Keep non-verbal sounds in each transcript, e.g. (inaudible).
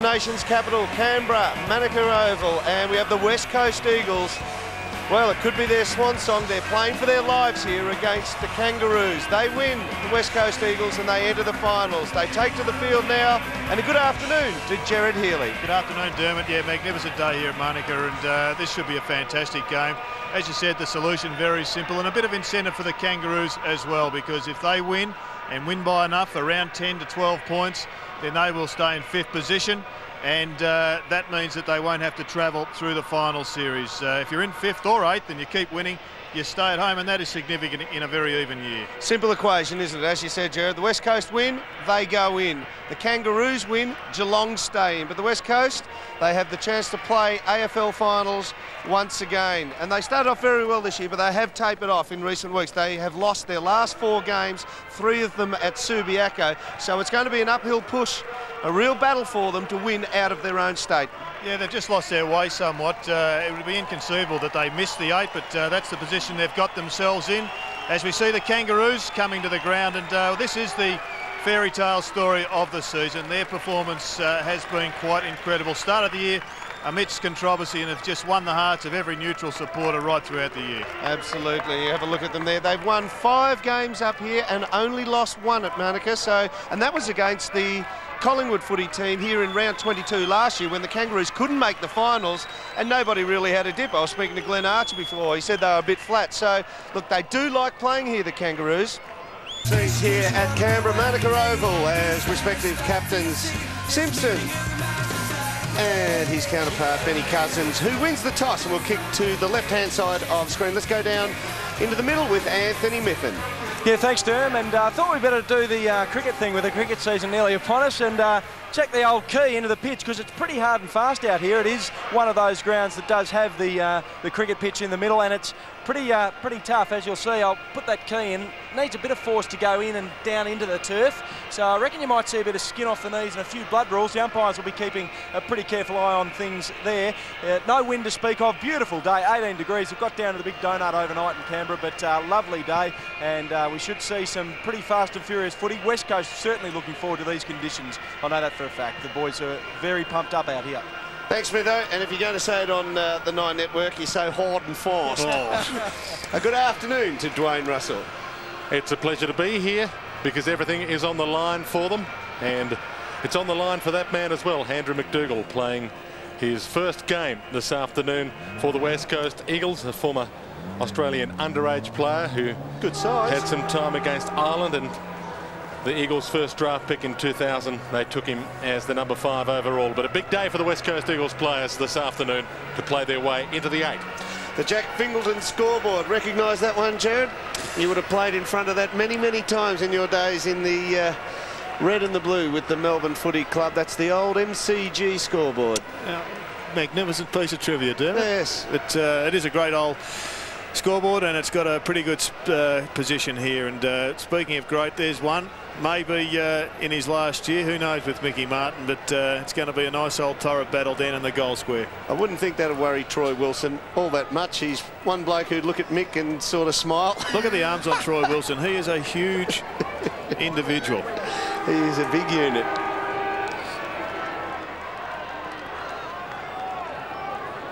Nation's capital, Canberra, Manuka Oval, and we have the West Coast Eagles. Well, it could be their swan song. They're playing for their lives here against the Kangaroos. They win, the West Coast Eagles, and they enter the finals. They take to the field now, and a good afternoon to Gerard Healy. Good afternoon, Dermot. Yeah, magnificent day here at Manuka, and uh, this should be a fantastic game. As you said, the solution very simple, and a bit of incentive for the Kangaroos as well, because if they win, and win by enough, around 10 to 12 points, then they will stay in fifth position. And uh, that means that they won't have to travel through the final series. Uh, if you're in fifth or eighth and you keep winning, you stay at home, and that is significant in a very even year. Simple equation, isn't it? As you said, Gerard, the West Coast win, they go in. The Kangaroos win, Geelong stay in. But the West Coast, they have the chance to play AFL finals once again. And they started off very well this year, but they have tapered off in recent weeks. They have lost their last four games, three of them at Subiaco. So it's going to be an uphill push, a real battle for them to win out of their own state. Yeah, they've just lost their way somewhat. Uh, it would be inconceivable that they missed the eight, but uh, that's the position they've got themselves in. As we see the Kangaroos coming to the ground, and uh, this is the fairy tale story of the season. Their performance uh, has been quite incredible. Start of the year amidst controversy and have just won the hearts of every neutral supporter right throughout the year. Absolutely. You have a look at them there. They've won five games up here and only lost one at Manuka. So, and that was against the Collingwood footy team here in round 22 last year when the Kangaroos couldn't make the finals and nobody really had a dip. I was speaking to Glenn Archer before. He said they were a bit flat. So, look, they do like playing here, the Kangaroos. He's here at Canberra Manuka Oval as respective captains Simpson and his counterpart Benny Cousins who wins the toss and will kick to the left hand side of screen. Let's go down into the middle with Anthony Mithen. Yeah, thanks, Derm. And I uh, thought we'd better do the uh, cricket thing with the cricket season nearly upon us and uh, check the old key into the pitch because it's pretty hard and fast out here. It is one of those grounds that does have the uh, the cricket pitch in the middle and it's pretty uh, pretty tough as you'll see. I'll put that key in. Needs a bit of force to go in and down into the turf. So I reckon you might see a bit of skin off the knees and a few blood rules. The umpires will be keeping a pretty careful eye on things there. Uh, no wind to speak of. Beautiful day, 18 degrees. We've got down to the big donut overnight in Canberra, but uh, lovely day and uh, we should see some pretty fast and furious footy. West Coast certainly looking forward to these conditions. I know that for a fact. The boys are very pumped up out here. Thanks, Smitho. And if you're going to say it on uh, the Nine Network, you're so hard and fast. Oh. (laughs) a good afternoon to Dwayne Russell. It's a pleasure to be here because everything is on the line for them. And it's on the line for that man as well, Andrew McDougall, playing his first game this afternoon for the West Coast Eagles, a former Australian underage player who Good size. had some time against Ireland and the Eagles' first draft pick in 2000. They took him as the number five overall. But a big day for the West Coast Eagles players this afternoon to play their way into the eight. The Jack Fingleton scoreboard. Recognise that one, Gerard? You would have played in front of that many, many times in your days in the uh, red and the blue with the Melbourne Footy Club. That's the old MCG scoreboard. Now, magnificent piece of trivia, Dermot. Yes. It, uh, it is a great old scoreboard and it's got a pretty good uh, position here. And uh, speaking of great, there's one maybe uh, in his last year. Who knows with Mickey Martin, but uh, it's going to be a nice old torrid battle down in the goal square. I wouldn't think that would worry Troy Wilson all that much. He's one bloke who'd look at Mick and sort of smile. (laughs) Look at the arms on Troy (laughs) Wilson. He is a huge individual. He is a big unit.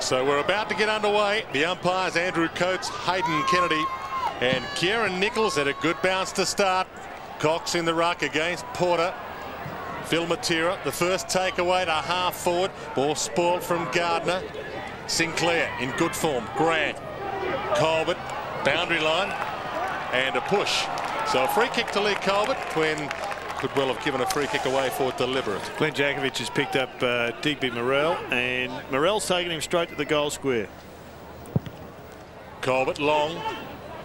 So we're about to get underway. The umpires, Andrew Coates, Hayden Kennedy, and Kieran Nichols had a good bounce to start. Cox in the ruck against Porter. Phil Matera, the first takeaway to half forward. Ball spoiled from Gardner. Sinclair in good form. Grant. Colbert, boundary line, and a push. So a free kick to Leigh Colbert when could well have given a free kick away for it deliberate. Glenn Jakovich has picked up uh, Digby Morrell, and Morrell's taking him straight to the goal square. Colbert long,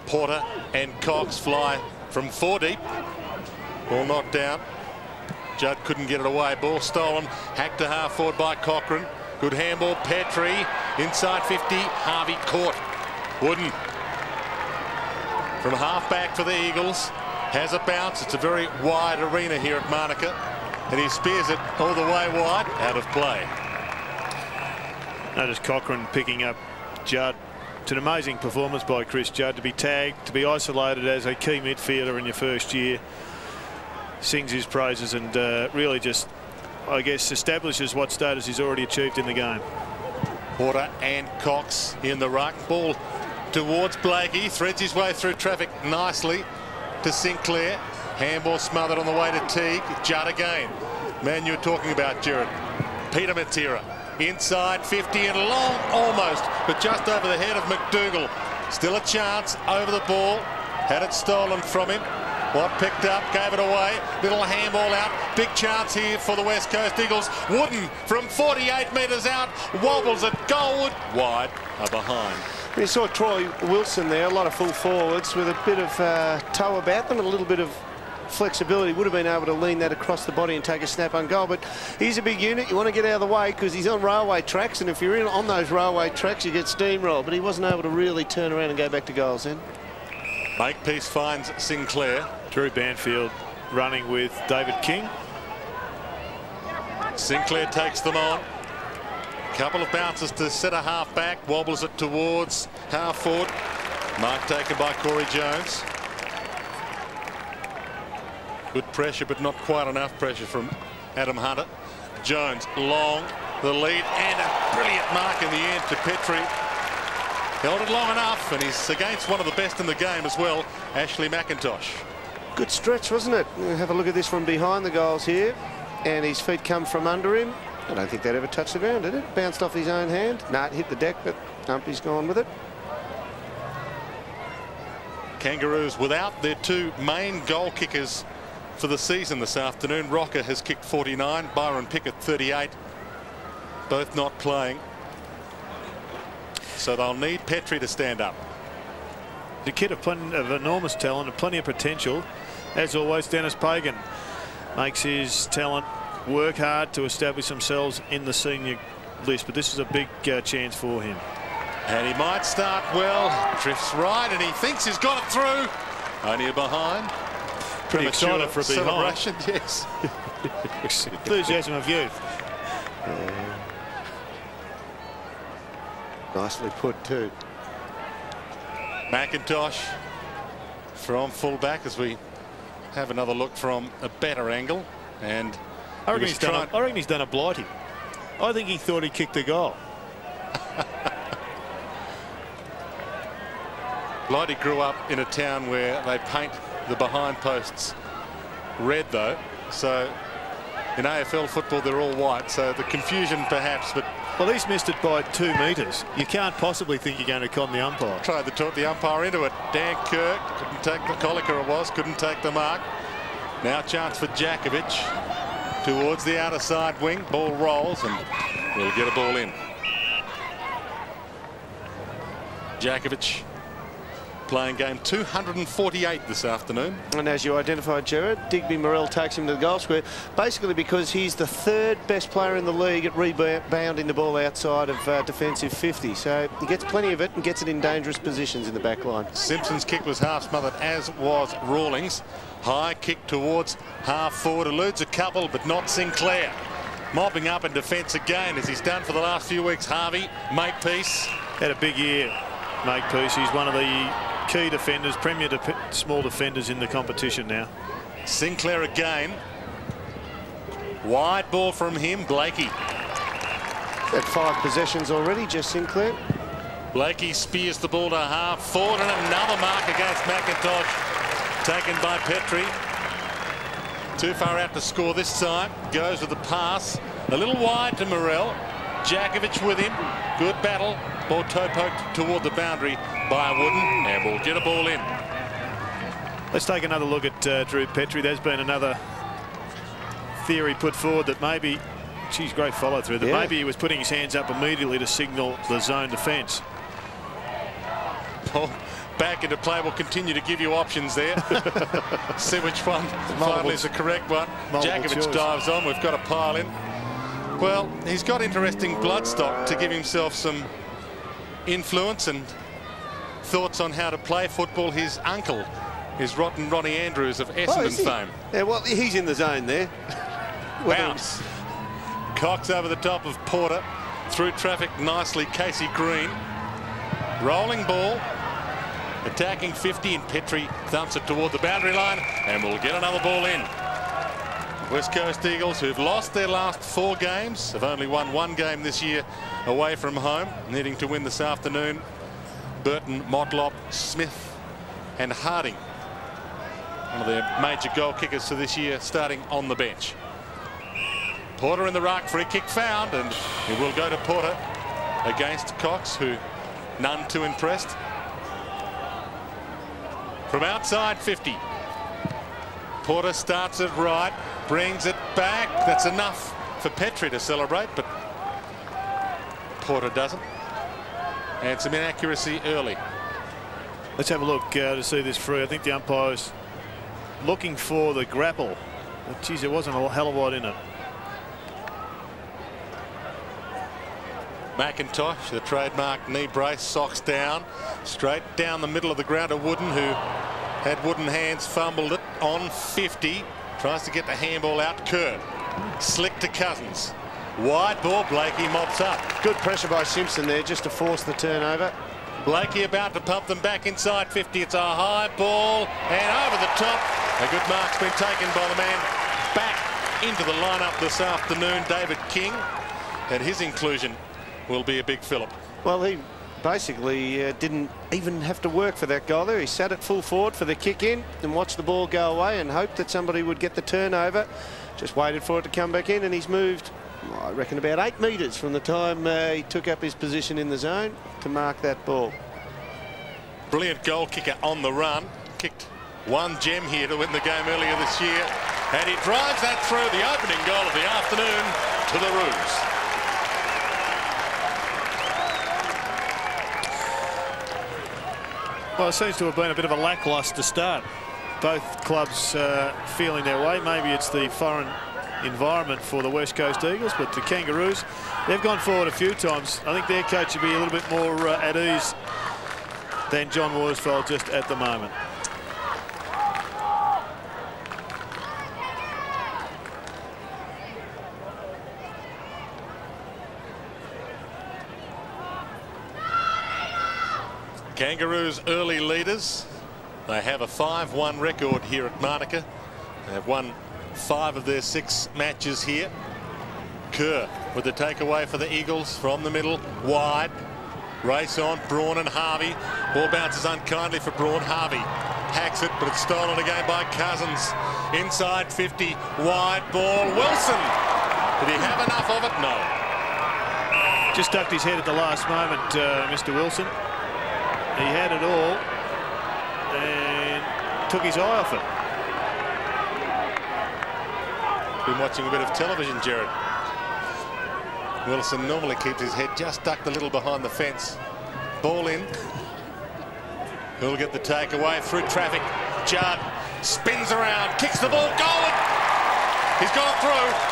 Porter and Cox fly from four deep. Ball knocked down. Judd couldn't get it away. Ball stolen. Hacked to half forward by Cochrane. Good handball. Petrie inside 50. Harvey caught. Wooden. From half back for the Eagles. Has a bounce. It's a very wide arena here at Manuka. And he spears it all the way wide. Out of play. Notice Cochrane picking up Judd. It's an amazing performance by Chris Judd to be tagged, to be isolated as a key midfielder in your first year sings his praises and uh, really just I guess, establishes what status he's already achieved in the game. Porter and Cox in the ruck. Ball towards Blakey. Threads his way through traffic nicely to Sinclair. Handball smothered on the way to Teague. Judd again. Man you were talking about, Gerard. Peter Matera. Inside 50 and long almost, but just over the head of McDougall. Still a chance over the ball. Had it stolen from him. What picked up, gave it away. Little handball out. Big chance here for the West Coast Eagles. Wooden from 48 metres out. Wobbles at Goldwood. Wide are behind. You saw Troy Wilson there, a lot of full forwards with a bit of uh, toe about them and a little bit of flexibility. Would have been able to lean that across the body and take a snap on goal. But he's a big unit. You want to get out of the way because he's on railway tracks. And if you're in on those railway tracks, you get steamrolled. But he wasn't able to really turn around and go back to goals then. Makepeace finds Sinclair. Drew Banfield running with David King. Sinclair takes them on. Couple of bounces to set a half back. Wobbles it towards half forward. Mark taken by Corey Jones. Good pressure, but not quite enough pressure from Adam Hunter. Jones long the lead and a brilliant mark in the end to Petrie. Held it long enough and he's against one of the best in the game as well, Ashley McIntosh. Good stretch, wasn't it? Have a look at this from behind the goals here. And his feet come from under him. I don't think that ever touched the ground, did it? Bounced off his own hand. Nah, it hit the deck, but Humpy's gone with it. Kangaroos without their two main goal kickers for the season this afternoon. Rocca has kicked 49, Byron Pickett 38. Both not playing. So they'll need Petrie to stand up. The kid of, plenty of enormous talent and plenty of potential. As always, Dennis Pagan makes his talent work hard to establish themselves in the senior list. But this is a big uh, chance for him. And he might start well. Drifts right and he thinks he's got it through. Only a behind. Pretty excited for a celebration, (laughs) yes. Enthusiasm of youth. Uh, nicely put too. McIntosh from fullback as we have another look from a better angle. And I reckon, he's done, a, I reckon he's done a blighty. I think he thought he kicked the goal. (laughs) Blighty grew up in a town where they paint the behind posts red though. So in AFL football they're all white so the confusion perhaps but well he's missed it by two metres. You can't possibly think you're going to con the umpire. tried to talk the umpire into it. Dan Kerr couldn't take the Colliker it was couldn't take the mark. Now chance for Jakovich towards the outer side wing ball rolls and we'll get a ball in Jakovich playing game 248 this afternoon. And as you identified, Gerard, Digby Morrell takes him to the goal square, basically because he's the third best player in the league at rebounding the ball outside of uh, defensive 50. So he gets plenty of it and gets it in dangerous positions in the back line. Simpson's kick was half smothered, as was Rawlings. High kick towards half forward, eludes a couple, but not Sinclair. Mopping up in defence again, as he's done for the last few weeks. Harvey, Makepeace. Had a big year, Makepeace. He's one of the key defenders, premier de small defenders in the competition now. Sinclair again. Wide ball from him, Blakey. Had five possessions already, just Sinclair. Blakey spears the ball to half forward and another mark against McIntosh taken by Petrie. Too far out to score this time. Goes with the pass. A little wide to Morrell. Jakovich with him. Good battle. Ball toe poked toward the boundary by Wooden and we'll get a ball in. Let's take another look at uh, Drew Petrie. There's been another theory put forward that maybe, geez, great follow through, that yeah. maybe he was putting his hands up immediately to signal the zone defence. Ball back into play We'll continue to give you options there. (laughs) See which one finally is the correct one. Jakovich dives on. We've got a pile in. Well, he's got interesting bloodstock to give himself some influence and thoughts on how to play football. His uncle is Rotten Ronnie Andrews of oh, Essendon oh, fame. Yeah, well, he's in the zone there. (laughs) Bounce. Cox over the top of Porter. Through traffic nicely, Casey Green. Rolling ball. Attacking 50 and Petrie thumps it toward the boundary line and we'll get another ball in. West Coast Eagles, who've lost their last four games, have only won one game this year away from home, needing to win this afternoon. Burton, Motlop, Smith and Harding. One of their major goal kickers for this year starting on the bench. Porter in the ruck, free kick found, and it will go to Porter against Cox, who none too impressed. From outside 50. Porter starts it right, brings it back. That's enough for Petrie to celebrate, but Porter doesn't. And some inaccuracy early. Let's have a look uh, to see this free. I think the umpire's looking for the grapple. But geez, there wasn't a hell of a lot in it. McIntosh, the trademark knee brace, socks down, straight down the middle of the ground to Wooden, who had wooden hands, fumbled it on 50. Tries to get the handball out. Kerr. Slick to Cousins. Wide ball. Blakey mops up. Good pressure by Simpson there just to force the turnover. Blakey about to pump them back inside 50. It's a high ball and over the top. A good mark's been taken by the man back into the lineup this afternoon, David King. And his inclusion will be a big fillip. Well, he basically uh, didn't even have to work for that goal there. He sat at full forward for the kick in and watched the ball go away and hoped that somebody would get the turnover. Just waited for it to come back in and he's moved, I reckon, about eight metres from the time uh, he took up his position in the zone to mark that ball. Brilliant goal kicker on the run. Kicked one gem here to win the game earlier this year. And he drives that through the opening goal of the afternoon to the Roos. Well, it seems to have been a bit of a lacklustre start. Both clubs uh, feeling their way. Maybe it's the foreign environment for the West Coast Eagles, but the Kangaroos, they've gone forward a few times. I think their coach would be a little bit more uh, at ease than John Worsfold just at the moment. Kangaroos early leaders. They have a 5-1 record here at Manuka. They have won five of their six matches here. Kerr with the takeaway for the Eagles from the middle, wide. Race on, Braun and Harvey. Ball bounces unkindly for Braun. Harvey hacks it, but it's stolen again by Cousins. Inside 50, wide ball. Wilson. Did he have enough of it? No. Just ducked his head at the last moment, uh, Mr. Wilson. He had it all and took his eye off it. Been watching a bit of television, Gerard. Wilson normally keeps his head just ducked a little behind the fence. Ball in. He'll get the take away through traffic. Judd spins around, kicks the ball, goal! He's gone through.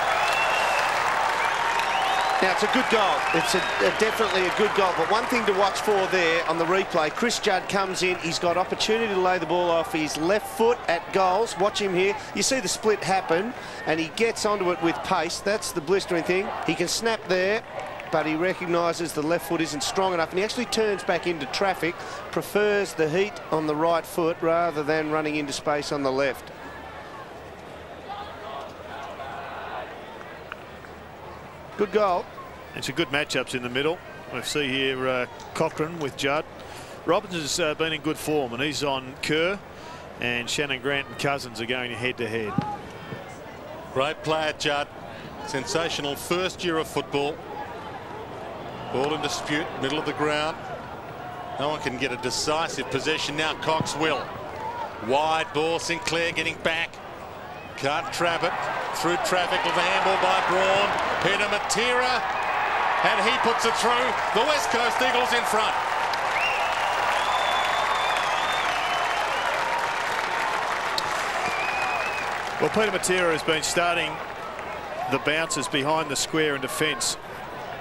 Now, it's a good goal. It's a, a, definitely a good goal. But one thing to watch for there on the replay, Chris Judd comes in. He's got opportunity to lay the ball off his left foot at goals. Watch him here. You see the split happen, and he gets onto it with pace. That's the blistering thing. He can snap there, but he recognises the left foot isn't strong enough, and he actually turns back into traffic, prefers the heat on the right foot rather than running into space on the left. Good goal. It's a good matchups in the middle. We see here uh, Cochrane with Judd. Robbins has uh, been in good form and he's on Kerr and Shannon Grant and Cousins are going head to head. Great player Judd. Sensational first year of football. Ball in dispute, middle of the ground. No one can get a decisive possession now. Cox will. Wide ball, Sinclair getting back. Can't trap it. Through traffic with the handball by Braun. Peter Matera. And he puts it through. The West Coast Eagles in front. Well, Peter Matera has been starting the bounces behind the square in defence.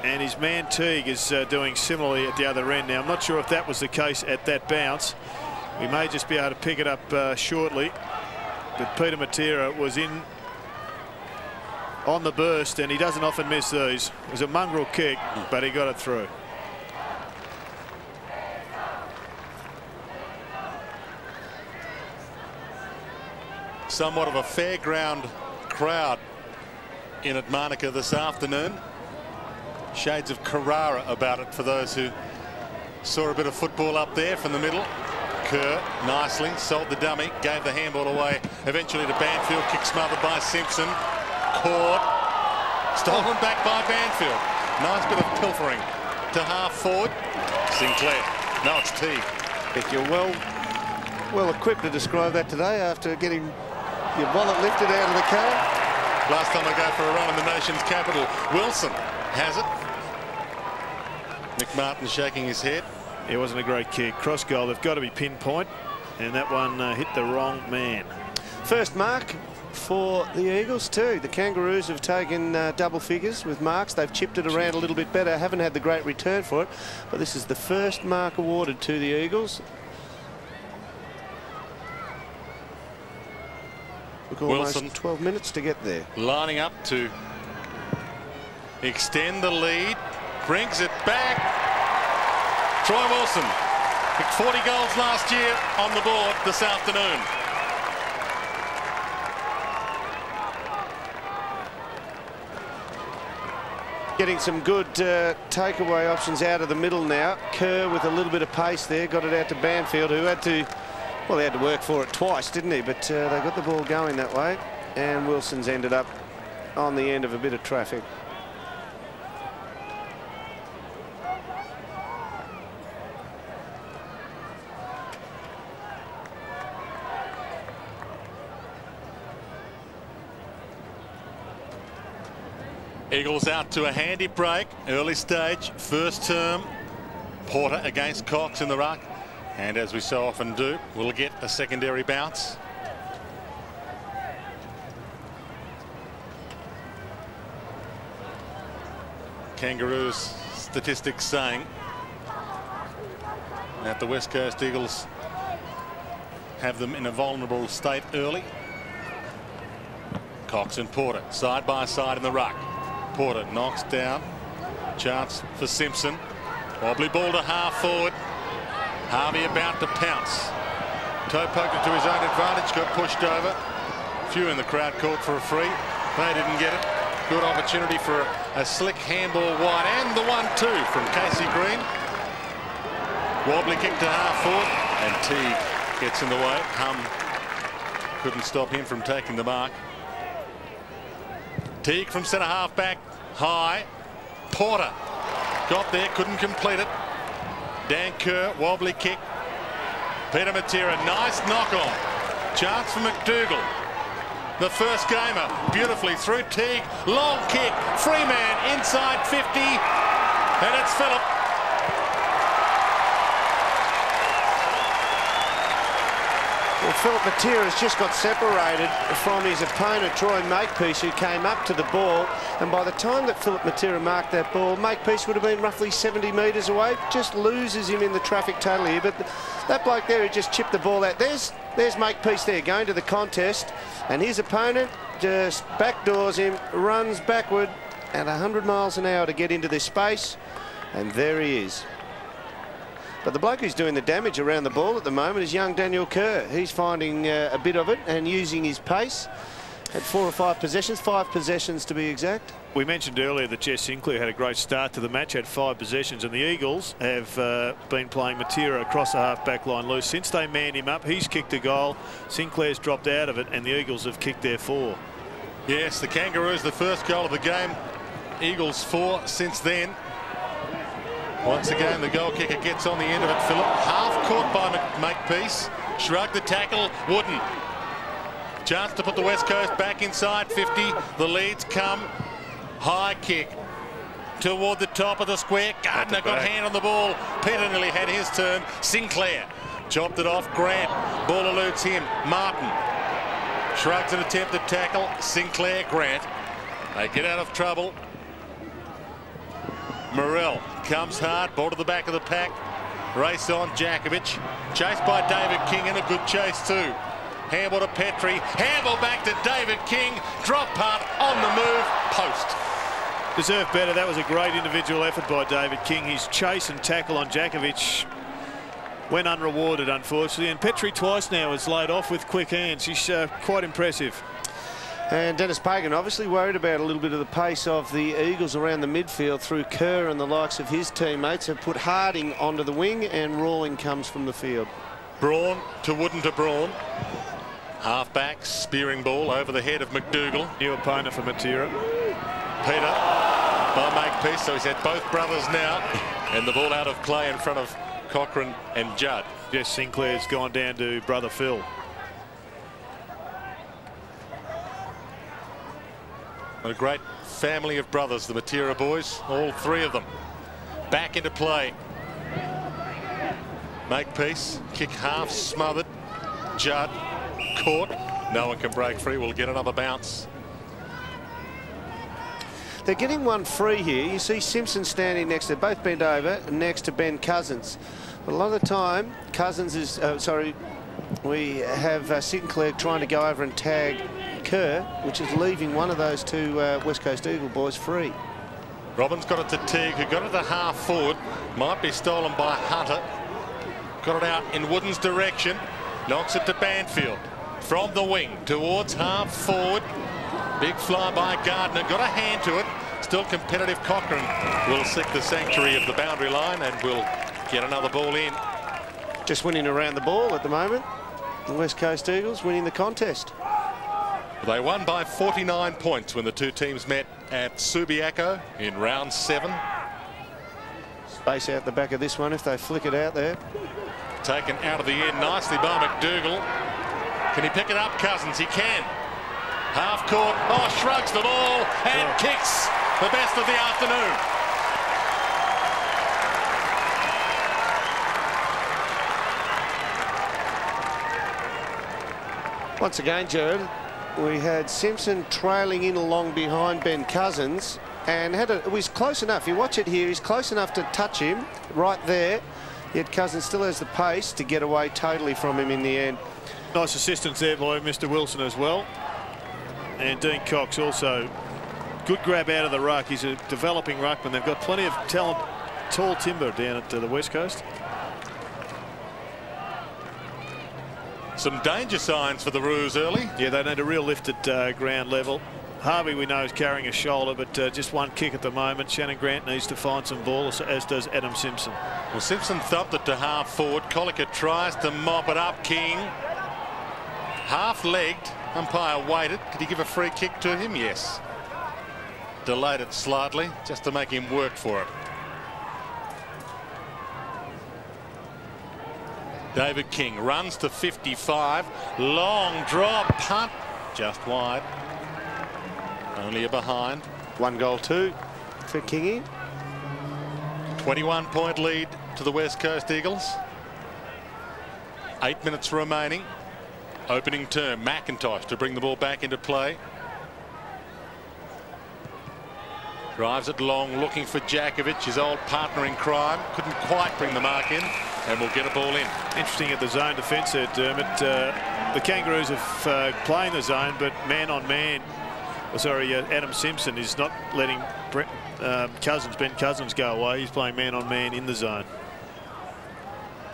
And his man Teague is uh, doing similarly at the other end. Now, I'm not sure if that was the case at that bounce. We may just be able to pick it up uh, shortly. But Peter Matera was in on the burst, and he doesn't often miss these. It was a mongrel kick, but he got it through. Somewhat of a fairground crowd in at this afternoon. Shades of Carrara about it for those who saw a bit of football up there from the middle. Kerr nicely sold the dummy, gave the handball away eventually to Banfield, kick smothered by Simpson. Caught, stolen back by Banfield. Nice bit of pilfering to half forward. Sinclair. No, it's Teague. You're well, well equipped to describe that today after getting your wallet lifted out of the car. Last time I go for a run in the nation's capital, Wilson has it. Mick Martin shaking his head. It wasn't a great kick. Cross goal. They've got to be pinpoint. And that one uh, hit the wrong man. First mark for the Eagles too. The Kangaroos have taken uh, double figures with marks. They've chipped it around a little bit better. Haven't had the great return for it. But this is the first mark awarded to the Eagles. Took almost Wilson. 12 minutes to get there. Lining up to extend the lead. Brings it back. Troy Wilson kicked 40 goals last year on the board this afternoon. Getting some good uh, takeaway options out of the middle now. Kerr with a little bit of pace there, got it out to Banfield, who had to, well, he had to work for it twice, didn't he? But uh, they got the ball going that way, and Wilson's ended up on the end of a bit of traffic. Eagles out to a handy break. Early stage, first term. Porter against Cox in the ruck. And as we so often do, we'll get a secondary bounce. Kangaroos statistics saying that the West Coast Eagles have them in a vulnerable state early. Cox and Porter side by side in the ruck. Porter knocks down. Chance for Simpson. Wobbly ball to half forward. Harvey about to pounce. Toe poked it to his own advantage. Got pushed over. Few in the crowd called for a free. They didn't get it. Good opportunity for a, a slick handball wide. And the one-two from Casey Green. Wobbly kick to half forward. And Teague gets in the way. Hum couldn't stop him from taking the mark. Teague from centre half back high. Porter got there, couldn't complete it. Dan Kerr, wobbly kick. Peter Matera, nice knock on. Chance for McDougall. The first gamer, beautifully through Teague. Long kick, free man inside 50. And it's Phillip. Philip Matera has just got separated from his opponent, Troy Makepeace, who came up to the ball. And by the time that Philip Matera marked that ball, Makepeace would have been roughly 70 metres away. Just loses him in the traffic totally here. But that bloke there, who just chipped the ball out. There's, there's Makepeace there going to the contest. And his opponent just backdoors him, runs backward at 100 miles an hour to get into this space. And there he is. But the bloke who's doing the damage around the ball at the moment is young Daniel Kerr. He's finding uh, a bit of it and using his pace. Had four or five possessions, five possessions to be exact. We mentioned earlier that Jess Sinclair had a great start to the match, had five possessions, and the Eagles have uh, been playing Matera across the half-back line loose. Since they manned him up, he's kicked a goal. Sinclair's dropped out of it, and the Eagles have kicked their four. Yes, the Kangaroos, the first goal of the game. Eagles four since then. Once again, the goal kicker gets on the end of it, Philip, Half caught by Makepeace. Shrugged the tackle, wouldn't. Chance to put the West Coast back inside 50. The leads come. High kick toward the top of the square. Gardner got hand on the ball. Peter nearly had his turn. Sinclair chopped it off. Grant. Ball eludes him. Martin shrugs an attempt to tackle. Sinclair, Grant. They get out of trouble. Morrell comes hard, ball to the back of the pack. Race on Jakovich. Chased by David King and a good chase too. Handball to Petrie. Handball back to David King. Drop punt on the move. Post. Deserved better. That was a great individual effort by David King. His chase and tackle on Jakovich went unrewarded, unfortunately. And Petrie twice now has laid off with quick hands. He's uh, quite impressive. And Dennis Pagan obviously worried about a little bit of the pace of the Eagles around the midfield through Kerr and the likes of his teammates have put Harding onto the wing and Rawling comes from the field. Braun to Wooden to Braun. Half-back, spearing ball over the head of McDougall. New opponent for Matera. Peter by Makepeace, so he's had both brothers now. And the ball out of play in front of Cochrane and Judd. Jess Sinclair's gone down to brother Phil. A great family of brothers, the Matera boys, all three of them. Back into play. Make peace, kick half smothered. Judd caught. No one can break free. We'll get another bounce. They're getting one free here. You see Simpson standing next They're both bent over, next to Ben Cousins. But a lot of the time, Cousins is, uh, sorry, we have uh, Sinclair trying to go over and tag Kerr, which is leaving one of those two uh, West Coast Eagle boys free. Robbins got it to Teague, who got it to half forward. Might be stolen by Hunter. Got it out in Wooden's direction. Knocks it to Banfield. From the wing towards half forward. Big fly by Gardner. Got a hand to it. Still competitive. Cochrane will seek the sanctuary of the boundary line and will get another ball in. Just winning around the ball at the moment. The West Coast Eagles winning the contest. They won by 49 points when the two teams met at Subiaco in round seven. Space out the back of this one if they flick it out there. Taken out of the air nicely by McDougall. Can he pick it up, Cousins? He can. Half court. Oh, shrugs the ball and kicks the best of the afternoon. Once again, Gerard, we had Simpson trailing in along behind Ben Cousins and had a, it was close enough. You watch it here, he's close enough to touch him right there. Yet Cousins still has the pace to get away totally from him in the end. Nice assistance there by Mr. Wilson as well. And Dean Cox also good grab out of the ruck. He's a developing ruckman. They've got plenty of talent, tall timber down at uh, the West Coast. Some danger signs for the Roos early. Yeah, they need a real lift at uh, ground level. Harvey, we know, is carrying a shoulder, but uh, just one kick at the moment. Shannon Grant needs to find some ball, as does Adam Simpson. Well, Simpson thumped it to half forward. Colliker tries to mop it up. King. Half-legged. Umpire waited. Did he give a free kick to him? Yes. Delayed it slightly, just to make him work for it. David King runs to 55. Long drop, punt, just wide. Only a behind. One goal, two for Kingy. 21 point lead to the West Coast Eagles. Eight minutes remaining. Opening term, McIntosh to bring the ball back into play. Drives it long, looking for Jakovich, his old partner in crime. Couldn't quite bring the mark in, and will get a ball in. Interesting at the zone defence there, Dermot. Uh, the Kangaroos are uh, playing the zone, but man on man, oh, sorry, uh, Adam Simpson is not letting Brent, um, Cousins, Ben Cousins, go away. He's playing man on man in the zone.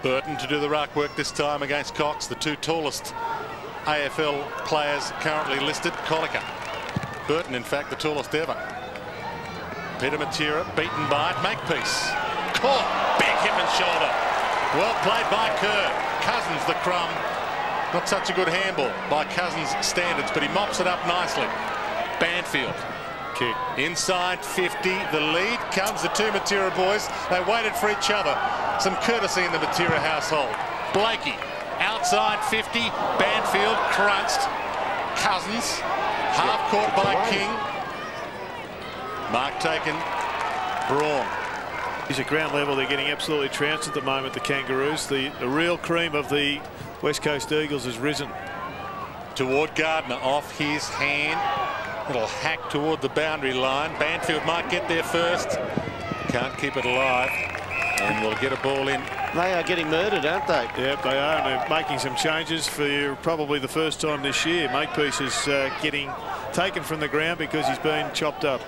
Burton to do the ruck work this time against Cox, the two tallest AFL players currently listed. Colliker. Burton, in fact, the tallest ever. Peter Matera beaten by it. Makepeace. Caught. Big hip and shoulder. Well played by Kerr. Cousins the crumb. Not such a good handball by Cousins standards, but he mops it up nicely. Banfield. Kick. Inside 50. The lead comes the two Matera boys. They waited for each other. Some courtesy in the Matera household. Blakey. Outside 50. Banfield crunched. Cousins. Half caught by King. Mark taken. Braun. He's at ground level. They're getting absolutely trounced at the moment, the Kangaroos. The, the real cream of the West Coast Eagles has risen. Toward Gardner, off his hand. Little hack toward the boundary line. Banfield might get there first. Can't keep it alive. And we'll get a ball in. They are getting murdered, aren't they? Yep, they are. And they're making some changes for probably the first time this year. Makepeace is uh, getting taken from the ground because he's been chopped up.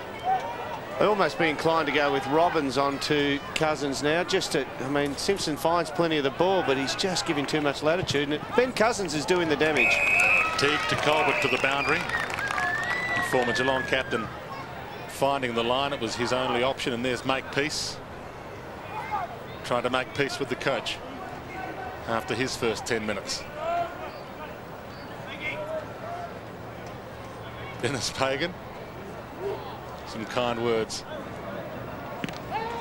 I almost be inclined to go with Robbins onto Cousins now. Just to, I mean, Simpson finds plenty of the ball, but he's just giving too much latitude. And Ben Cousins is doing the damage. Teague to Colbert to the boundary. former Geelong captain finding the line. It was his only option, and there's make peace. Trying to make peace with the coach after his first 10 minutes. Dennis Pagan. Some kind words.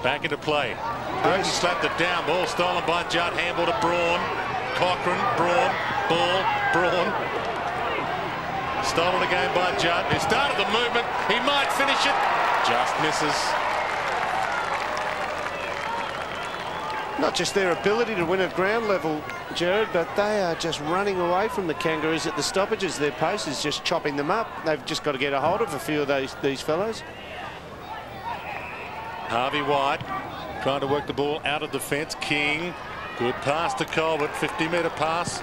Back into play. Burton slapped it down. Ball stolen by Judd. Handball to Braun. Cochrane. Braun. Ball. Braun. Stolen again by Judd. He started the movement. He might finish it. Just misses. Not just their ability to win at ground level, Gerard, but they are just running away from the Kangaroos at the stoppages. Their pace is just chopping them up. They've just got to get a hold of a few of those these fellows. Harvey White trying to work the ball out of defence. King, good pass to Colbert. 50 metre pass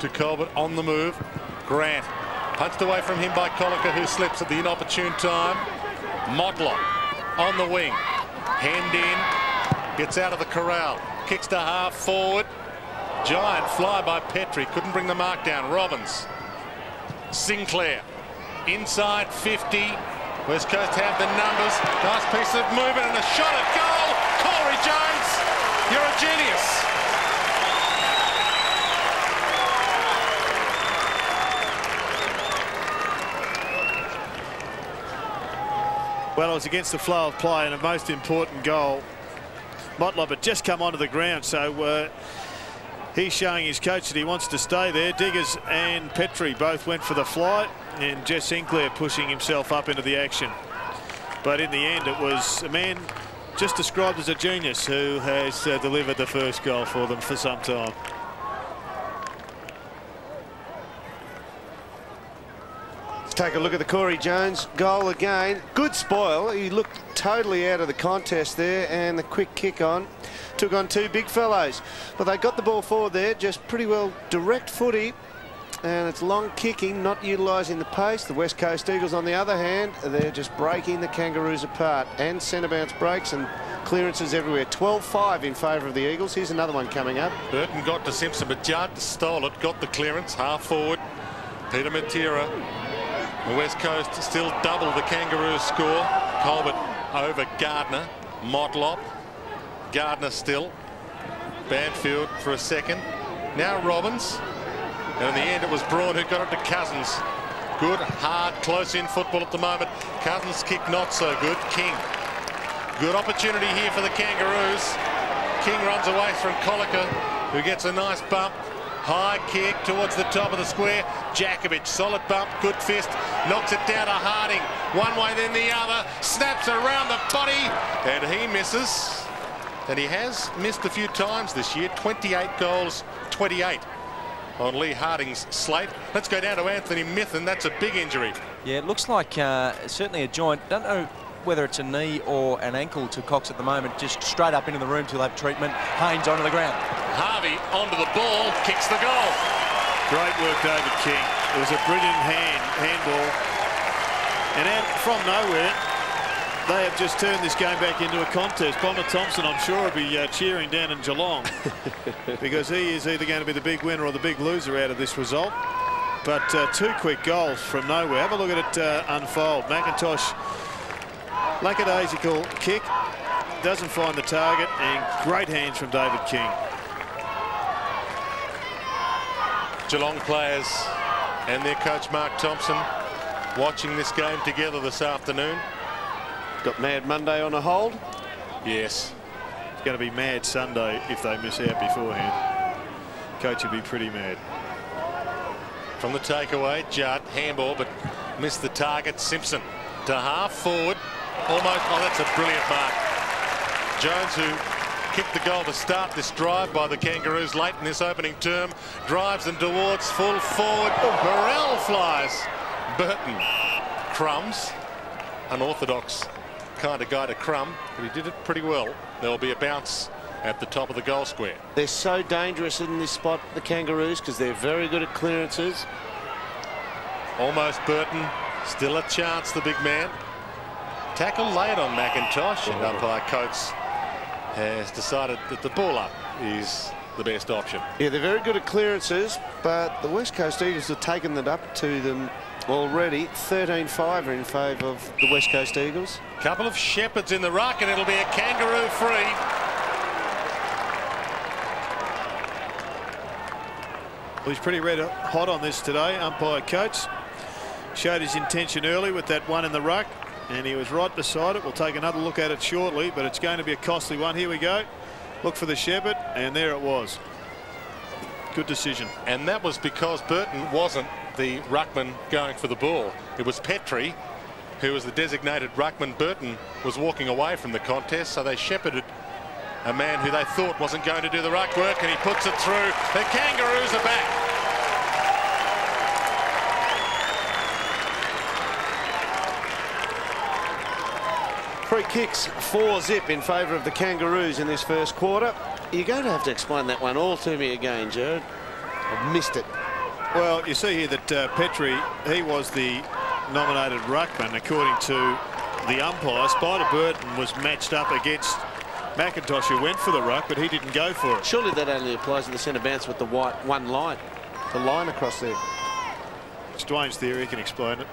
to Colbert on the move. Grant punched away from him by Colliker who slips at the inopportune time. Motlop on the wing. Hand in. Gets out of the corral. Kicks to half forward. Giant fly by Petrie. Couldn't bring the mark down. Robbins. Sinclair. Inside 50. West Coast have the numbers. Nice piece of movement and a shot at goal. Corey Jones, you're a genius. Well, it was against the flow of play and a most important goal. Motlop had just come onto the ground, so uh, he's showing his coach that he wants to stay there. Diggers and Petrie both went for the flight, and Jess Sinclair pushing himself up into the action. But in the end, it was a man just described as a genius who has uh, delivered the first goal for them for some time. Take a look at the Corey Jones goal again. Good spoil. He looked totally out of the contest there, and the quick kick on took on two big fellows. But they got the ball forward there, just pretty well direct footy. And it's long kicking, not utilising the pace. The West Coast Eagles, on the other hand, they're just breaking the Kangaroos apart. And centre bounce breaks and clearances everywhere. 12-5 in favour of the Eagles. Here's another one coming up. Burton got to Simpson, but Judd stole it, got the clearance, half forward. Peter Matera. The West Coast still double the Kangaroos score. Colbert over Gardner. Motlop. Gardner still. Banfield for a second. Now Robbins. And in the end, it was Braun who got it to Cousins. Good, hard, close-in football at the moment. Cousins' kick not so good. King. Good opportunity here for the Kangaroos. King runs away from Colliker, who gets a nice bump. High kick towards the top of the square. Jakovich, solid bump, good fist. Knocks it down to Harding. One way, then the other. Snaps around the body. And he misses. And he has missed a few times this year. 28 goals, 28 on Leigh Harding's slate. Let's go down to Anthony Mithen. That's a big injury. Yeah, it looks like uh, certainly a joint. Don't know whether it's a knee or an ankle to Cox at the moment. Just straight up into the room to have treatment. Haynes onto the ground. Harvey onto the ball, kicks the goal. Great work, David King. It was a brilliant hand handball. And out from nowhere, they have just turned this game back into a contest. Bomber Thompson, I'm sure, will be uh, cheering down in Geelong (laughs) because he is either going to be the big winner or the big loser out of this result. But uh, two quick goals from nowhere. Have a look at it uh, unfold. McIntosh, lackadaisical kick, doesn't find the target, and great hands from David King. Geelong players and their coach Mark Thompson watching this game together this afternoon. Got Mad Monday on a hold. Yes. It's going to be mad Sunday if they miss out beforehand. Coach would be pretty mad. From the takeaway, Judd, handball, but missed the target. Simpson to half forward. Almost, oh, that's a brilliant mark. Jones, who kicked the goal to start this drive by the Kangaroos late in this opening term, drives them towards full forward. Morrell flies. Burton. Crumbs. Unorthodox kind of guy to crumb, but he did it pretty well. There'll be a bounce at the top of the goal square. They're so dangerous in this spot, the Kangaroos, because they're very good at clearances. Almost Burton. Still a chance, the big man. Tackle late on McIntosh, and umpire Coates has decided that the ball up is the best option. Yeah, they're very good at clearances, but the West Coast Eagles have taken that up to them already. 13-5 in favour of the West Coast Eagles. Couple of Shepherds in the ruck and it'll be a kangaroo free. Well, he's pretty red hot on this today, umpire Coates. Showed his intention early with that one in the ruck, and he was right beside it. We'll take another look at it shortly, but it's going to be a costly one. Here we go. Look for the Shepherd, and there it was. Good decision. And that was because Burton wasn't the ruckman going for the ball. It was Petrie who was the designated ruckman. Burton was walking away from the contest, so they shepherded a man who they thought wasn't going to do the ruck work, and he puts it through. The Kangaroos are back. Free kicks, four zip in favour of the Kangaroos in this first quarter. You're going to have to explain that one all to me again, Gerard. I've missed it. Well, you see here that uh, Petrie, he was the nominated ruckman according to the umpire. Spider Burton was matched up against McIntosh who went for the ruck but he didn't go for it. Surely that only applies to the centre bounce with the white one line. The line across there. It's Dwayne's theory, he can explain it.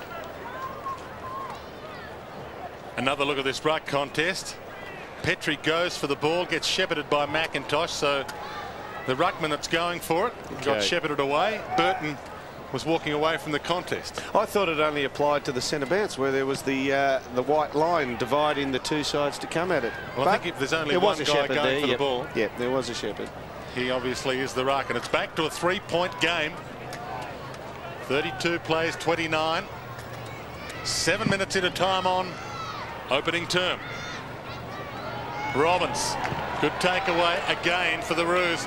Another look at this ruck contest. Petrie goes for the ball, gets shepherded by McIntosh, so the ruckman that's going for it okay. got shepherded away. Burton was walking away from the contest. I thought it only applied to the centre bounce where there was the uh, the white line dividing the two sides to come at it. Well, but I think if there's only one guy going there, for yep. the ball. Yeah, there was a shepherd. He obviously is the ruck, and it's back to a three-point game. 32 plays 29. Seven minutes into time on opening term. Robbins, good takeaway again for the Roos.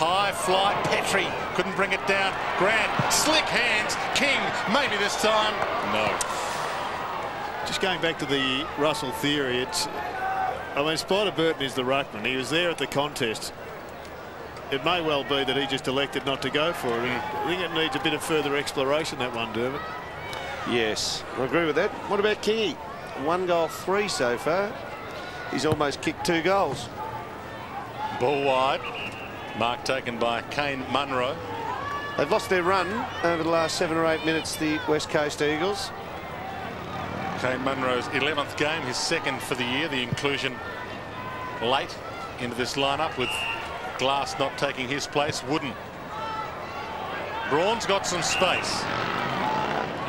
High flight, Petrie couldn't bring it down. Grant, slick hands, King, maybe this time. No. Just going back to the Russell theory, it's, I mean, Spider Burton is the ruckman. He was there at the contest. It may well be that he just elected not to go for it. I think it needs a bit of further exploration, that one, Dermot. Yes, I agree with that. What about Kingy? One goal, three so far. He's almost kicked two goals. Ball wide. Mark taken by Kane Munro. They've lost their run over the last seven or eight minutes, the West Coast Eagles. Kane Munro's 11th game, his second for the year, the inclusion late into this lineup with Glass not taking his place. Wooden. Braun's got some space.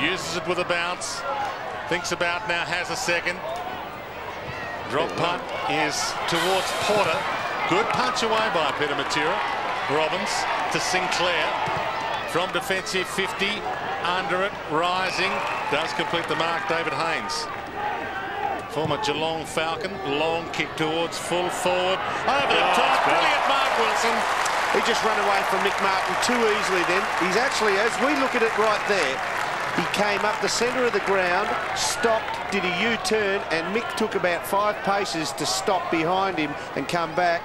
Uses it with a bounce. Thinks about now, has a second. Drop punt is towards Porter. Good punch away by Peter Matera. Robbins to Sinclair. From defensive 50, under it, rising. Does complete the mark, David Haynes. Former Geelong Falcon, long kick towards full forward. Over the oh, top, brilliant Mark Wilson. He just ran away from Mick Martin too easily then. He's actually, as we look at it right there, he came up the centre of the ground, stopped, did a U-turn, and Mick took about five paces to stop behind him and come back.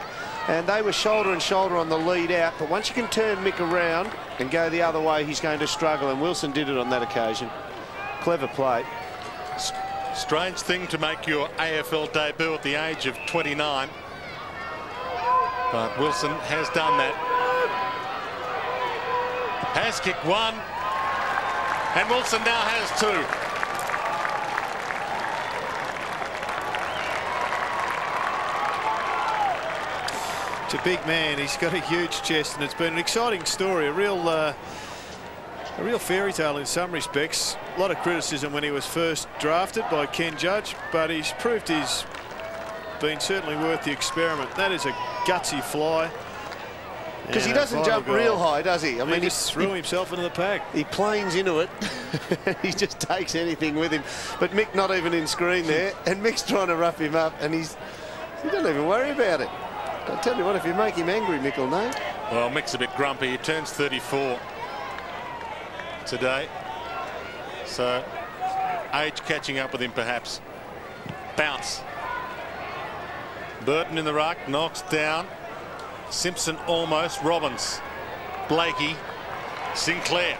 And they were shoulder and shoulder on the lead out. But once you can turn Mick around and go the other way, he's going to struggle. And Wilson did it on that occasion. Clever play. Strange thing to make your AFL debut at the age of 29. But Wilson has done that. Has kicked one, and Wilson now has two. It's a big man. He's got a huge chest, and it's been an exciting story. A real, uh, a real fairy tale in some respects. A lot of criticism when he was first drafted by Ken Judge, but he's proved he's been certainly worth the experiment. That is a gutsy fly. Because he doesn't jump goal. real high, does he? I mean, he threw he, himself into the pack. He planes into it. (laughs) he just takes anything with him. But Mick not even in screen there, (laughs) and Mick's trying to rough him up, and he's he doesn't even worry about it. I'll tell you what, if you make him angry, Mick will know. Well, Mick's a bit grumpy. He turns 34 today. So, age catching up with him, perhaps. Bounce. Burton in the ruck, knocks down. Simpson almost. Robbins. Blakey. Sinclair.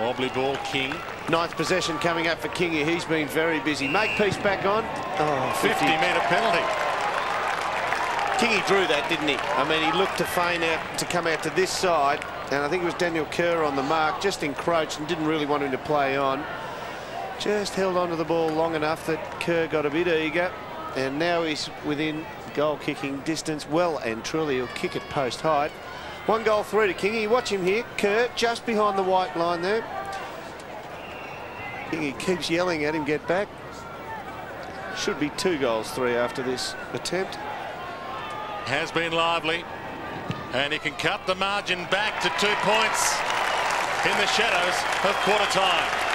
Wobbly ball, King. Ninth possession coming up for Kingy. He's been very busy. Makepeace back on. Oh, 50 metre penalty. Kingy drew that, didn't he? I mean, he looked to feign out to come out to this side, And I think it was Daniel Kerr on the mark, just encroached and didn't really want him to play on. Just held onto the ball long enough that Kerr got a bit eager. And now he's within goal kicking distance. Well and truly, he'll kick it post height. One goal, three to Kingy. Watch him here. Kerr just behind the white line there. Kingy keeps yelling at him, get back. Should be two goals, three after this attempt. Has been lively. And he can cut the margin back to two points in the shadows of quarter time.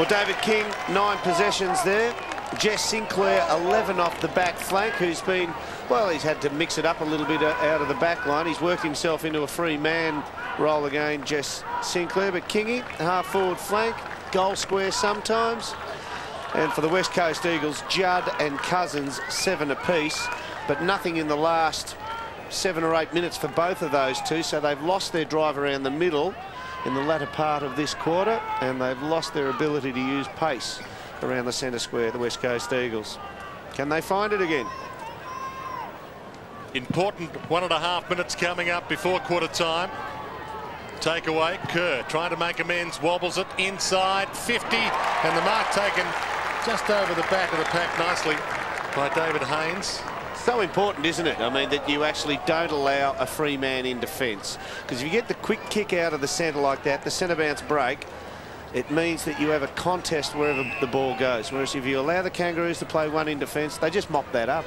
Well, David King, nine possessions there. Jess Sinclair, 11 off the back flank, who's been, well, he's had to mix it up a little bit uh, out of the back line. He's worked himself into a free man role again, Jess Sinclair. But Kingy, half forward flank, goal square sometimes. And for the West Coast Eagles, Judd and Cousins, seven apiece. But nothing in the last seven or eight minutes for both of those two. So they've lost their drive around the middle in the latter part of this quarter. And they've lost their ability to use pace around the centre square, the West Coast Eagles. Can they find it again? Important one and a half minutes coming up before quarter time. Takeaway, Kerr trying to make amends, wobbles it inside 50 and the mark taken just over the back of the pack nicely by David Haynes. So important, isn't it? I mean, that you actually don't allow a free man in defence. Because if you get the quick kick out of the centre like that, the centre bounce break, it means that you have a contest wherever the ball goes. Whereas if you allow the Kangaroos to play one in defence, they just mop that up.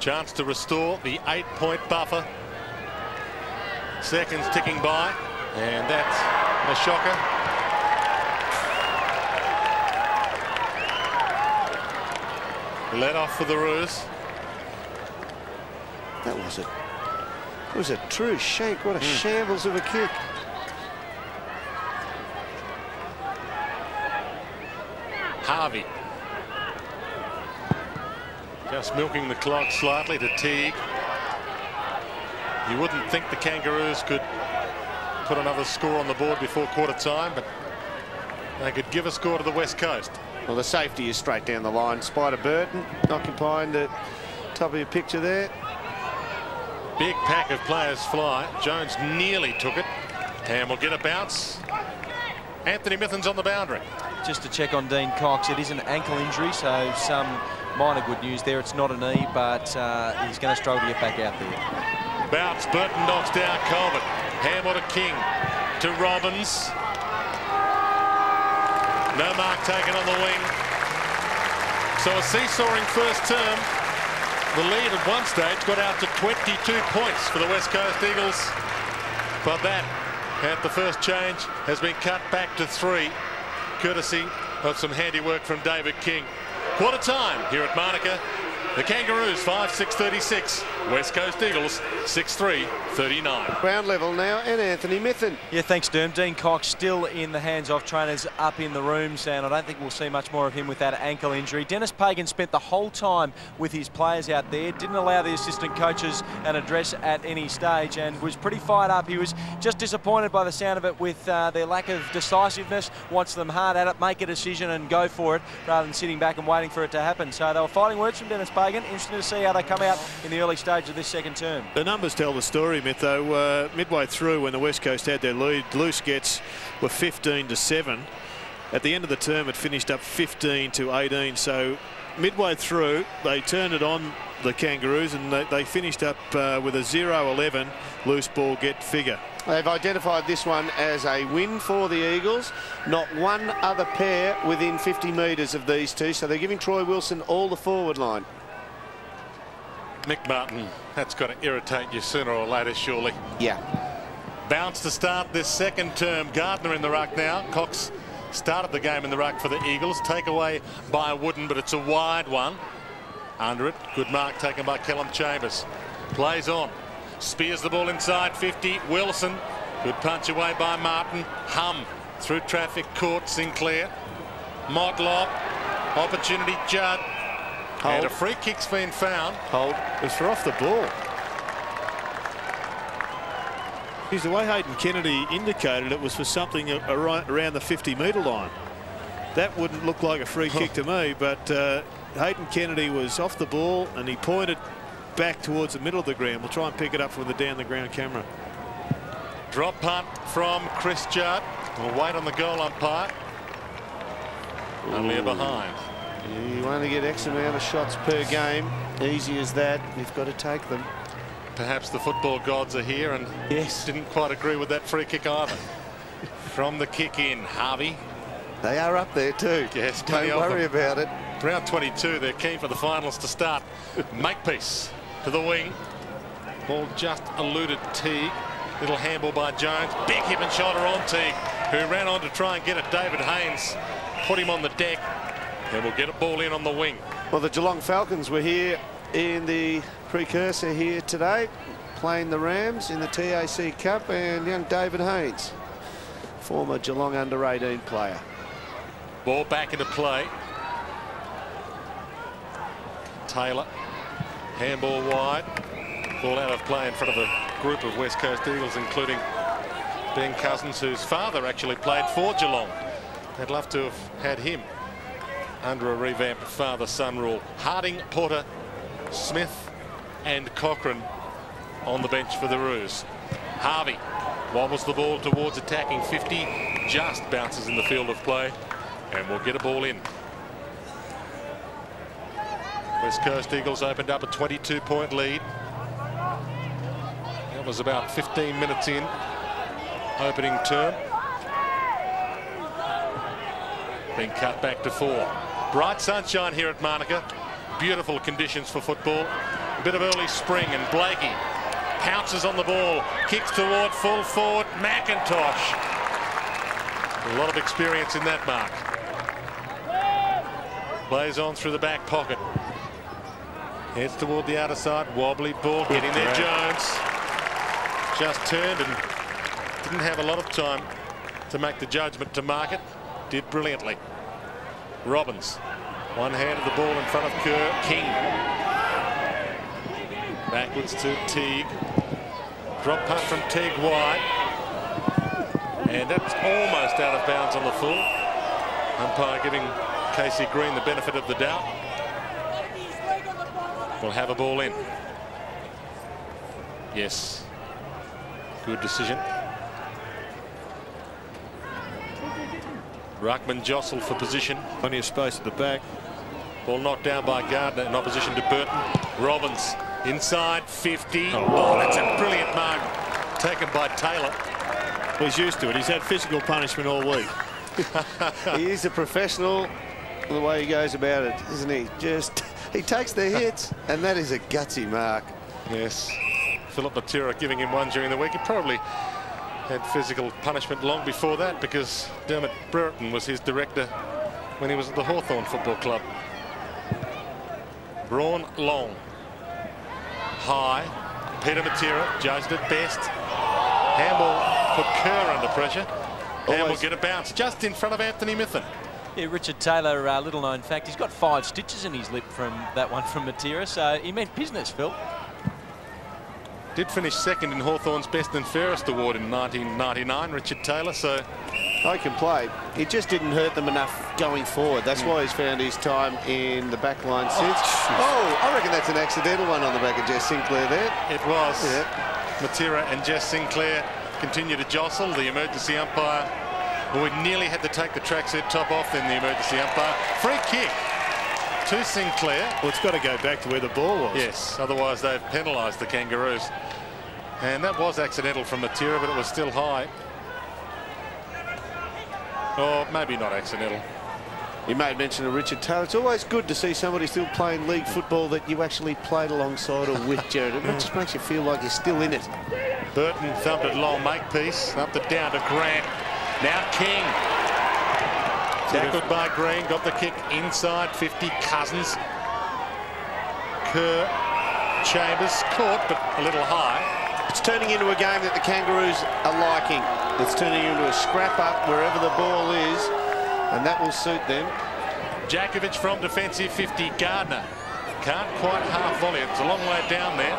Chance to restore the eight-point buffer. Seconds ticking by, and that's a shocker. Let off for the Roos. That was it. It was a true shake. What a mm. shambles of a kick. Harvey. Just milking the clock slightly to Teague. You wouldn't think the Kangaroos could put another score on the board before quarter time, but they could give a score to the West Coast. Well, the safety is straight down the line. Spider Burton occupying the top of your picture there. Big pack of players fly. Jones nearly took it. And will get a bounce. Anthony Mithen's on the boundary. Just to check on Dean Cox, it is an ankle injury, so some minor good news there. It's not a knee, but uh, he's going to struggle to get back out there. Bounce, Burton knocks down Colbert. Hamill to King, to Robbins. No mark taken on the wing. So a seesawing first term the lead at one stage got out to 22 points for the West Coast Eagles. But that, at the first change, has been cut back to three, courtesy of some handiwork from David King. Quarter time here at Manuka. The Kangaroos 5-6-36. West Coast Eagles 6-3-39. Ground level now and Anthony Mithens. Yeah, thanks, Derm. Dean Cox still in the hands of trainers up in the rooms, and I don't think we'll see much more of him with that ankle injury. Dennis Pagan spent the whole time with his players out there, didn't allow the assistant coaches an address at any stage, and was pretty fired up. He was just disappointed by the sound of it with uh, their lack of decisiveness, wants them hard at it, make a decision and go for it, rather than sitting back and waiting for it to happen. So they were fighting words from Dennis Pagan. Interesting to see how they come out in the early stage of this second term. The numbers tell the story, Myth, though. Uh, midway through, when the West Coast had their lead, loose gets were 15 to 7. At the end of the term, it finished up 15 to 18. So midway through, they turned it on the Kangaroos and they, they finished up uh, with a 0-11 loose ball get figure. They've identified this one as a win for the Eagles. Not one other pair within 50 metres of these two, so they're giving Troy Wilson all the forward line. Mick Martin, that's got to irritate you sooner or later, surely. Yeah. Bounce to start this second term. Gardner in the ruck now. Cox started the game in the ruck for the Eagles. Take away by Wooden, but it's a wide one. Under it, good mark taken by Callum Chambers. Plays on. Spears the ball inside 50. Wilson. Good punch away by Martin. Hum through traffic court. Sinclair. Motlop. Opportunity Judd. Hold. And a free kick's been found. Hold. It's for off the ball. He's the way Hayden Kennedy indicated it was for something around the 50 metre line. That wouldn't look like a free kick (laughs) to me, but uh, Hayden Kennedy was off the ball and he pointed back towards the middle of the ground. We'll try and pick it up from the down the ground camera. Drop punt from Chris Judd. We'll wait on the goal umpire. Only a behind. You only get X amount of shots per game. Easy as that. You've got to take them. Perhaps the football gods are here and Yes. didn't quite agree with that free kick either. From the kick in, Harvey. They are up there too. Yes, Don't worry about it. Round 22, they're keen for the finals to start. Makepeace to the wing. Ball just eluded Teague. Little handball by Jones. Big hip and shoulder on Teague, who ran on to try and get it. David Haynes put him on the deck. And we'll get a ball in on the wing. Well, the Geelong Falcons were here in the precursor here today, playing the Rams in the TAC Cup, and young David Haynes, former Geelong under 18 player. Ball back into play. Taylor. Handball wide. Ball out of play in front of a group of West Coast Eagles, including Ben Cousins, whose father actually played for Geelong. They'd love to have had him under a revamped father-son rule. Harding, Porter, Smith and Cochrane on the bench for the Roos. Harvey wobbles the ball towards attacking 50, just bounces in the field of play and we'll get a ball in. West Coast Eagles opened up a 22 point lead. That was about 15 minutes in opening term. Being cut back to four. Bright sunshine here at Manuka. Beautiful conditions for football. A bit of early spring and Blakey pounces on the ball, kicks toward full forward. McIntosh. A lot of experience in that mark. Plays on through the back pocket. Heads toward the outer side. Wobbly ball getting there. Jones just turned and didn't have a lot of time to make the judgment to mark it. Did brilliantly. Robbins. One hand of the ball in front of Kerr. King. Backwards to Teague. Drop punt from Teague wide. And that's almost out of bounds on the full. Umpire giving Casey Green the benefit of the doubt. We'll have a ball in. Yes. Good decision. Ruckman jostled for position. Plenty of space at the back. Ball knocked down by Gardner in opposition to Burton. Robbins inside 50. Oh, oh that's a brilliant mark taken by Taylor. Well, he's used to it. He's had physical punishment all week. (laughs) he is a professional the way he goes about it, isn't he? Just he takes the hits, (laughs) and that is a gutsy mark. Yes. Philip Matera giving him one during the week. He probably had physical punishment long before that because Dermot Brereton was his director when he was at the Hawthorn Football Club. Braun Long. High. Peter Matera judged it best. Handball put Kerr under pressure. And Always- will get a bounce just in front of Anthony Mithen. Yeah, Richard Taylor, uh, little known fact, he's got five stitches in his lip from that one from Matera, so he meant business, Phil. Did finish second in Hawthorn's Best and Fairest Award in 1999, Richard Taylor, so I can play. It just didn't hurt them enough going forward. That's hmm. why he's found his time in the back line since. Oh, oh, I reckon that's an accidental one on the back of Jess Sinclair there. it was. Yeah. Matera and Jess Sinclair continue to jostle. The emergency umpire, well, we nearly had to take the tracksuit top off then the emergency umpire. Free kick to Sinclair. Well, it's got to go back to where the ball was. Yes, otherwise they've penalised the Kangaroos. And that was accidental from Matera, but it was still high. Or maybe not accidental. You made mention of Richard Taylor. It's always good to see somebody still playing league football that you actually played alongside or with, Gerard. It just makes you feel like you're still in it. Burton thumped it long Makepeace. Up the down to Grant. Now King. Tackled by Green. Got the kick inside 50. Cousins. Kerr. Chambers caught, but a little high. It's turning into a game that the Kangaroos are liking. It's turning into a scrap up wherever the ball is, and that will suit them. Jakovich from defensive 50. Gardner. Can't quite half volley. It's a long way down there.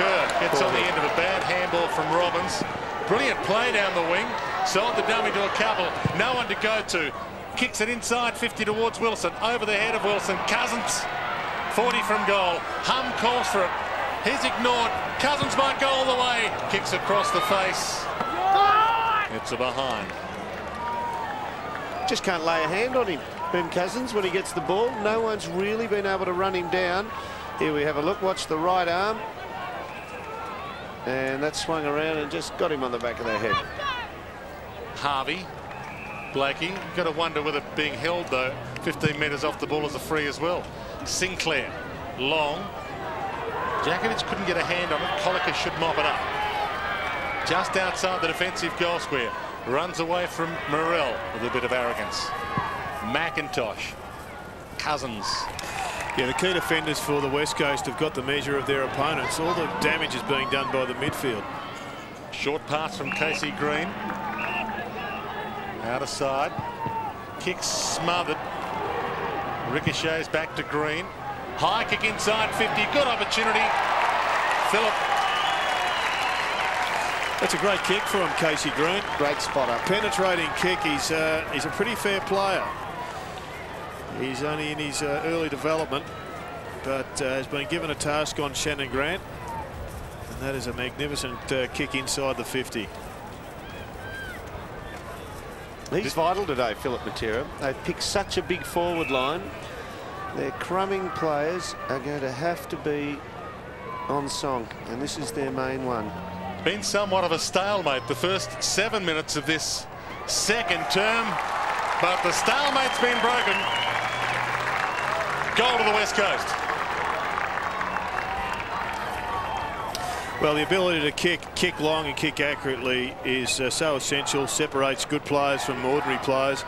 Kerr gets on the end of a bad handball from Robbins. Brilliant play down the wing. Sold the dummy to a couple. No one to go to. Kicks it inside 50 towards Wilson. Over the head of Wilson. Cousins. 40 from goal. Hum calls for it. He's ignored. Cousins might go all the way. Kicks across the face. It's a behind. Just can't lay a hand on him. Ben Cousins when he gets the ball. No one's really been able to run him down. Here we have a look. Watch the right arm. And that swung around and just got him on the back of the head. Harvey. Blakey. Got to wonder whether being held, though, 15 metres off the ball is a free as well. Sinclair. Long. Jakovich couldn't get a hand on it. Colica should mop it up. Just outside the defensive goal square. Runs away from Morrell with a bit of arrogance. McIntosh. Cousins. Yeah, the key defenders for the West Coast have got the measure of their opponents. All the damage is being done by the midfield. Short pass from Casey Green. Out of side. Kick smothered. Ricochets back to Green. High kick inside 50. Good opportunity. Phillip. That's a great kick from Casey Green. Great spot up. Penetrating kick. He's uh, he's a pretty fair player. He's only in his uh, early development, but uh, has been given a task on Shannon Grant. And that is a magnificent uh, kick inside the 50. He's vital today, Philip Matera. They've picked such a big forward line. Their crumbing players are going to have to be on song, and this is their main one. Been somewhat of a stalemate the first seven minutes of this second term, but the stalemate's been broken. Goal to the West Coast. Well, the ability to kick, kick long and kick accurately is uh, so essential. Separates good players from ordinary players.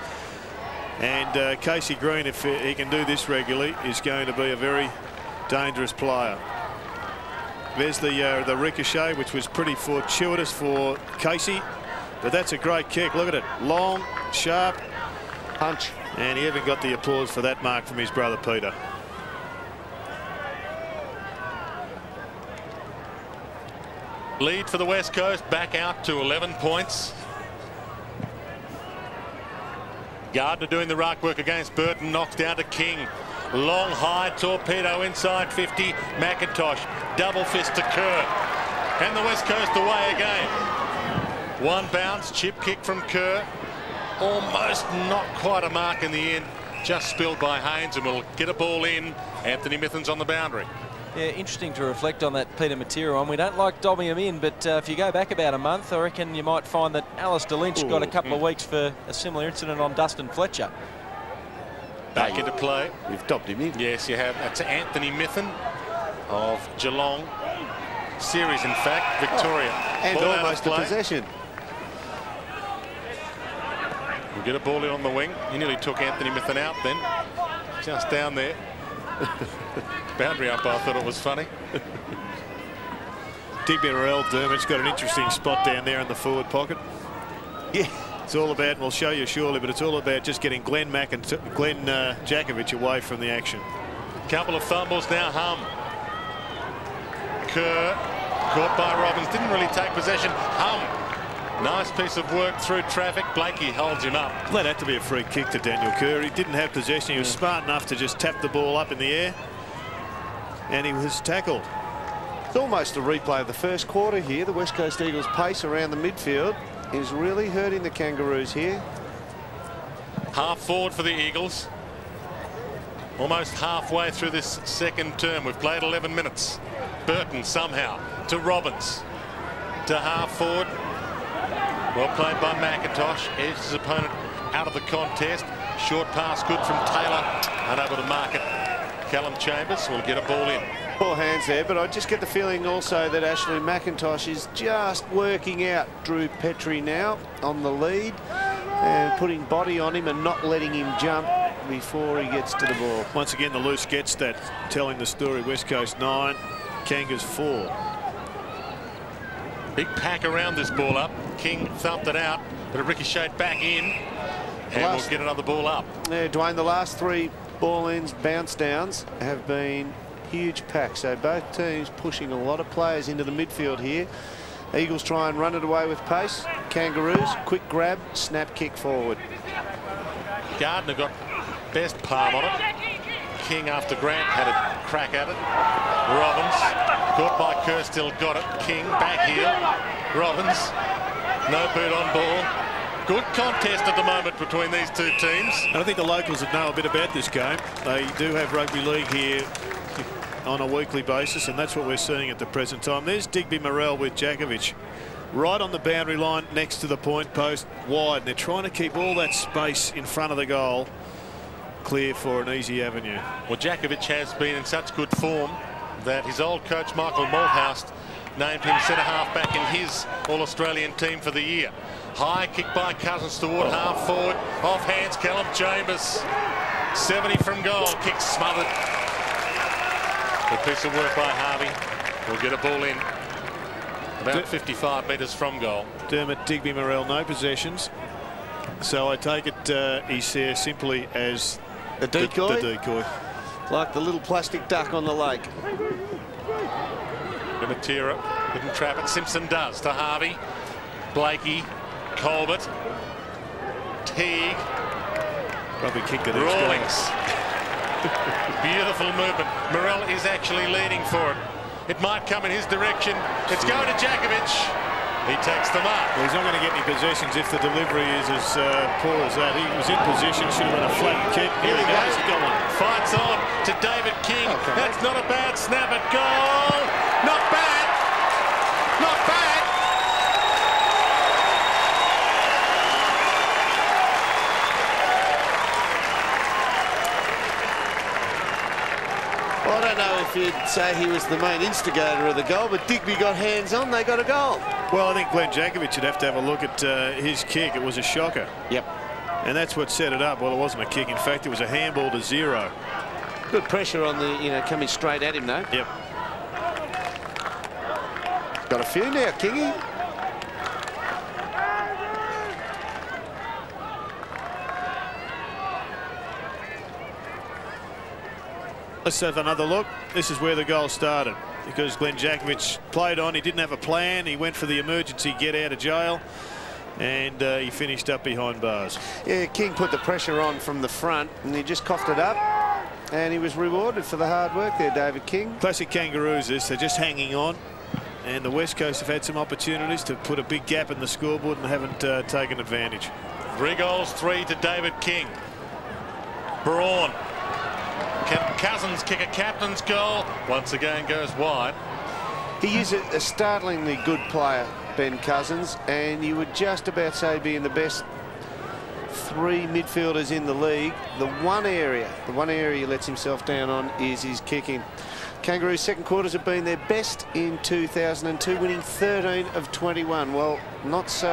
And uh, Casey Green, if he can do this regularly, is going to be a very dangerous player. There's the uh, the ricochet, which was pretty fortuitous for Casey. But that's a great kick. Look at it. Long, sharp. Punch. And he even got the applause for that mark from his brother Peter. Lead for the West Coast back out to 11 points. Gardner doing the ruck work against Burton. Knocks down to King. Long high torpedo inside 50. McIntosh. Double fist to Kerr. And the West Coast away again. One bounce. Chip kick from Kerr. Almost not quite a mark in the end. Just spilled by Haynes and will get a ball in. Anthony Mithen's on the boundary. Yeah, interesting to reflect on that Peter Matera on. We don't like dobbing him in, but uh, if you go back about a month, I reckon you might find that Alistair Lynch Ooh. got a couple mm. of weeks for a similar incident on Dustin Fletcher. Back into play. You've dobbed him in. Yes, you have. That's Anthony Mithen of Geelong. Series, in fact, Victoria. Oh, and ball almost a possession. We'll get a ball in on the wing. He nearly took Anthony Mithen out then. Just down there. (laughs) Boundary umpire thought it was funny. (laughs) Morrell, Dermot's got an interesting spot down there in the forward pocket. Yeah. It's all about, and we'll show you surely, but it's all about just getting Glenn Mack and Glenn uh, Jakovich away from the action. Couple of fumbles now, Hum. Kerr caught by Robbins, didn't really take possession. Hum, nice piece of work through traffic. Blakey holds him up. That had to be a free kick to Daniel Kerr. He didn't have possession. He was mm. smart enough to just tap the ball up in the air, and he was tackled. It's almost a replay of the first quarter here. The West Coast Eagles pace around the midfield is really hurting the Kangaroos here. Half forward for the Eagles. Almost halfway through this second term. We've played 11 minutes. Burton somehow to Robbins. To half forward. Well played by McIntosh. Edged his opponent out of the contest. Short pass good from Taylor. Unable to mark it. Callum Chambers will get a ball in. Poor hands there, but I just get the feeling also that Ashley McIntosh is just working out Drew Petrie now on the lead and putting body on him and not letting him jump before he gets to the ball. Once again, the loose gets that, telling the story. West Coast 9, Kangas 4. Big pack around this ball up. King thumped it out, but it ricocheted back in. And last, we'll get another ball up. Yeah, Dwayne, the last three ball ends, bounce downs have been huge pack. So both teams pushing a lot of players into the midfield here. Eagles try and run it away with pace. Kangaroos, quick grab, snap kick forward. Gardner got best palm on it. King after Grant had a crack at it. Robbins caught by Kirstill, got it. King back heel. Robbins no boot on ball. Good contest at the moment between these two teams. And I think the locals would know a bit about this game. They do have rugby league here on a weekly basis, and that's what we're seeing at the present time. There's Digby Morrell with Jakovich right on the boundary line next to the point post wide. And they're trying to keep all that space in front of the goal clear for an easy avenue. Well, Jakovich has been in such good form that his old coach Michael Malthouse named him centre half back in his All-Australian team for the year. High kick by Cousins toward half forward. Off hands, Callum Chambers. 70 from goal. Kick smothered. Good piece of work by Harvey. We'll get a ball in. About 55 metres from goal. Dermot Digby Morrell, no possessions. So I take it uh, he's there simply as the decoy? The, the decoy. Like the little plastic duck on the lake. The Matera couldn't trap it. Simpson does to Harvey. Blakey, Colbert, Teague. Probably kicked it. Rawlings. (laughs) Beautiful movement. Morrell is actually leading for it. It might come in his direction. It's going to Jakovich. He takes them up. Well, he's not going to get any possessions if the delivery is as uh, poor as that. He was in position, should have run a flat kick. Here, Here he goes. He got one. Fights on to David King. Okay. That's not a bad snap at goal. Not bad. Not bad. Well, I don't know if you'd say he was the main instigator of the goal, but Digby got hands on, they got a goal. Well, I think Glenn Jakovich would have to have a look at uh, his kick. It was a shocker. Yep. And that's what set it up. Well, it wasn't a kick. In fact, it was a handball to zero. Good pressure on the, you know, coming straight at him, though. Yep. Got a few now, Kingy. Let's have another look. This is where the goal started because Glenn Jakovich played on. He didn't have a plan. He went for the emergency get out of jail and uh, he finished up behind bars. Yeah, King put the pressure on from the front and he just coughed it up and he was rewarded for the hard work there, David King. Classic Kangaroos this. They're just hanging on and the West Coast have had some opportunities to put a big gap in the scoreboard and haven't uh, taken advantage. Three goals, three to David King. Braun can Cousins kick a captain's goal? Once again goes wide. He is a, a startlingly good player, Ben Cousins, and you would just about say being the best three midfielders in the league. The one area, the one area he lets himself down on is his kicking. Kangaroos second quarters have been their best in 2002, winning 13 of 21. Well, not so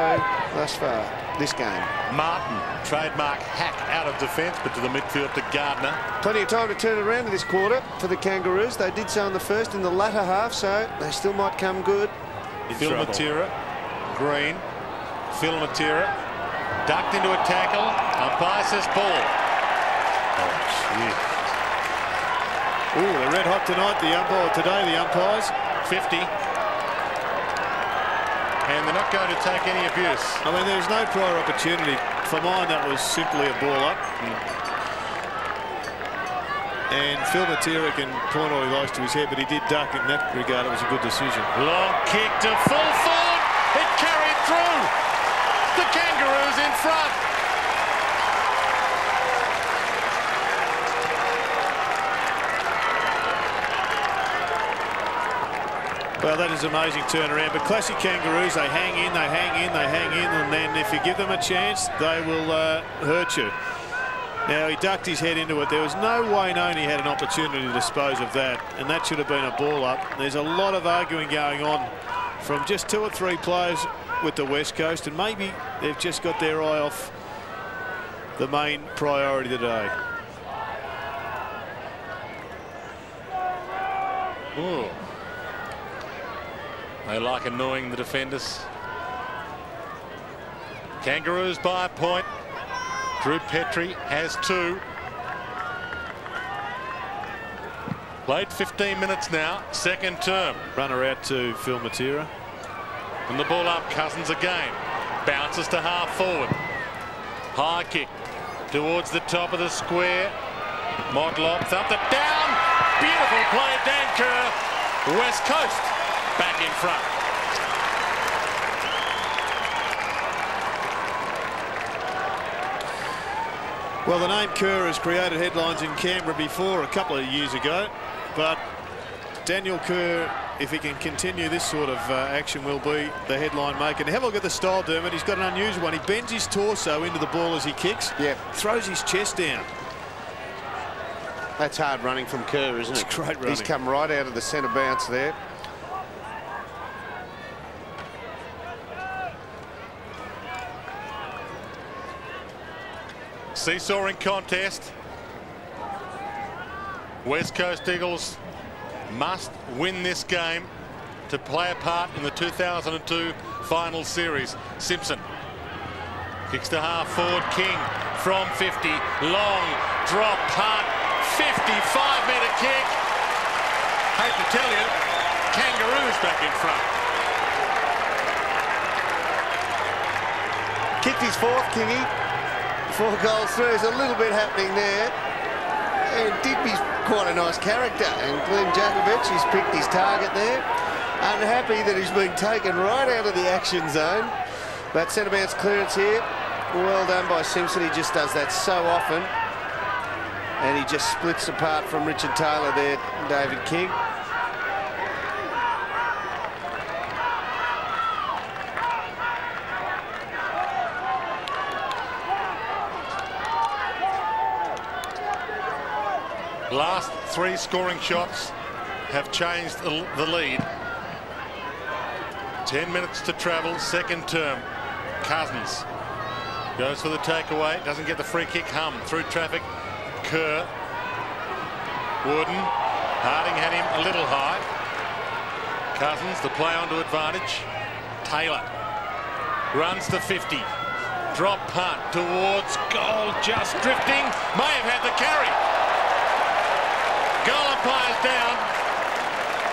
thus far this game. Martin, trademark hack out of defence, but to the midfield to Gardner. Plenty of time to turn around in this quarter for the Kangaroos. They did so in the first, in the latter half, so they still might come good. In Phil trouble. Matera, Green, Phil Matera, ducked into a tackle. Umpire says ball. Oh, Ooh, they're red hot tonight. The umpire today, the umpires. 50. And they're not going to take any abuse. I mean, there's no prior opportunity. For mine, that was simply a ball up. Mm. And Phil Matera can point all he likes to his head, but he did duck. In that regard, it was a good decision. Long kick to full forward. It carried through. The Kangaroos in front. Well, that is an amazing turnaround. But classic Kangaroos, they hang in, they hang in, they hang in, and then if you give them a chance, they will uh, hurt you. Now, he ducked his head into it. There was no way known he had an opportunity to dispose of that, and that should have been a ball up. There's a lot of arguing going on from just two or three players with the West Coast, and maybe they've just got their eye off the main priority today. Ooh. They like annoying the defenders. Kangaroos by a point. Drew Petrie has two. Played 15 minutes now, second term. Runner out to Phil Matera. And the ball up, Cousins again. Bounces to half forward. High kick towards the top of the square. Motlop up it down. Beautiful play, Dan Kerr. West Coast back in front. Well, the name Kerr has created headlines in Canberra before a couple of years ago, but Daniel Kerr, if he can continue this sort of uh, action, will be the headline maker. And have a look at the style, Dermot. He's got an unusual one. He bends his torso into the ball as he kicks. Yep. Throws his chest down. That's hard running from Kerr, isn't it? It's great He's come right out of the centre bounce there. Seesawing contest. West Coast Eagles must win this game to play a part in the 2002 final series. Simpson kicks to half forward. King from 50. Long drop punt. 55 metre kick. Hate to tell you, Kangaroos back in front. Kicked his fourth, Kingy. Four goals through. There's a little bit happening there. And Digby's quite a nice character. And Glenn Jakovich, he's picked his target there. Unhappy that he's been taken right out of the action zone. But centre bounce clearance here. Well done by Simpson. He just does that so often. And he just splits apart from Richard Taylor there, David King. Last three scoring shots have changed the, lead. 10 minutes to travel, second term. Cousins goes for the takeaway, doesn't get the free kick hum through traffic. Kerr, Wooden, Harding had him a little high. Cousins, the play onto advantage. Taylor runs to 50. Drop punt towards goal, just drifting. May have had the carry. Umpire's down.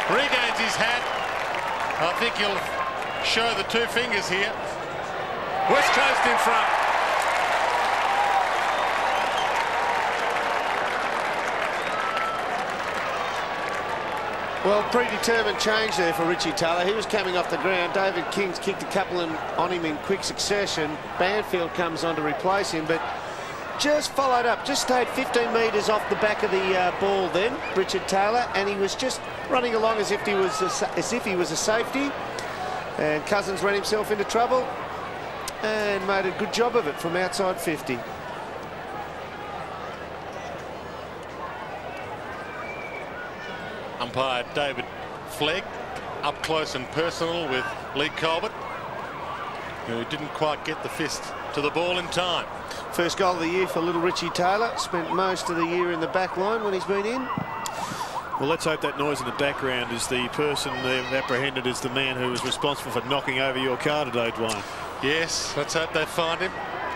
Regains his hat. I think he'll show the two fingers here. West Coast in front. Well, predetermined change there for Richie Taylor. He was coming off the ground. David King's kicked a couple on him in quick succession. Banfield comes on to replace him, but just followed up, just stayed 15 metres off the back of the uh, ball then, Richard Taylor, and he was just running along as if he was a, as if he was a safety. And Cousins ran himself into trouble and made a good job of it from outside 50. Umpire David Flegg up close and personal with Leigh Colbert, who didn't quite get the fist to the ball in time. First goal of the year for little Richie Taylor. Spent most of the year in the back line when he's been in. Well, let's hope that noise in the background is the person they've apprehended as the man who was responsible for knocking over your car today, Dwayne. Yes, let's hope they find him.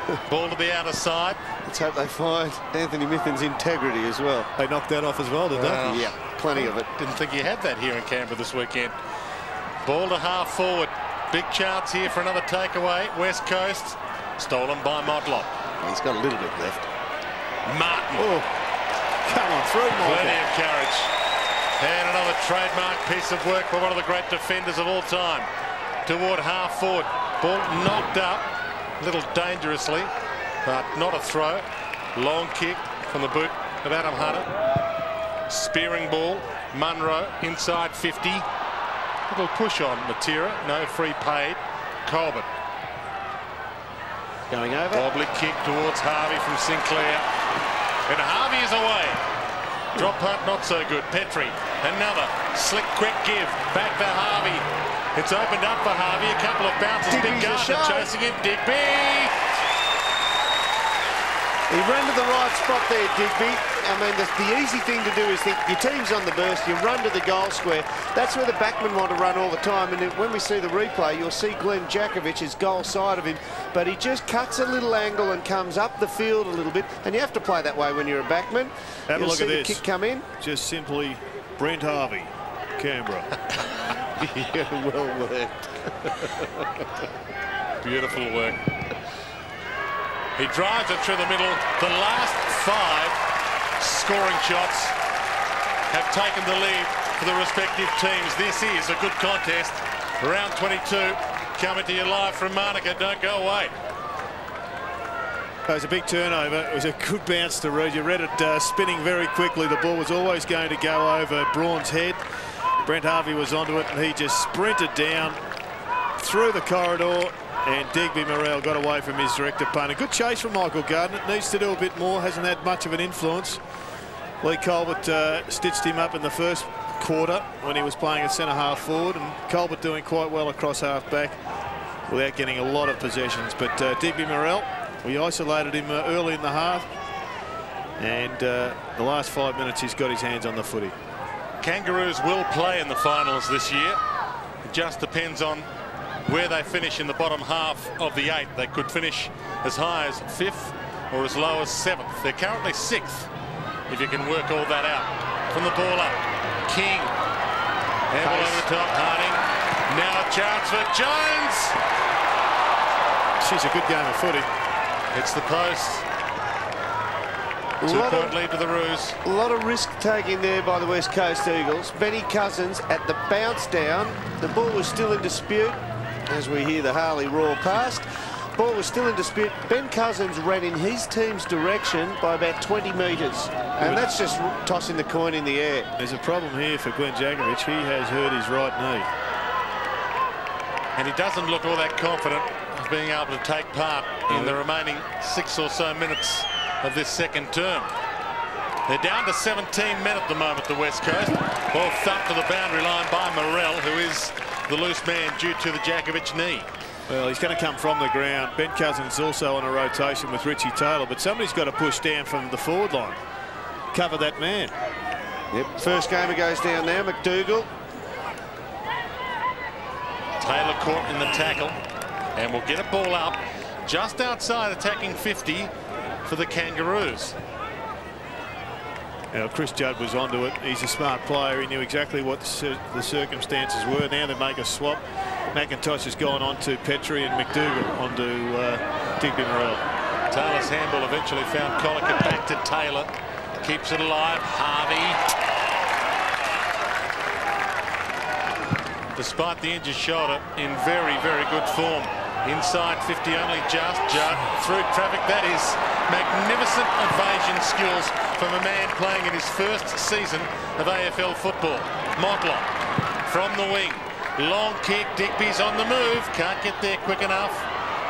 (laughs) Ball to the outer side. Let's hope they find Anthony Mithen's integrity as well. They knocked that off as well, did they? Yeah, plenty of it. Didn't think you had that here in Canberra this weekend. Ball to half forward. Big chance here for another takeaway. West Coast. Stolen by Motlop. He's got a little bit left. Martin. Oh, come on through, Plenty Michael. of courage. And another trademark piece of work by one of the great defenders of all time. Toward half forward. Ball knocked up. A little dangerously, but not a throw. Long kick from the boot of Adam Hunter. Spearing ball. Munro inside 50. Little push on Matera. No free paid. Colbert. Going over. Wobbly kick towards Harvey from Sinclair. And Harvey is away. Drop punt not so good. Petrie. Another slick quick give. Back to Harvey. It's opened up for Harvey. A couple of bounces. Big Digby's a Gardner chasing him. Digby. He ran to the right spot there, Digby. I mean, the, the easy thing to do is think your team's on the burst, you run to the goal square. That's where the backmen want to run all the time. And when we see the replay, you'll see Glenn Jakovich is goal side of him. But he just cuts a little angle and comes up the field a little bit. And you have to play that way when you're a backman. Have a you'll look see at the this. kick come in. Just simply Brent Harvey, Canberra. (laughs) yeah, well worked. (laughs) Beautiful work. He drives it through the middle. The last five scoring shots have taken the lead for the respective teams. This is a good contest. Round 22 coming to you live from Manuka. Don't go away. It was a big turnover. It was a good bounce to read. You read it uh, spinning very quickly. The ball was always going to go over Braun's head. Brent Harvey was onto it and he just sprinted down through the corridor and Digby Morrell got away from his direct opponent. Good chase from Michael Gardner. Needs to do a bit more. Hasn't had much of an influence. Leigh Colbert uh, stitched him up in the first quarter when he was playing at centre half forward and Colbert doing quite well across half back without getting a lot of possessions. But uh, Digby Morrell, we isolated him uh, early in the half and uh, the last five minutes he's got his hands on the footy. Kangaroos will play in the finals this year. It just depends on where they finish in the bottom half of the eight. They could finish as high as fifth or as low as seventh. They're currently sixth, if you can work all that out. From the ball up, King. Handball over the top, Harding. Now a chance for Jones. She's a good game of footy. It's the post. Two-point lead to the Roos. A lot of risk taking there by the West Coast Eagles. Benny Cousins at the bounce down. The ball was still in dispute as we hear the Harley roar past. Ball was still in dispute. Ben Cousins ran in his team's direction by about 20 metres. And that's just tossing the coin in the air. There's a problem here for Glenn Jakovich. He has hurt his right knee. And he doesn't look all that confident of being able to take part in the remaining six or so minutes of this second term. They're down to 17 men at the moment, the West Coast. Ball thumped to the boundary line by Morrell, who is the loose man due to the Jakovich knee. Well, he's going to come from the ground. Ben Cousins also on a rotation with Richie Taylor, but somebody's got to push down from the forward line. Cover that man. Yep, first gamer goes down now, McDougall. Taylor caught in the tackle and will get a ball up just outside attacking 50 for the Kangaroos. Now, Chris Judd was onto it. He's a smart player. He knew exactly what the circumstances were. Now they make a swap. McIntosh has gone on to Petrie and McDougall onto uh, Digby Morrell. Taylor's handball eventually found Collicutt back to Taylor. Keeps it alive. Harvey. Despite the injured shoulder, in very, very good form. Inside 50 only just. Judd through traffic. That is magnificent evasion skills from a man playing in his first season of AFL football. Motlop from the wing. Long kick. Digby's on the move. Can't get there quick enough.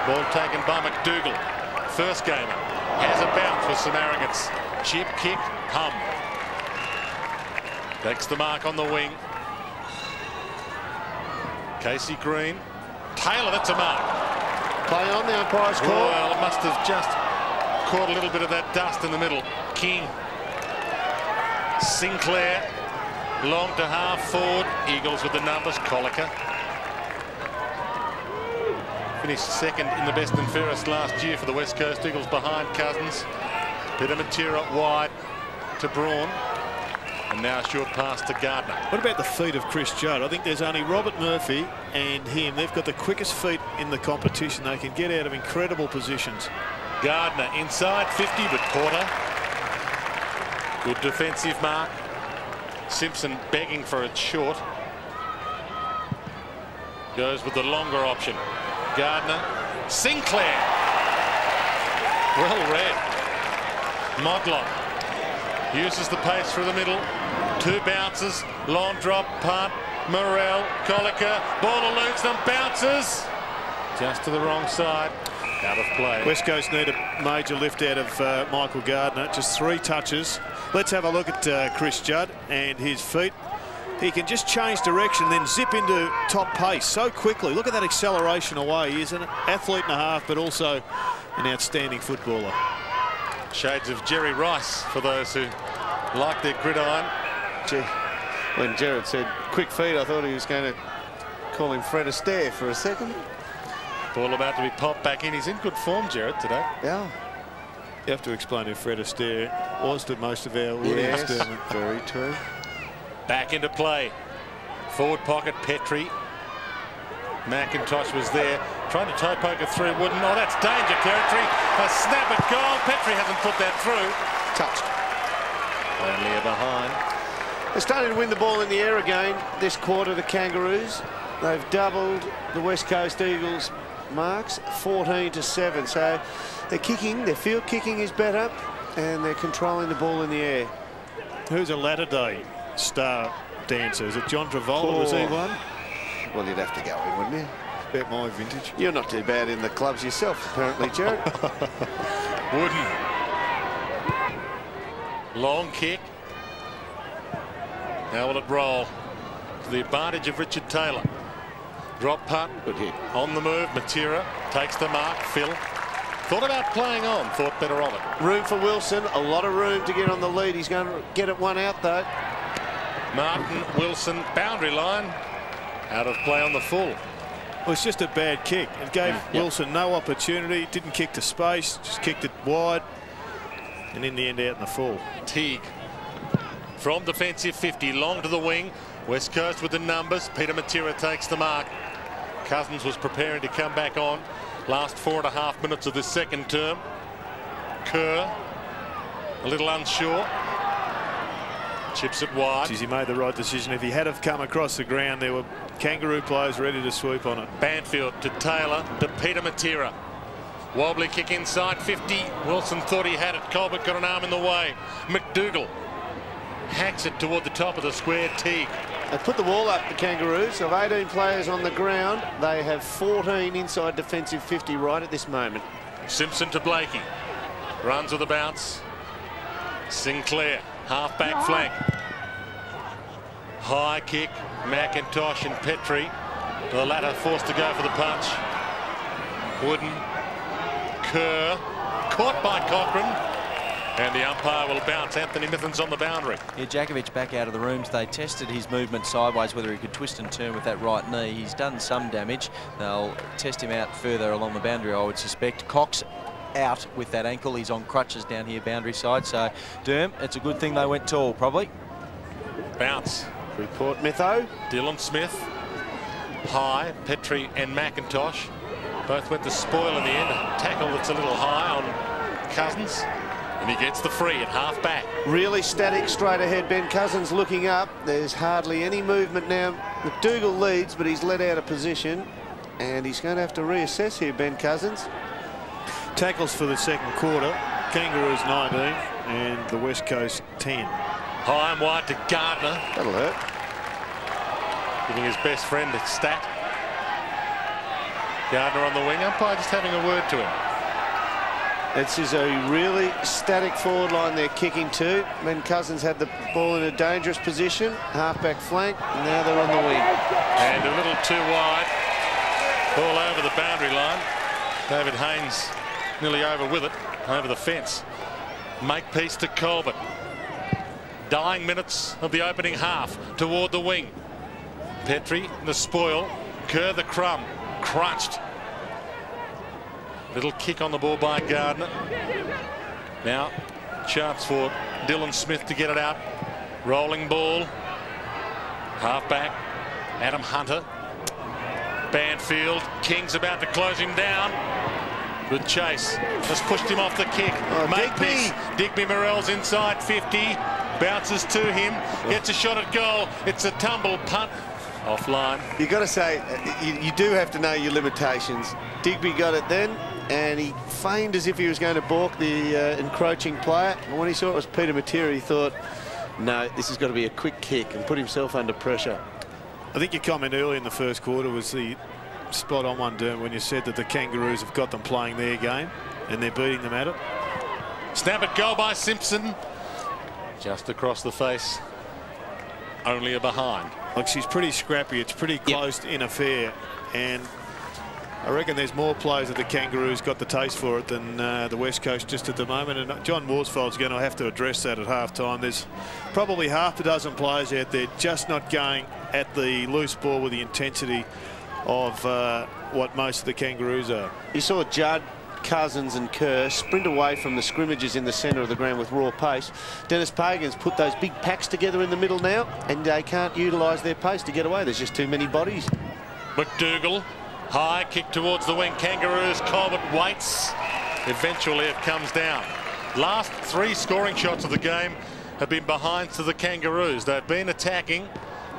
Ball taken by McDougall. First gamer. Has a bounce for some arrogance. Chip kick. Humm. Takes the mark on the wing. Casey Green. Taylor, that's a mark. Play on the umpire's call. Well, it must have just caught a little bit of that dust in the middle. King. Sinclair. Long to half forward. Eagles with the numbers. Collicutt. Finished second in the best and fairest last year for the West Coast Eagles behind Cousins. Peter Matera wide to Braun. And now a short pass to Gardner. What about the feet of Chris Judd? I think there's only Robert Murphy and him. They've got the quickest feet in the competition. They can get out of incredible positions. Gardner inside 50, but Porter. Good defensive mark. Simpson begging for it short. Goes with the longer option. Gardner. Sinclair. Well read. Motlop uses the pace through the middle. Two bounces. Long drop. Punt. Morrell. Collicutt. Ball eludes them. Bounces. Just to the wrong side. Out of play. West Coast need a major lift out of uh, Michael Gardner. Just three touches. Let's have a look at uh, Chris Judd and his feet. He can just change direction, then zip into top pace so quickly. Look at that acceleration away. He's an athlete and a half, but also an outstanding footballer. Shades of Jerry Rice for those who like their gridiron. When Jared said quick feet, I thought he was going to call him Fred Astaire for a second. Ball about to be popped back in. He's in good form, Jared, today. Yeah. You have to explain who Fred Astaire was to most of our audience. Yes, very true. Back into play. Forward pocket, Petrie. McIntosh was there, trying to toe poke it through Wooden. Oh, that's danger territory. A snap at goal. Petrie hasn't put that through. Touched. Only a behind. They're starting to win the ball in the air again this quarter, the Kangaroos. They've doubled the West Coast Eagles marks, 14 to 7. So they're kicking, their field kicking is better, and they're controlling the ball in the air. Who's a latter day star dancer? Is it John Travolta? Was he one? Well, you'd have to go in, wouldn't you? About my vintage. You're not too bad in the clubs yourself, apparently, Jared. (laughs) Wooden. Long kick. How will it roll? To the advantage of Richard Taylor. Drop punt. Good hit. On the move. Matera takes the mark. Phil. Thought about playing on. Thought better of it. Room for Wilson, a lot of room to get on the lead. He's going to get it one out, though. Martin, Wilson, boundary line. Out of play on the full. Well, it's just a bad kick. It gave Wilson no opportunity. Didn't kick to space. Just kicked it wide. And in the end, out in the full. Teague from defensive 50 long to the wing West Coast with the numbers Peter Matera takes the mark Cousins was preparing to come back on last four and a half minutes of this second term Kerr a little unsure chips it wide Geez, he made the right decision. If he had have come across the ground, there were kangaroo players ready to swoop on it. Banfield to Taylor to Peter Matera wobbly kick inside 50 Wilson thought he had it Colbert got an arm in the way McDougall hacks it toward the top of the square. Teague. They put the wall up, the Kangaroos. Of 18 players on the ground, they have 14 inside defensive 50 right at this moment. Simpson to Blakey. Runs with a bounce. Sinclair, half back flank. High kick. McIntosh and Petrie. The latter forced to go for the punch. Wooden. Kerr. Caught by Cochrane. And the umpire will bounce Anthony Mithen's on the boundary. Yeah, Jakovich back out of the rooms. They tested his movement sideways, whether he could twist and turn with that right knee. He's done some damage. They'll test him out further along the boundary, I would suspect. Cox out with that ankle. He's on crutches down here, boundary side. So, Derm, it's a good thing they went tall, probably. Bounce. Report Mitho. Dylan Smith. High. Petrie and McIntosh. Both went to spoil in the end. Tackle that's a little high on Cousins. And he gets the free at half back. Really static straight ahead. Ben Cousins looking up. There's hardly any movement now. McDougall leads, but he's let out of position. And he's going to have to reassess here, Ben Cousins. Tackles for the second quarter. Kangaroos 19 and the West Coast 10. High and wide to Gardner. That'll hurt. Giving his best friend a stat. Gardner on the wing. Umpire just having a word to him. This is a really static forward line they're kicking to. Ben Cousins had the ball in a dangerous position. Halfback flank. Now they're on the wing. And a little too wide. Ball over the boundary line. David Haynes nearly over with it. Over the fence. Makepeace to Colbert. Dying minutes of the opening half toward the wing. Petrie the spoil. Kerr the crumb. Crunched. Little kick on the ball by Gardner. Now, chance for Dylan Smith to get it out. Rolling ball. Halfback. Adam Hunter. Banfield. King's about to close him down. Good chase. Just pushed him off the kick. Oh, Make Digby. Digby Morrell's inside 50. Bounces to him. Gets a shot at goal. It's a tumble punt. Offline. You've got to say, you, you do have to know your limitations. Digby got it then, and he feigned as if he was going to balk the uh, encroaching player. And when he saw it was Peter Matera, he thought, no, this has got to be a quick kick, and put himself under pressure. I think your comment early in the first quarter was the spot on one, Derm, when you said that the Kangaroos have got them playing their game and they're beating them at it. Snap at goal by Simpson. Just across the face. Only a behind. Look, she's pretty scrappy. It's pretty close in affair. And I reckon there's more players that the Kangaroos got the taste for it than uh, the West Coast just at the moment. And John Worsfold's going to have to address that at half time. There's probably half a dozen players out there just not going at the loose ball with the intensity of uh, what most of the Kangaroos are. You saw Judd, Cousins and Kerr sprint away from the scrimmages in the centre of the ground with raw pace. Dennis Pagan's put those big packs together in the middle now, and they can't utilise their pace to get away. There's just too many bodies. McDougall, high kick towards the wing. Kangaroos, Colbert waits. Eventually it comes down. Last three scoring shots of the game have been behind to the Kangaroos. They've been attacking,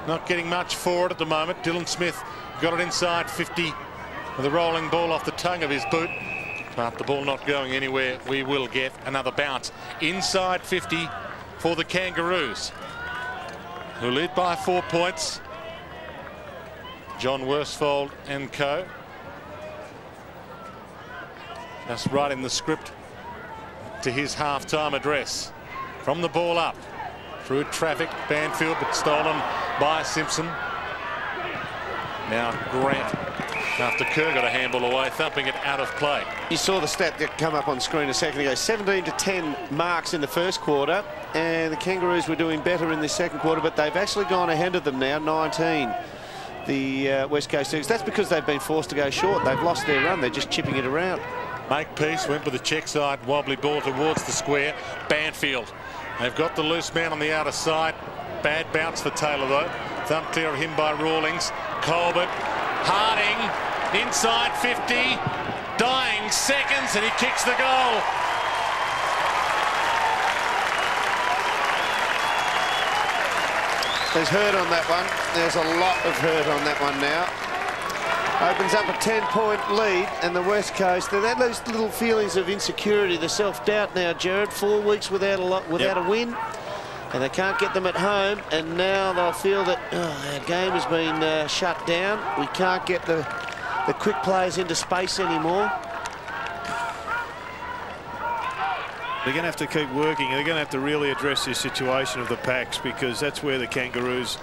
not getting much forward at the moment. Dylan Smith got it inside 50 with a rolling ball off the tongue of his boot. But the ball not going anywhere. We will get another bounce inside 50 for the Kangaroos, who lead by four points. John Worsfold and co. That's right in the script to his half-time address. From the ball up, through traffic, Banfield, but stolen by Simpson. Now Grant after Kerr got a handball away, thumping it out of play. You saw the stat that come up on screen a second ago. 17 to 10 marks in the first quarter, and the Kangaroos were doing better in the second quarter, but they've actually gone ahead of them now, 19. The uh, West Coast Eagles. That's because they've been forced to go short. They've lost their run. They're just chipping it around. Makepeace went with the check side, wobbly ball towards the square. Banfield. They've got the loose man on the outer side. Bad bounce for Taylor, though. Thump clear of him by Rawlings. Colbert Harding inside 50, dying seconds, and he kicks the goal. There's hurt on that one. There's a lot of hurt on that one now. Opens up a 10-point lead, and the West Coast, they had those little feelings of insecurity, the self-doubt now, Jared. Four weeks without a lot, without yep. a win and they can't get them at home and now they'll feel that oh, our game has been uh, shut down we can't get the the quick players into space anymore they're going to have to keep working they're going to have to really address this situation of the packs because that's where the kangaroos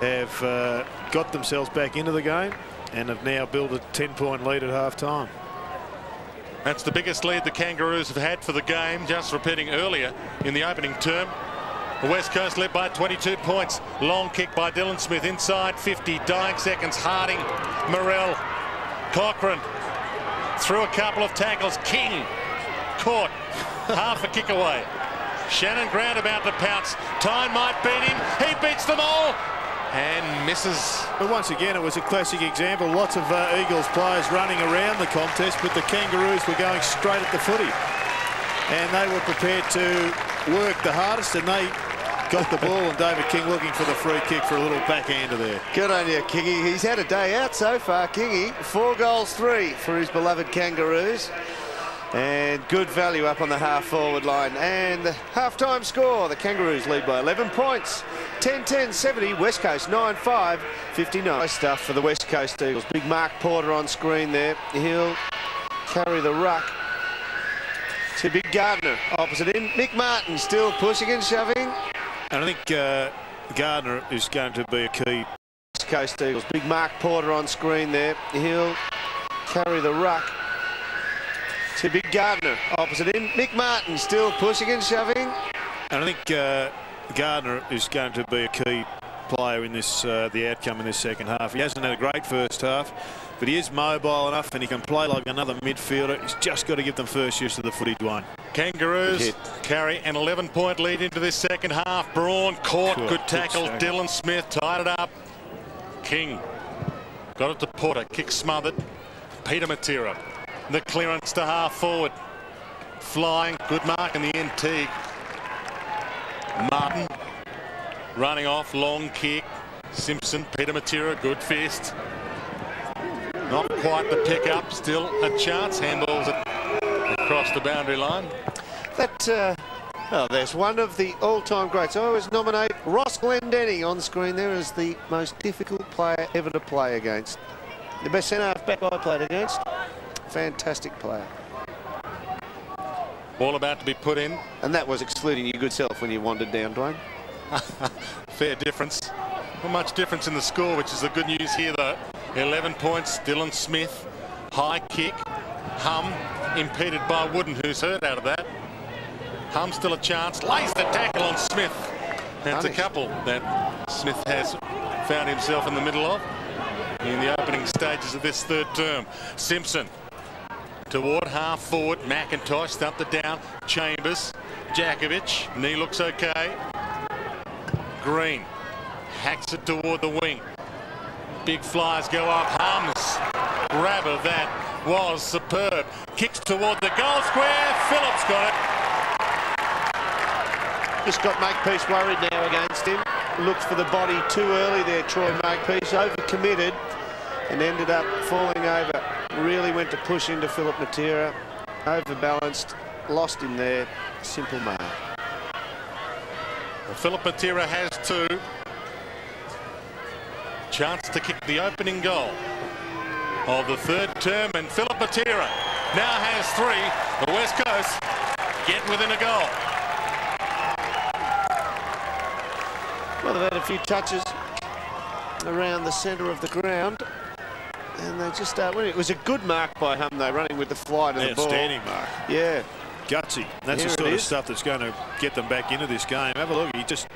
have uh, got themselves back into the game and have now built a 10 point lead at half time that's the biggest lead the Kangaroos have had for the game, just repeating earlier in the opening term. The West Coast led by 22 points. Long kick by Dylan Smith inside 50. Dying seconds. Harding, Morrell, Cochrane through a couple of tackles. King caught half a kick away. Shannon Grant about to pounce. Time might beat him. He beats them all and misses. But once again, it was a classic example. Lots of uh, Eagles players running around the contest, but the Kangaroos were going straight at the footy. And they were prepared to work the hardest, and they got the ball, and David King looking for the free kick for a little backhander there. Good on you, Kingy. He's had a day out so far, Kingy. Four goals, three for his beloved Kangaroos. And good value up on the half-forward line. And the half-time score, the Kangaroos lead by 11 points. 10-10, 70, West Coast 9-5, 59. Nice stuff for the West Coast Eagles. Big Mark Porter on screen there. He'll carry the ruck to Big Gardner opposite him. Mick Martin still pushing and shoving. And I think uh, Gardner is going to be a key. West Coast Eagles. Big Mark Porter on screen there. He'll carry the ruck to Big Gardner opposite him. Mick Martin still pushing and shoving. And I think uh, Gardner is going to be a key player in this uh, the outcome in this second half. He hasn't had a great first half, but he is mobile enough and he can play like another midfielder. He's just got to give them first use of the footy, Dwayne. Kangaroos carry an 11-point lead into this second half. Braun caught, good, good tackle. Good Dylan Smith tied it up. King got it to Porter, kick smothered. Peter Matera the clearance to half forward. Flying, good mark in the Teague. Martin running off, long kick. Simpson, Peter Matera, good fist. Not quite the pickup, still a chance. Handballs it across the boundary line. That, uh, well, there's one of the all-time greats. I always nominate Ross Glendinning on screen there as the most difficult player ever to play against. The best centre-half back I played against. Fantastic player. Ball about to be put in. And that was excluding your good self when you wandered down, Dwayne. (laughs) Fair difference. Not much difference in the score, which is the good news here, though. 11 points, Dylan Smith. High kick. Humm impeded by Wooden, who's hurt out of that. Humm still a chance. Lays the tackle on Smith. That's a couple that Smith has found himself in the middle of in the opening stages of this third term. Simpson toward half forward. McIntosh stumped it down. Chambers. Jakovich. Knee looks okay. Green hacks it toward the wing. big flies go up. Humm's grab of that was superb. Kicks toward the goal square. Phillips got it. Just got Makepeace worried now against him. Looked for the body too early there, Troy Makepeace. Overcommitted and ended up falling over. Really went to push into Philip Matera. Overbalanced, lost him there. Simple mark. Well, Philip Matera has two. Chance to kick the opening goal of the third term, and Philip Matera now has three. The West Coast get within a goal. Well, they've had a few touches around the centre of the ground. And they just uh, start winning. It was a good mark by Humm, though, running with the fly to the ball. Outstanding mark. Yeah. Gutsy. That's Here the sort of stuff that's going to get them back into this game. Have a look. He just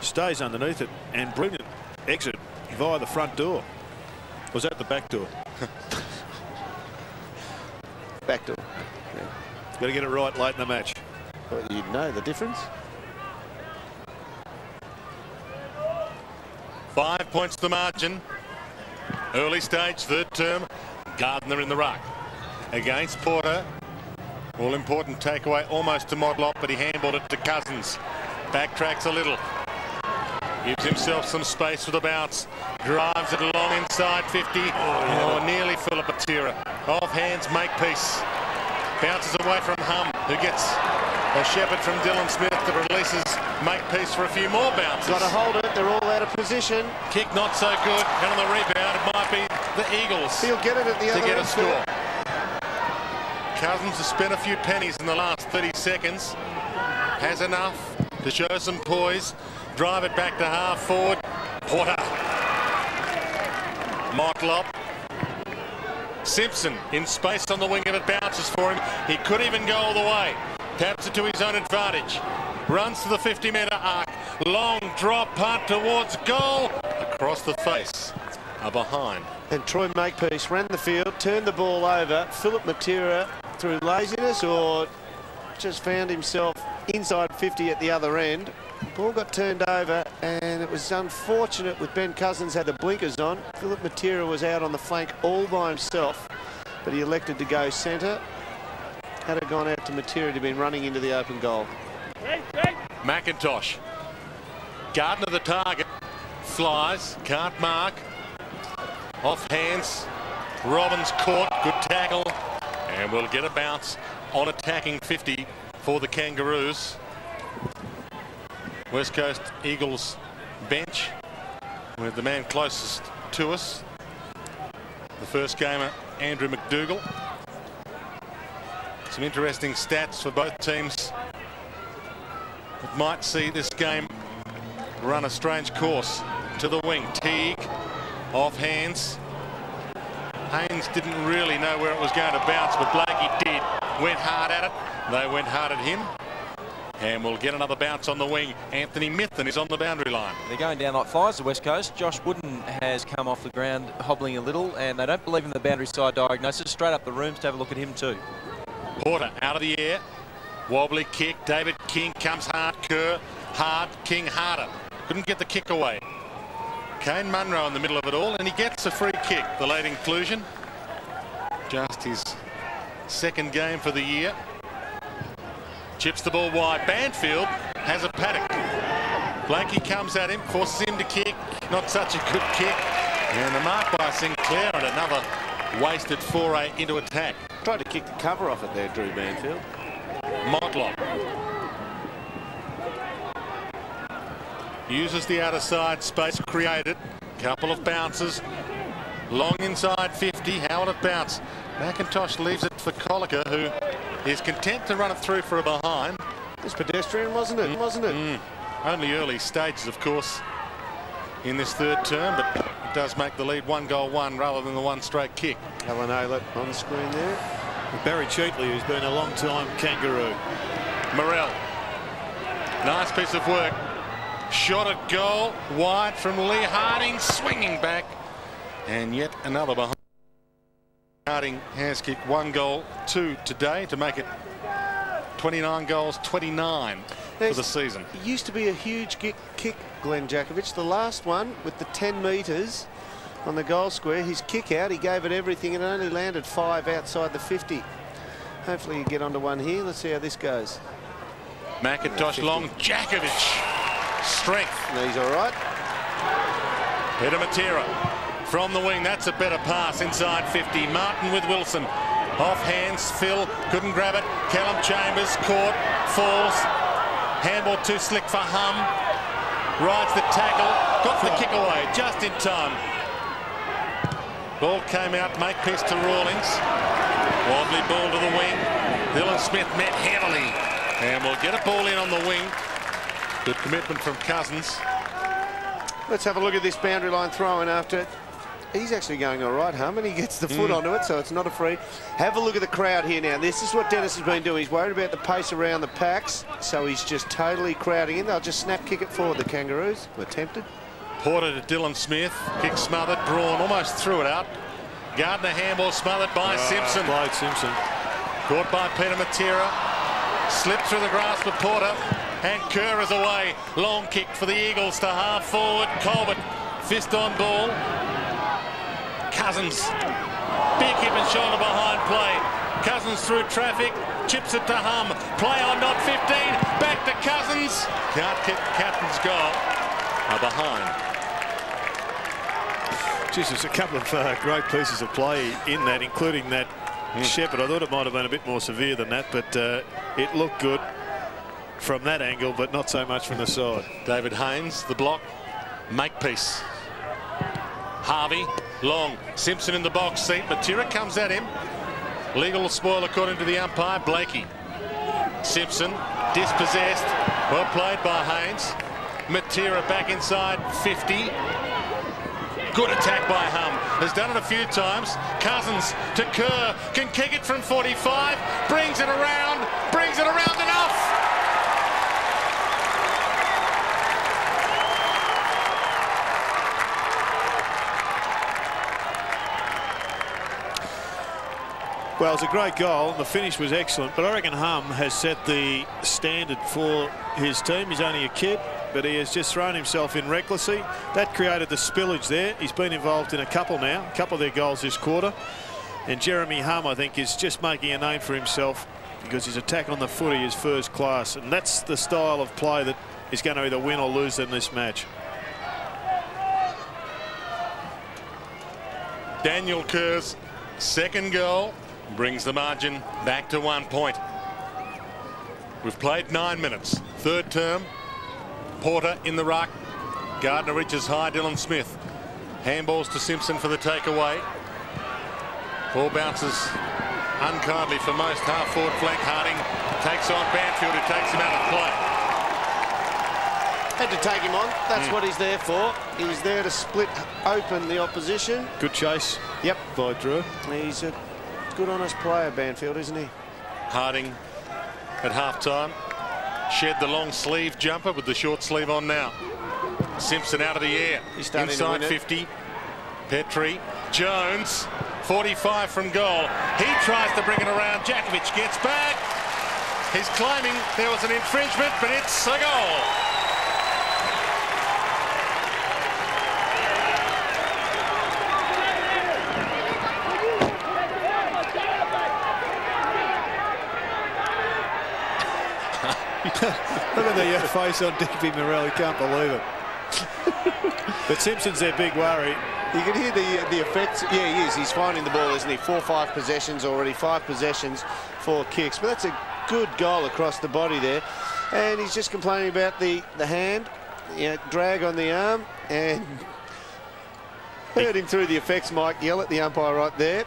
stays underneath it. And brilliant exit via the front door. Was that the back door? (laughs) Back to Got to get it right late in the match. well, you'd know the difference. Five points to the margin. Early stage, third term. Gardner in the ruck. Against Porter. All important takeaway almost to Motlop, but he handballed it to Cousins. Backtracks a little. Gives himself some space for the bounce. Drives it along inside 50. Oh, oh nearly Philip Matera. Off hands, Makepeace. Bounces away from Humm, who gets a shepherd from Dylan Smith that releases Makepeace for a few more bounces. Got to hold it. They're all out of position. Kick not so good, and on the rebound it might be the Eagles He'll get it at the to other get a end. score. Cousins has spent a few pennies in the last 30 seconds. Has enough to show some poise. Drive it back to half forward. Porter. Motlop. Simpson in space on the wing of it bounces for him. He could even go all the way. Taps it to his own advantage. Runs to the 50 metre arc. Long drop punt towards goal. Across the face. A behind. And Troy Makepeace ran the field, turned the ball over. Philip Matera through laziness or just found himself inside 50 at the other end. Ball got turned over and it was unfortunate with Ben Cousins had the blinkers on. Philip Matera was out on the flank all by himself, but he elected to go centre. Had it gone out to Matera, he'd been running into the open goal. McIntosh. Gardner the target. Flies. Can't mark. Off hands. Robbins caught. Good tackle. And we'll get a bounce on attacking 50 for the Kangaroos. West Coast Eagles bench with the man closest to us. The first gamer, Andrew McDougall. Some interesting stats for both teams that might see this game run a strange course to the wing. Teague off hands. Haynes didn't really know where it was going to bounce, but Blakey did. Went hard at it. They went hard at him. And we'll get another bounce on the wing. Anthony Mithen is on the boundary line. They're going down like flies, the West Coast. Josh Wooden has come off the ground hobbling a little, and they don't believe in the boundary side diagnosis. Straight up the rooms to have a look at him too. Porter out of the air. Wobbly kick. David King comes hard. Kerr hard. King harder. Couldn't get the kick away. Kane Munro in the middle of it all, and he gets a free kick. The late inclusion. Just his second game for the year. Chips the ball wide. Banfield has a paddock. Blakey comes at him, forces him to kick. Not such a good kick. And the mark by Sinclair and another wasted foray into attack. Tried to kick the cover off it there, Drew Banfield. Motlop. Uses the outer side space created. Couple of bounces. Long inside 50. How will it bounce? McIntosh leaves it for Collicutt, who is content to run it through for a behind. It's pedestrian, wasn't it? Wasn't it? Mm. Only early stages, of course, in this third term, but does make the lead one goal one rather than the one straight kick. Alan Aylett on the screen there. Barry Cheatley, who's been a long time kangaroo. Morrell. Nice piece of work. Shot at goal. Wide from Leigh Harding. Swinging back. And yet another behind. Harding has kicked one goal, two today to make it 29 goals, 29 for the season. It used to be a huge kick, kick, Glenn Jakovich. The last one with the 10 metres on the goal square. His kick out, he gave it everything and only landed five outside the 50. Hopefully you get onto one here. Let's see how this goes. McIntosh long, Jakovich. Strength. He's all right. Peter Matera from the wing. That's a better pass inside 50. Martin with Wilson. Off hands, Phil couldn't grab it. Callum Chambers caught, falls. Handball too slick for Humm. Rides the tackle, got the kick away just in time. Ball came out, Makepeace to Rawlings. Wobbly ball to the wing. Dylan Smith met heavily. And we'll get a ball in on the wing. Good commitment from Cousins. Let's have a look at this boundary line throwing after. He's actually going all right, Humm, and he gets the foot mm. onto it, so it's not a free. Have a look at the crowd here now. This is what Dennis has been doing. He's worried about the pace around the packs, so he's just totally crowding in. They'll just snap kick it forward, the Kangaroos. Were tempted. Porter to Dylan Smith. Kick smothered, drawn, almost threw it out. Gardner handball smothered by oh, Simpson. Played Simpson. Caught by Peter Matera. Slipped through the grasp of Porter. And Kerr is away. Long kick for the Eagles to half forward. Colbert fist on ball. Cousins. Big hip and shoulder behind play. Cousins through traffic. Chips it to Humm. Play on not 15. Back to Cousins. Can't kick captain's goal. Are behind. Jesus, a couple of uh, great pieces of play in that, including that mm. Shepherd. I thought it might have been a bit more severe than that, but uh, it looked good from that angle, but not so much from the side. David Haynes, the block, Makepeace. Harvey, long, Simpson in the box seat. Matera comes at him. Legal spoil according to the umpire, Blakey. Simpson, dispossessed, well played by Haynes. Matera back inside 50. Good attack by Humm. Has done it a few times. Cousins to Kerr. Can kick it from 45. Brings it around. Brings it around enough. Well, it's a great goal. The finish was excellent, but I reckon Humm has set the standard for his team. He's only a kid, but he has just thrown himself in recklessly. That created the spillage there. He's been involved in a couple now, a couple of their goals this quarter. And Jeremy Humm, I think, is just making a name for himself because his attack on the footy is first class. And that's the style of play that is going to either win or lose in this match. Daniel Kerr's second goal brings the margin back to one point. We've played nine minutes. Third term. Porter in the ruck. Gardner reaches high. Dylan Smith. Handballs to Simpson for the takeaway. Ball bounces unkindly for most. Half forward flank. Harding takes on Banfield who takes him out of play. Had to take him on. That's mm. what he's there for. He's there to split open the opposition. Good chase. Yep. By Drew. He's a good honest player, Banfield, isn't he? Harding at half-time. Shed the long sleeve jumper with the short sleeve on now. Simpson out of the air. Inside 50. Petrie. Jones. 45 from goal. He tries to bring it around. Jakovich gets back. He's claiming there was an infringement, but it's a goal. (laughs) Look at the uh, face on Digby Morrell. He can't believe it. (laughs) but Simpson's their big worry. You can hear the the effects. Yeah, he is. He's finding the ball, isn't he? Four, five possessions already. Five possessions, four kicks. But that's a good goal across the body there. And he's just complaining about the, the hand, you know, drag on the arm. And (laughs) heard him through the effects, Mike, yell at the umpire right there.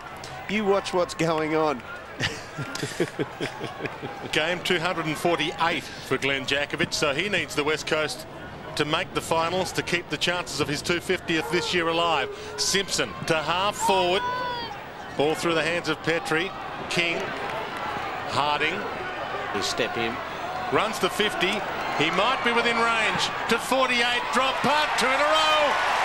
You watch what's going on. (laughs) Game 248 for Glenn Jakovich, so he needs the West Coast to make the finals to keep the chances of his 250th this year alive. Simpson to half forward. Ball through the hands of Petrie. King. Harding. He step in. Runs to 50. He might be within range. To 48. Drop punt. Two in a row.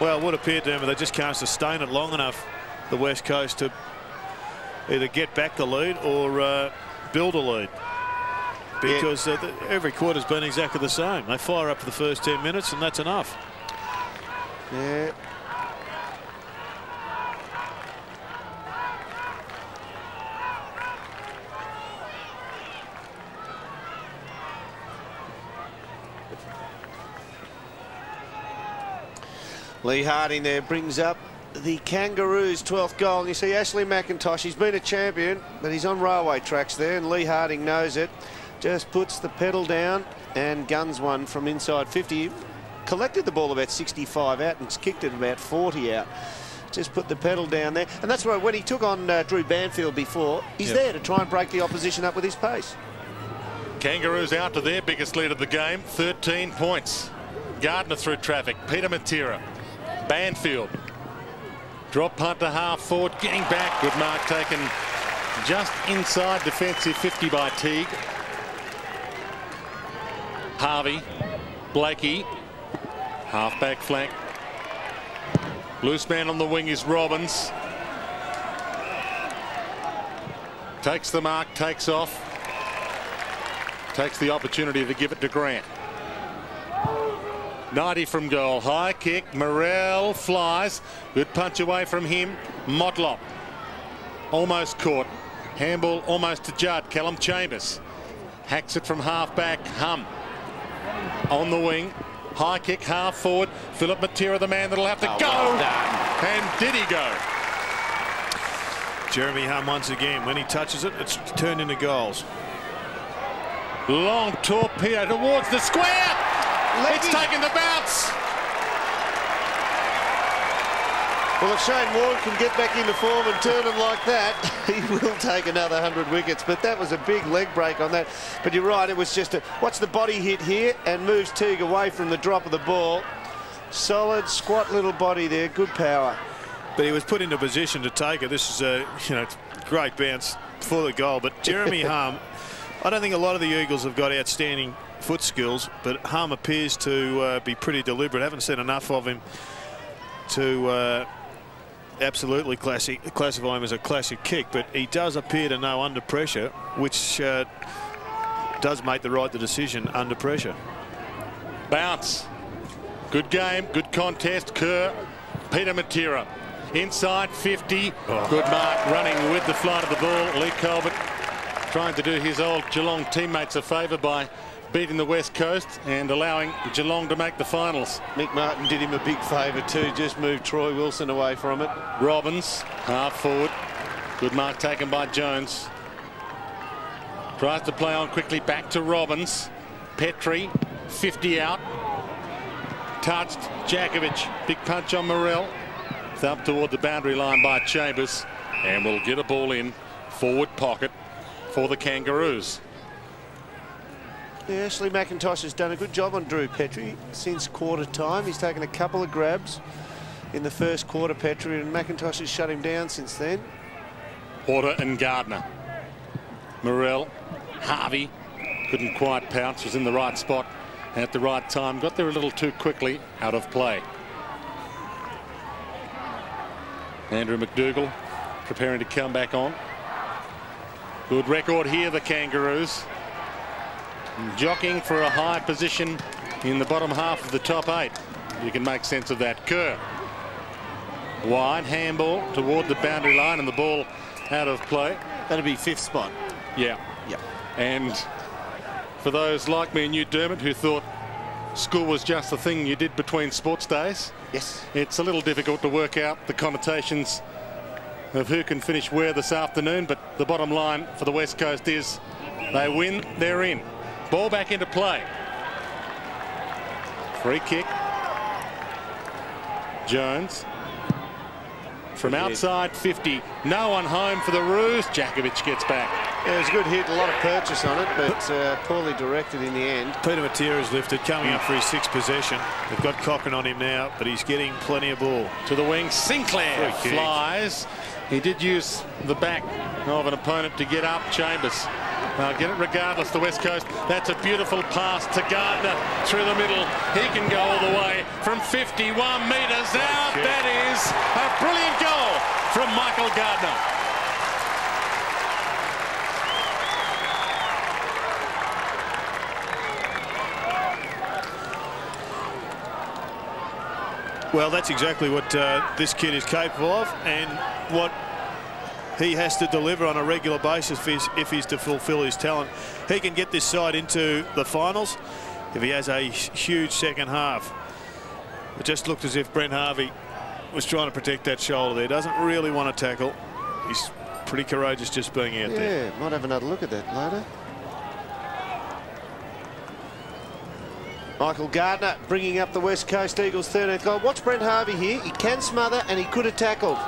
Well, what appeared to them, they just can't sustain it long enough, the West Coast, to either get back the lead or uh, build a lead. Because yeah. uh, the, every quarter's been exactly the same. They fire up for the first 10 minutes and that's enough. Yeah, Leigh Harding there brings up the Kangaroos' 12th goal. And you see Ashley McIntosh, he's been a champion, but he's on railway tracks there, and Leigh Harding knows it. Just puts the pedal down and guns one from inside 50. Collected the ball about 65 out and kicked it about 40 out. Just put the pedal down there. And that's why when he took on uh, Drew Banfield before, he's yep. there to try and break the opposition up with his pace. Kangaroos out to their biggest lead of the game, 13 points. Gardner through traffic, Peter Matera Banfield. Drop punt to half forward, getting back. Good mark taken just inside defensive 50 by Teague. Harvey, Blakey, half back flank. Loose man on the wing is Robbins. Takes the mark, takes off. Takes the opportunity to give it to Grant. 90 from goal. High kick. Morrell flies. Good punch away from him. Motlop almost caught. Handball almost to Judd. Callum Chambers hacks it from half back. Humm on the wing. High kick half forward. Philip Matera, the man that'll have to oh, go. Well and did he go? Jeremy Humm once again. When he touches it, it's turned into goals. Long torpedo towards the square. It's taking the bounce. Well, if Shane Warne can get back into form and turn him like that, (laughs) he will take another 100 wickets. But that was a big leg break on that. But you're right, it was just a... Watch the body hit here and moves Teague away from the drop of the ball. Solid, squat little body there, good power. But he was put into position to take it. This is a, you know, great bounce for the goal. But Jeremy (laughs) Humm, I don't think a lot of the Eagles have got outstanding foot skills, but Humm appears to uh, be pretty deliberate. Haven't seen enough of him to uh, absolutely classic, classify him as a classic kick, but he does appear to know under pressure, which uh, does make the right the decision under pressure. Bounce. Good game, good contest. Kerr, Peter Matera. Inside 50. Oh. Good mark running with the flight of the ball. Leigh Colbert trying to do his old Geelong teammates a favour by beating the West Coast and allowing Geelong to make the finals. Mick Martin did him a big favour too, just moved Troy Wilson away from it. Robbins, half forward. Good mark taken by Jones. Tries to play on quickly back to Robbins. Petrie, 50 out. Touched, Jakovich, big punch on Morrell. It's up toward the boundary line by Chambers. And will get a ball in, forward pocket for the Kangaroos. Yeah, Ashley McIntosh has done a good job on Drew Petrie since quarter time. He's taken a couple of grabs in the first quarter, Petrie, and McIntosh has shut him down since then. Porter and Gardner. Morrell, Harvey couldn't quite pounce, was in the right spot at the right time. Got there a little too quickly, out of play. Andrew McDougall preparing to come back on. Good record here, the Kangaroos jockeying for a high position in the bottom half of the top eight. You can make sense of that. Kerr. Wide handball toward the boundary line and the ball out of play. That'll be fifth spot. Yeah. Yep. And for those like me and you, Dermot, who thought school was just the thing you did between sports days. Yes. It's a little difficult to work out the connotations of who can finish where this afternoon, but the bottom line for the West Coast is they win, they're in. Ball back into play. Free kick. Jones. From outside 50. No one home for the Roos. Jakovich gets back. Yeah, it was a good hit. A lot of purchase on it, but uh, poorly directed in the end. Peter Matera is lifted, coming up for his sixth possession. They've got Cochrane on him now, but he's getting plenty of ball. To the wing. Sinclair flies. He did use the back of an opponent to get up. Chambers They'll get it regardless, the West Coast. That's a beautiful pass to Gardner through the middle. He can go all the way from 51 metres out. That is a brilliant goal from Michael Gardner. Well, that's exactly what uh, this kid is capable of and what he has to deliver on a regular basis if he's, if he's to fulfil his talent. He can get this side into the finals if he has a huge second half. It just looked as if Brent Harvey was trying to protect that shoulder there. Doesn't really want to tackle. He's pretty courageous just being out yeah, there. Yeah, might have another look at that later. Michael Gardner bringing up the West Coast Eagles 13th goal. Watch Brent Harvey here. He can smother and he could have tackled.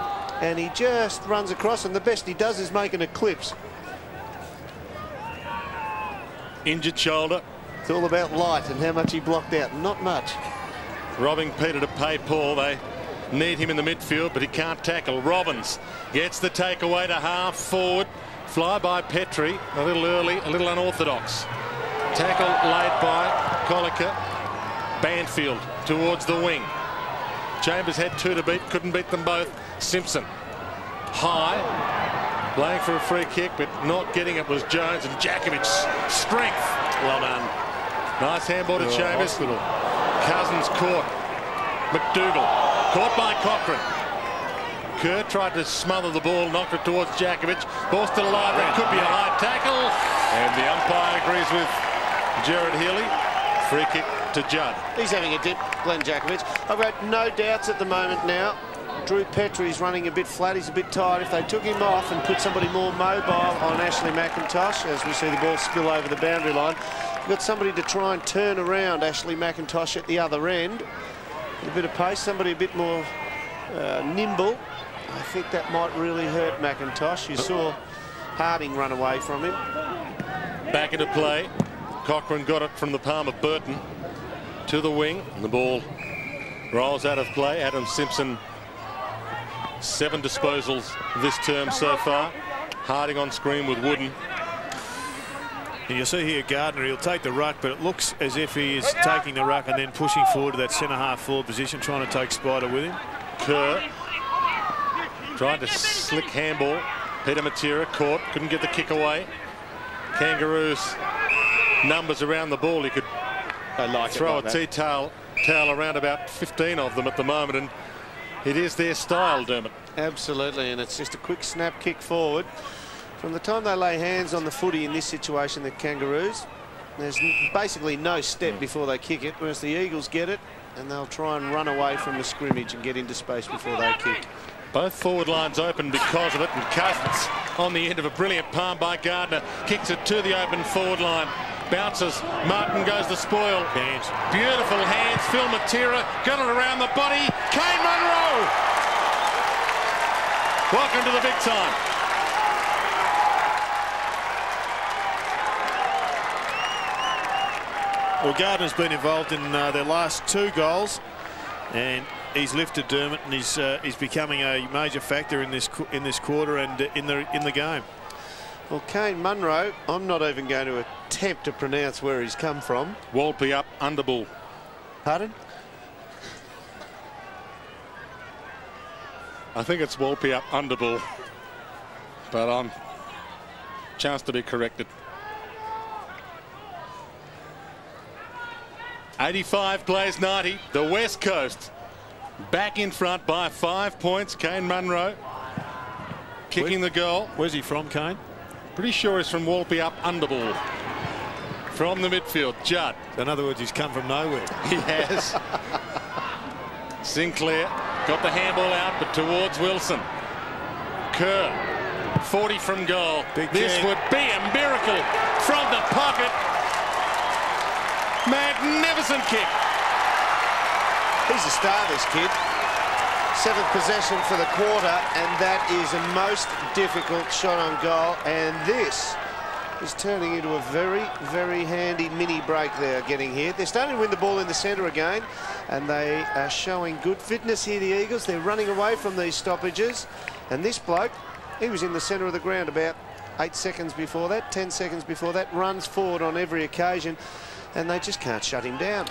And he just runs across and the best he does is make an eclipse. Injured shoulder. It's all about light and how much he blocked out. Not much. Robbing Peter to pay Paul. They need him in the midfield, but he can't tackle. Robbins gets the takeaway to half forward. Fly by Petrie. A little early, a little unorthodox. Tackle laid by Collicutt. Banfield towards the wing. Chambers had two to beat, couldn't beat them both. Simpson high, playing for a free kick, but not getting it was Jones and Jakovich. Strength. Well done. Nice handball to Oh, Chambers. hospital. Cousins caught. McDougall caught by Cochrane. Kerr tried to smother the ball, knocked it towards Jakovich. Ball still alive. That could be a high tackle. And the umpire agrees with Gerard Healy. Free kick to Judd. He's having a dip, Glen Jakovich. I've got no doubts at the moment now. Drew Petrie's running a bit flat. He's a bit tired. If they took him off and put somebody more mobile on Ashley McIntosh, as we see the ball spill over the boundary line, you've got somebody to try and turn around Ashley McIntosh at the other end. A bit of pace, somebody a bit more uh, nimble. I think that might really hurt McIntosh. You saw Harding run away from him. Back into play. Cochrane got it from the palm of Burton to the wing. And the ball rolls out of play. Adam Simpson, seven disposals this term so far. Harding on screen with Wooden. And you'll see here Gardner, he'll take the ruck, but it looks as if he is taking the ruck and then pushing forward to that centre half forward position, trying to take Spider with him. Kerr tried to slick handball. Peter Matera caught, couldn't get the kick away. Kangaroos numbers around the ball. He could like throw it a like that. tea towel, towel around about 15 of them at the moment, and it is their style, Dermot. Absolutely, and it's just a quick snap kick forward. From the time they lay hands on the footy in this situation, the Kangaroos, there's basically no step hmm. before they kick it, whereas the Eagles get it, and they'll try and run away from the scrimmage and get into space before they kick. Both forward lines open because of it, and Cousins on the end of a brilliant palm by Gardner kicks it to the open forward line. Bounces. Martin goes to spoil. Hands. Beautiful hands. Phil Matera got it around the body. Kane Munro. Welcome to the big time. Well, Gardner's been involved in uh, their last two goals, and he's lifted Dermot, and he's uh, he's becoming a major factor in this in this quarter and uh, in the in the game. Well, Kane Munro, I'm not even going to attempt to pronounce where he's come from. Walpy up, Underbool. Pardon? I think it's Walpy up, Underbool. But I'm chance to be corrected. 85 plays 90. The West Coast back in front by five points. Kane Munro kicking the goal. Where's he from, Kane? Pretty sure he's from Walpeup Underbool. From the midfield, Judd. In other words, he's come from nowhere. (laughs) He has. Sinclair got the handball out, but towards Wilson. Kerr, 40 from goal. Big this would be a miracle from the pocket. Magnificent kick. He's a star, this kid. Seventh possession for the quarter, and that is a most difficult shot on goal. And this is turning into a very, very handy mini break they're getting here. They're starting to win the ball in the centre again, and they are showing good fitness here, the Eagles. They're running away from these stoppages. And this bloke, he was in the centre of the ground about eight seconds before that, 10 seconds before that, runs forward on every occasion, and they just can't shut him down.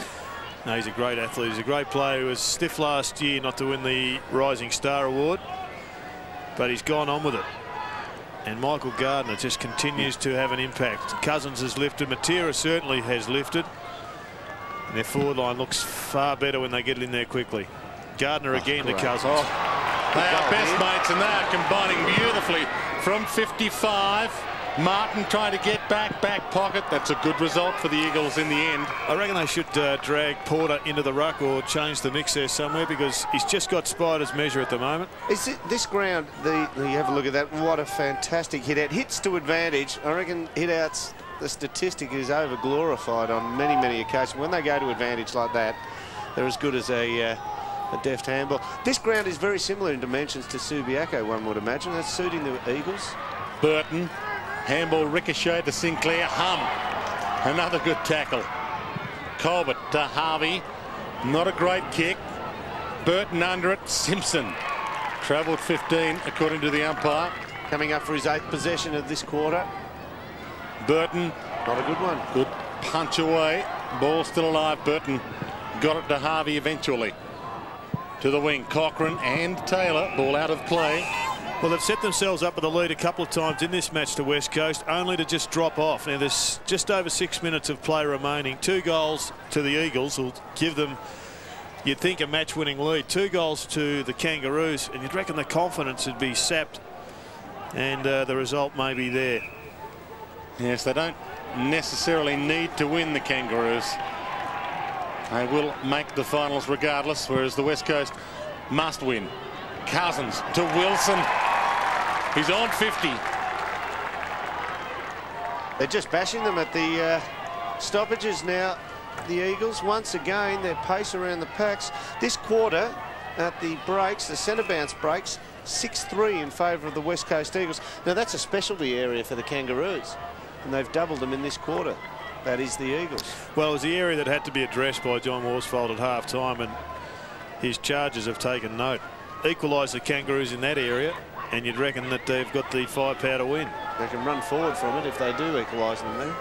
No, he's a great athlete. He's a great player. He was stiff last year not to win the Rising Star Award, but he's gone on with it. And Michael Gardner just continues to have an impact. Cousins has lifted. Matera certainly has lifted. And their forward line looks far better when they get it in there quickly. Gardner again to Cousins. Oh, they are best mates and they are combining beautifully from 55. Martin trying to get back, back pocket. That's a good result for the Eagles in the end. I reckon they should uh, drag Porter into the ruck or change the mix there somewhere because he's just got Spider's measure at the moment. Is it, this ground, the, you have a look at that, what a fantastic hit out. Hits to advantage. I reckon hit outs, the statistic is over glorified on many, many occasions. When they go to advantage like that, they're as good as a, uh, a deft handball. This ground is very similar in dimensions to Subiaco, one would imagine. That's suiting the Eagles. Burton, handball ricochet to Sinclair. Humm, another good tackle. Colbert to Harvey. Not a great kick. Burton under it. Simpson travelled 15 according to the umpire. Coming up for his eighth possession of this quarter. Burton, Not a good one. good punch away. Ball still alive. Burton got it to Harvey eventually. To the wing, Cochrane and Taylor. Ball out of play. Well, they've set themselves up with a lead a couple of times in this match to West Coast, only to just drop off. Now, there's just over six minutes of play remaining. Two goals to the Eagles will give them, you'd think, a match-winning lead. Two goals to the Kangaroos, and you'd reckon the confidence would be sapped, and uh, the result may be there. Yes, they don't necessarily need to win the Kangaroos. They will make the finals regardless, whereas the West Coast must win. Cousins to Wilson. He's on 50. They're just bashing them at the uh, stoppages now. The Eagles, once again, their pace around the packs. This quarter, at the breaks, the centre bounce breaks, 6-3 in favour of the West Coast Eagles. Now, that's a specialty area for the Kangaroos, and they've doubled them in this quarter. That is the Eagles. Well, it was the area that had to be addressed by John Worsfold at half-time, and his charges have taken note. Equalised the Kangaroos in that area, and you'd reckon that they've got the firepower to win. They can run forward from it if they do equalise them there.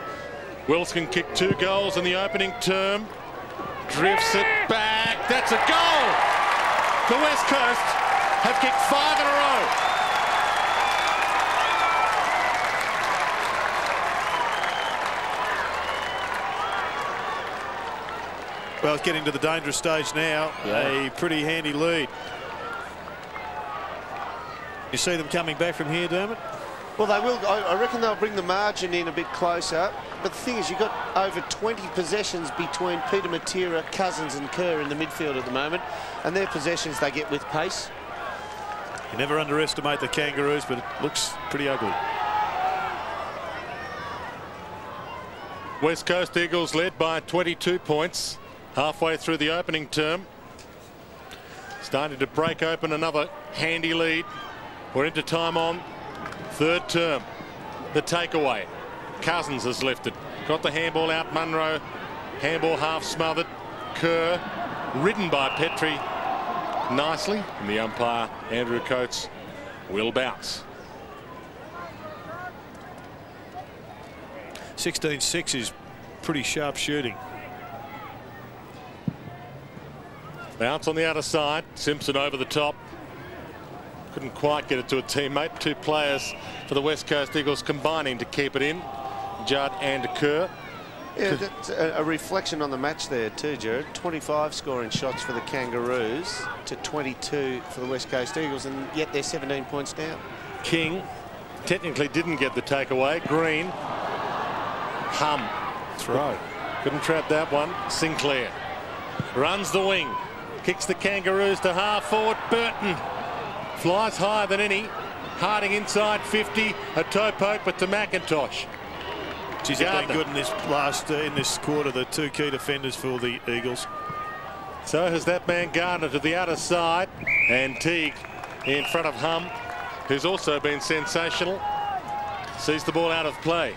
Wilson kicked two goals in the opening term. Drifts it back. That's a goal. The West Coast have kicked five in a row. Well, it's getting to the dangerous stage now. A pretty handy lead. You see them coming back from here, Dermot? Well, they will. I I reckon they'll bring the margin in a bit closer. But the thing is, you've got over 20 possessions between Peter Matera, Cousins and Kerr in the midfield at the moment. And their possessions they get with pace. You never underestimate the Kangaroos, but it looks pretty ugly. West Coast Eagles led by 22 points halfway through the opening term. Starting to break open another handy lead. We're into time on third term. The takeaway. Cousins has lifted. Got the handball out. Munro. Handball half smothered. Kerr ridden by Petrie nicely. And the umpire, Andrew Coates, will bounce. 16-6 is pretty sharp shooting. Bounce on the outer side. Simpson over the top. Couldn't quite get it to a teammate. Two players for the West Coast Eagles combining to keep it in. Judd and Kerr. Yeah, that's a, a reflection on the match there too, Gerard. 25 scoring shots for the Kangaroos to 22 for the West Coast Eagles, and yet they're 17 points down. King technically didn't get the takeaway. Green. Humm. Throw. Couldn't trap that one. Sinclair runs the wing. Kicks the Kangaroos to half forward. Burton flies higher than any. Harding inside 50. A toe poke, but to McIntosh. Geez, they've been good in this last uh, in this quarter. The two key defenders for the Eagles. So has that man Gardner to the outer side. And Teague in front of Humm, who's also been sensational. Sees the ball out of play.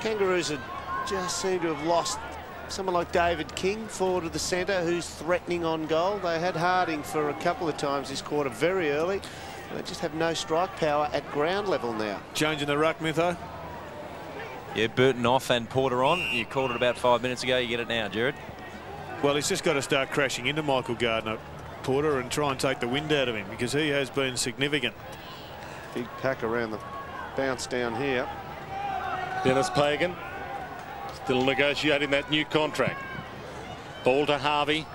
Kangaroos had just seem to have lost someone like David King forward of the centre who's threatening on goal. They had Harding for a couple of times this quarter very early. They just have no strike power at ground level now. Changing the ruck, Mitho. Yeah, Burton off and Porter on. You called it about five minutes ago. You get it now, Gerard. Well, he's just got to start crashing into Michael Gardner, Porter, and try and take the wind out of him because he has been significant. Big pack around the bounce down here. Denis Pagan still negotiating that new contract. Ball to Harvey.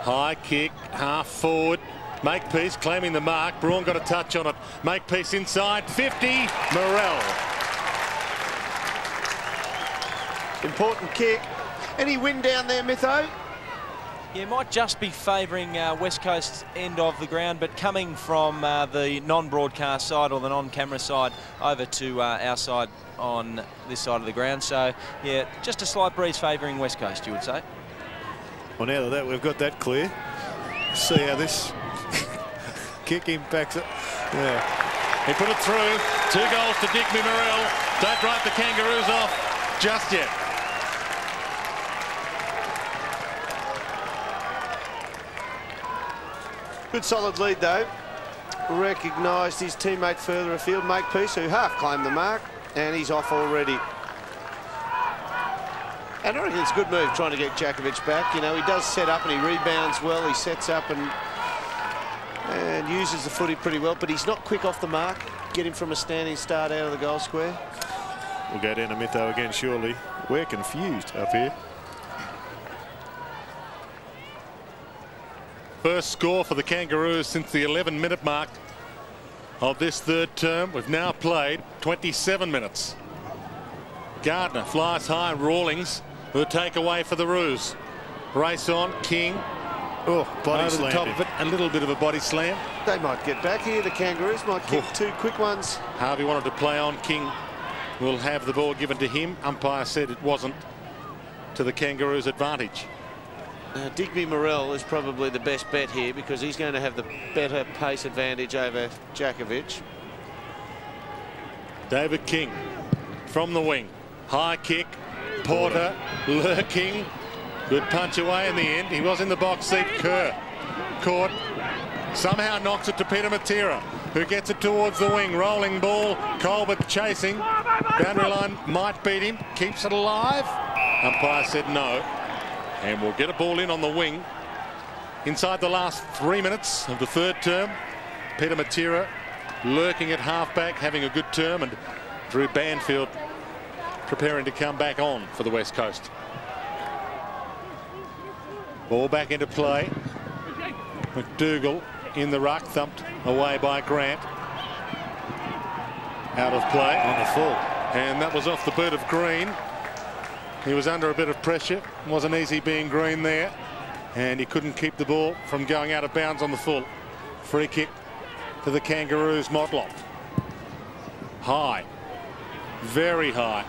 High kick, half forward. Makepeace claiming the mark. Braun got a touch on it. Makepeace inside. 50. Morrell. Important kick. Any wind down there, Mitho? Yeah, might just be favouring uh, West Coast's end of the ground, but coming from uh, the non-broadcast side or the non-camera side over to uh, our side on this side of the ground. So, yeah, just a slight breeze favouring West Coast, you would say. Well, now that we've got that clear, see how this (laughs) kick impacts it. Yeah. He put it through. Two goals to Digby Morrell. Don't write the Kangaroos off just yet. Good solid lead though. Recognised his teammate further afield, Makepeace, who half claimed the mark, and he's off already. And I reckon it's a good move trying to get Jakovich back. You know, he does set up and he rebounds well. He sets up and and uses the footy pretty well, but he's not quick off the mark. Get him from a standing start out of the goal square. We'll go down to Mitho again, surely. We're confused up here. First score for the Kangaroos since the 11 minute mark of this third term. We've now played 27 minutes. Gardner flies high, Rawlings the takeaway for the Roos. Race on, King. Oh, body over the top slam. of it, a little bit of a body slam. They might get back here. The Kangaroos might kick Oh. two quick ones. Harvey wanted to play on. King will have the ball given to him. Umpire said it wasn't to the Kangaroos' advantage. Uh, Digby Morrell is probably the best bet here because he's going to have the better pace advantage over Jakovich. David King from the wing. High kick. Porter lurking. Good punch away in the end. He was in the box seat. Kerr caught. Somehow knocks it to Peter Matera, who gets it towards the wing. Rolling ball. Colbert chasing. Boundary line might beat him. Keeps it alive. Umpire said no. And we'll get a ball in on the wing. Inside the last three minutes of the third term, Peter Matera lurking at halfback, having a good term, and Drew Banfield preparing to come back on for the West Coast. Ball back into play. McDougall in the ruck, thumped away by Grant. Out of play. On the full. And that was off the boot of Green. He was under a bit of pressure. Wasn't easy being Green there. And he couldn't keep the ball from going out of bounds on the full. Free kick to the Kangaroos, Motlop. High. Very high.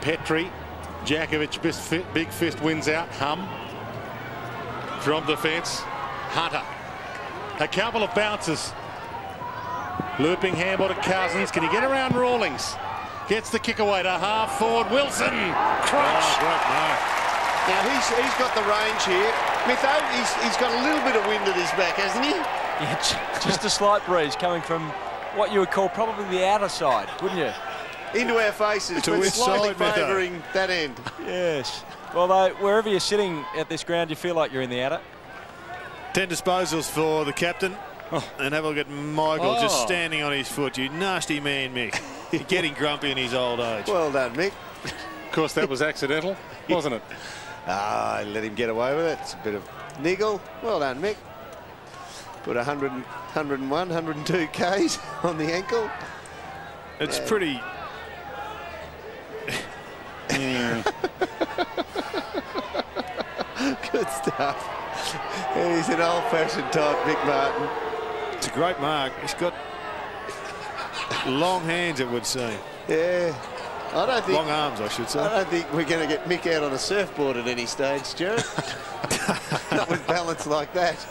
Petrie. Jakovich, big fist wins out. Humm. From defence. Hunter. A couple of bounces. Looping handball to Cousins. Can he get around Rawlings? Gets the kick away to half forward. Wilson. Crunch. Oh, now he's he's got the range here. Mitho, he's he's got a little bit of wind at his back, hasn't he? Yeah, just a slight breeze coming from what you would call probably the outer side, wouldn't you? Into our faces, To but which slightly side, favouring that end. Yes. Well, though, wherever you're sitting at this ground, you feel like you're in the outer. 10 disposals for the captain. Oh. And have a look at Michael just Oh. standing on his foot. You nasty man, Mick. You're (laughs) getting grumpy in his old age. Well done, Mick. Of course, that was accidental, wasn't it? (laughs) Ah, let him get away with it. It's a bit of niggle. Well done, Mick. Put 100, 101, 102 Ks (laughs) on the ankle. It's pretty. Good stuff. Yeah, he's an old-fashioned type, Mick Martin. It's a great mark. He's got long hands, it would seem. Yeah. I don't think Long arms, I should say. I don't think we're going to get Mick out on a surfboard at any stage, Stuart. (laughs) Not with balance like that.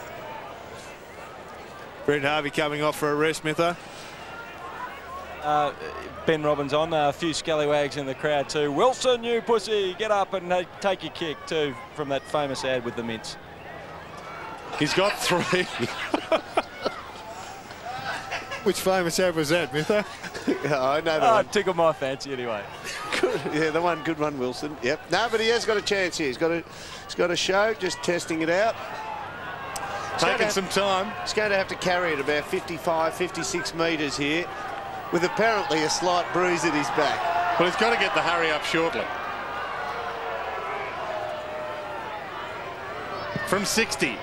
Brent Harvey coming off for a rest, Mitho. Uh, ben Robbins on, uh, a few scallywags in the crowd too. Wilson, you pussy, get up and uh, take your kick too from that famous ad with the mints. He's got three. (laughs) Which famous ad was that, Mitho? Yeah, I know that. Oh, one. it tickled my fancy anyway. (laughs) Good. Yeah, the one, good one, Wilson. Yep. No, but he has got a chance here. He's got a, he's got a show. Just testing it out. Taking gonna- some time. He's going to have to carry it about 55, 56 metres here, with apparently a slight bruise at his back. But he's got to get the hurry up shortly. From 60.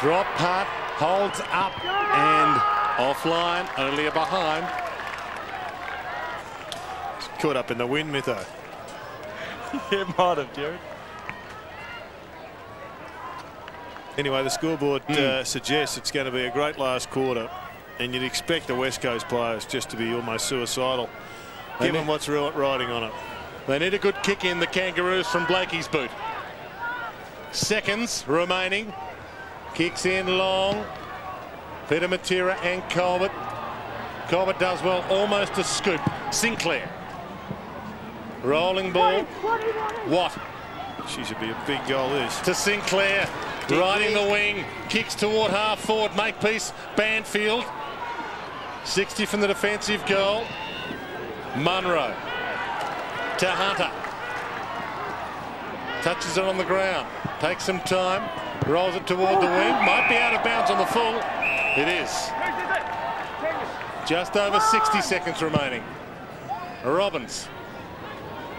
Drop putt, holds up and offline, only a behind. Caught up in the wind, Mitho. (laughs) it might have, Gerard. Anyway, the scoreboard uh, suggests it's going to be a great last quarter, and you'd expect the West Coast players just to be almost suicidal, They given what's riding on it. They need a good kick in, the Kangaroos from Blakey's boot. Seconds remaining. Kicks in long. Peter Matera and Colbert. Colbert does well, almost a scoop. Sinclair. Rolling ball. What? She should be a big goal, this. to Sinclair. Right in the wing. Kicks toward half forward. Makepeace. Banfield. 60 from the defensive goal. Munro. To Hunter. Touches it on the ground. Takes some time. Rolls it toward the wing. Might be out of bounds on the full. It is. Just over 60 seconds remaining. Robbins.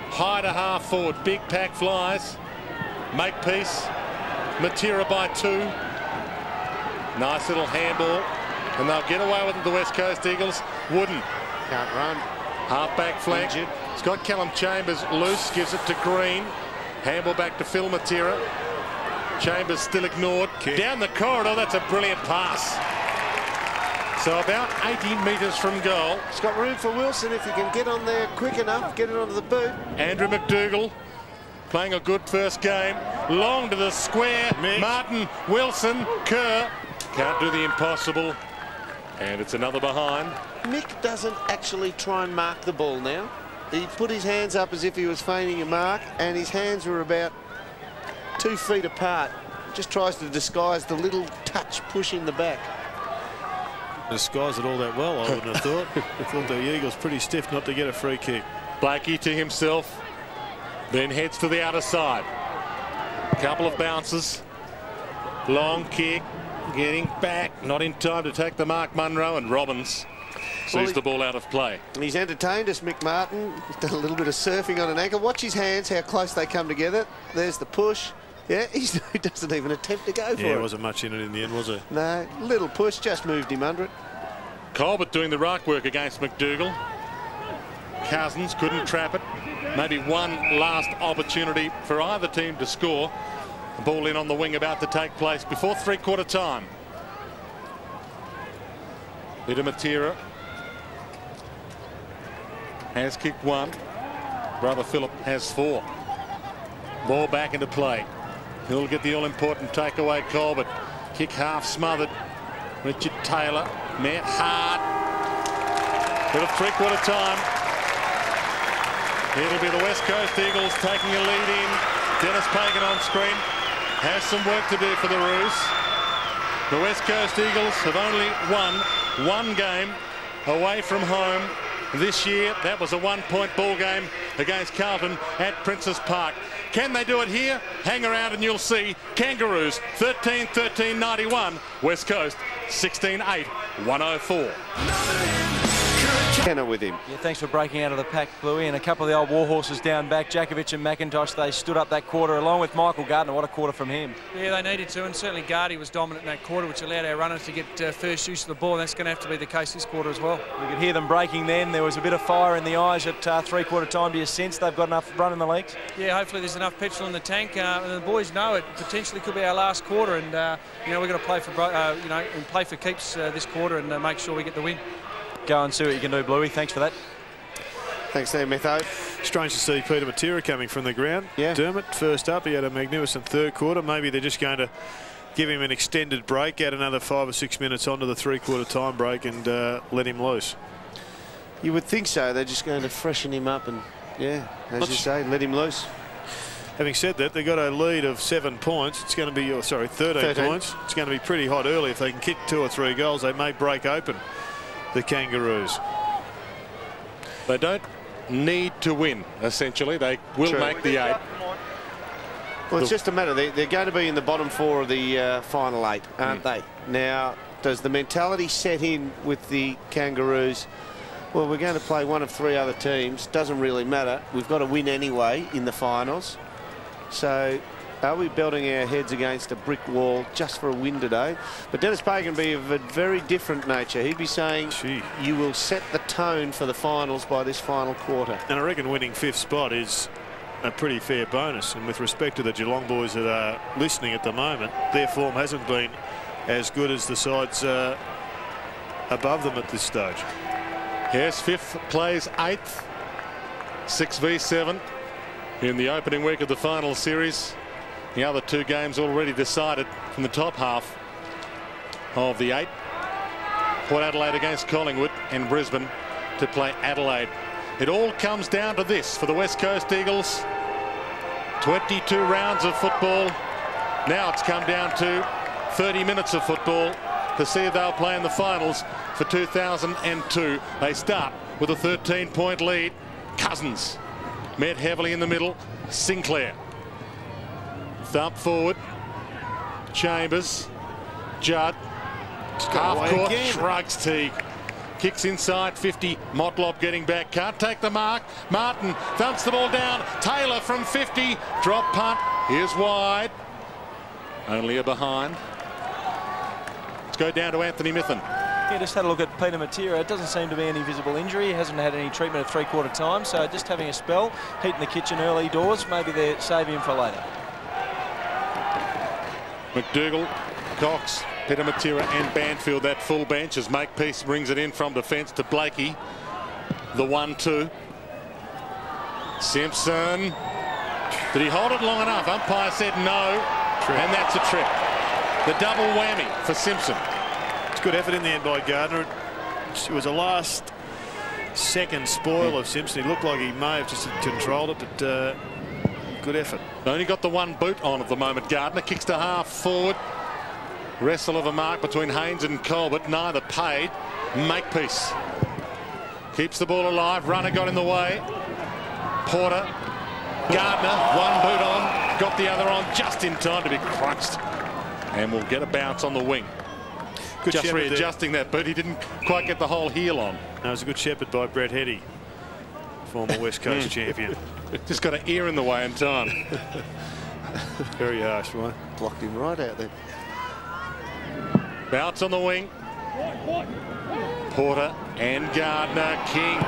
High to half forward. Big pack flies. Makepeace. Matera by two. Nice little handball. And they'll get away with it, the West Coast Eagles. Wooden. Can't run. Half-back flank. Injured. It's got Callum Chambers loose. Gives it to Green. Handball back to Phil Matera. Chambers still ignored. Down the corridor. That's a brilliant pass. So about 80 metres from goal. It's got room for Wilson if he can get on there quick enough, get it onto the boot. Andrew McDougall playing a good first game. Long to the square. Martin, Wilson, Kerr. Can't do the impossible. And it's another behind. Mick doesn't actually try and mark the ball now. He put his hands up as if he was feigning a mark, and his hands were about two feet apart. Just tries to disguise the little touch push in the back. Disguised it all that well, I wouldn't have thought. (laughs) I thought the Eagles pretty stiff not to get a free kick. Blakey to himself. Then heads to the outer side. Couple of bounces. Long kick. Getting back. Not in time to take the mark Munro and Robbins. Well, Sees he- the ball out of play. He's entertained us, Mick Martin. He's done a little bit of surfing on an ankle. Watch his hands, how close they come together. There's the push. Yeah, (laughs) he doesn't even attempt to go for Yeah, it. wasn't much in it in the end, was it? No, little push, just moved him under it. Colbert doing the rock work against McDougall. Cousins couldn't trap it. Maybe one last opportunity for either team to score. The ball in on the wing about to take place before three-quarter time. Peter Matera has kicked one. Brother Philip has four. Ball back into play. He'll get the all-important takeaway, call, but Kick half smothered. Richard Taylor met hard. Bit of three-quarter time. It'll be the West Coast Eagles taking a lead in. Denis Pagan on screen. Has some work to do for the Roos. The West Coast Eagles have only won one game away from home this year. That was a one-point ball game against Carlton at Princes Park. Can they do it here? Hang around and you'll see. Kangaroos 13-13-91. West Coast 16-8 104. Kenner with him. Yeah, thanks for breaking out of the pack, Bluey. And a couple of the old war horses down back, Jakovich and McIntosh, they stood up that quarter along with Michael Gardner. What a quarter from him. Yeah, they needed to, and certainly Gardy was dominant in that quarter, which allowed our runners to get uh, first use of the ball, and that's going to have to be the case this quarter as well. We could hear them breaking then. There was a bit of fire in the eyes at uh, three-quarter time. Do you sense they've got enough run in the legs? Yeah, hopefully there's enough petrol in the tank, uh, and the boys know it potentially could be our last quarter, and uh, you know we're going to play for uh, you know and play for keeps uh, this quarter and uh, make sure we get the win. Go and see what you can do, Bluey. Thanks for that. Thanks there, Mitho. Strange to see Peter Matera coming from the ground. Yeah. Dermot, first up, he had a magnificent third quarter. Maybe they're just going to give him an extended break, add another five or six minutes onto the three-quarter time break and uh, let him loose. You would think so. They're just going to freshen him up and, yeah, as Let's- you say, let him loose. Having said that, they've got a lead of seven points. It's going to be, oh, sorry, 13, 13. points. It's going to be pretty hot early. If they can kick two or three goals, they may break open the Kangaroos. They don't need to win, essentially. They will True. make the eight. Well, it's just a matter. They, they're going to be in the bottom four of the uh, final eight, aren't they? Now, does the mentality set in with the Kangaroos? Well, we're going to play one of three other teams. Doesn't really matter. We've got to win anyway in the finals. So Are we belting our heads against a brick wall just for a win today? But Denis Pagan be of a very different nature. He'd be saying Gee. you will set the tone for the finals by this final quarter. And I reckon winning fifth spot is a pretty fair bonus. And with respect to the Geelong boys that are listening at the moment, their form hasn't been as good as the sides uh, above them at this stage. Yes, fifth plays eighth. 6v7 in the opening week of the final series. The other two games already decided from the top half of the eight. Port Adelaide against Collingwood and Brisbane to play Adelaide. It all comes down to this for the West Coast Eagles. 22 rounds of football. Now it's come down to 30 minutes of football to see if they'll play in the finals for 2002. They start with a 13 point lead. Cousins met heavily in the middle. Sinclair. Thump forward. Chambers. Judd. Half court. again. Shrugs Teague. Kicks inside 50. Motlop getting back. Can't take the mark. Martin thumps the ball down. Taylor from 50. Drop punt. Here's wide. Only a behind. Let's go down to Anthony Mithen. Yeah, just had a look at Peter Matera. It doesn't seem to be any visible injury. He hasn't had any treatment at three-quarter time, so just having a spell, heating the kitchen early doors. Maybe they're saving him for later. McDougall, Cox, Peter Matera and Banfield that full bench as Makepeace brings it in from defence to Blakey. The 1-2. Simpson. Did he hold it long enough? Umpire said no. And that's a trip. The double whammy for Simpson. It's good effort in the end by Gardner. It was a last second spoil of Simpson. He looked like he may have just controlled it, but uh, good effort. Only got the one boot on at the moment. Gardner kicks to half forward. Wrestle of a mark between Haynes and Colbert. Neither paid. Makepeace. Keeps the ball alive. Runner got in the way. Porter. Gardner. One boot on. Got the other on just in time to be crunched. And we'll get a bounce on the wing. Good just shepherd there. readjusting that boot. He didn't quite get the whole heel on. That was a good shepherd by Brett Heady, former West Coast hmm. champion. (laughs) Just got an ear in the way in time. (laughs) Very harsh, right? Blocked him right out there. Bounce on the wing. Porter and Gardner. King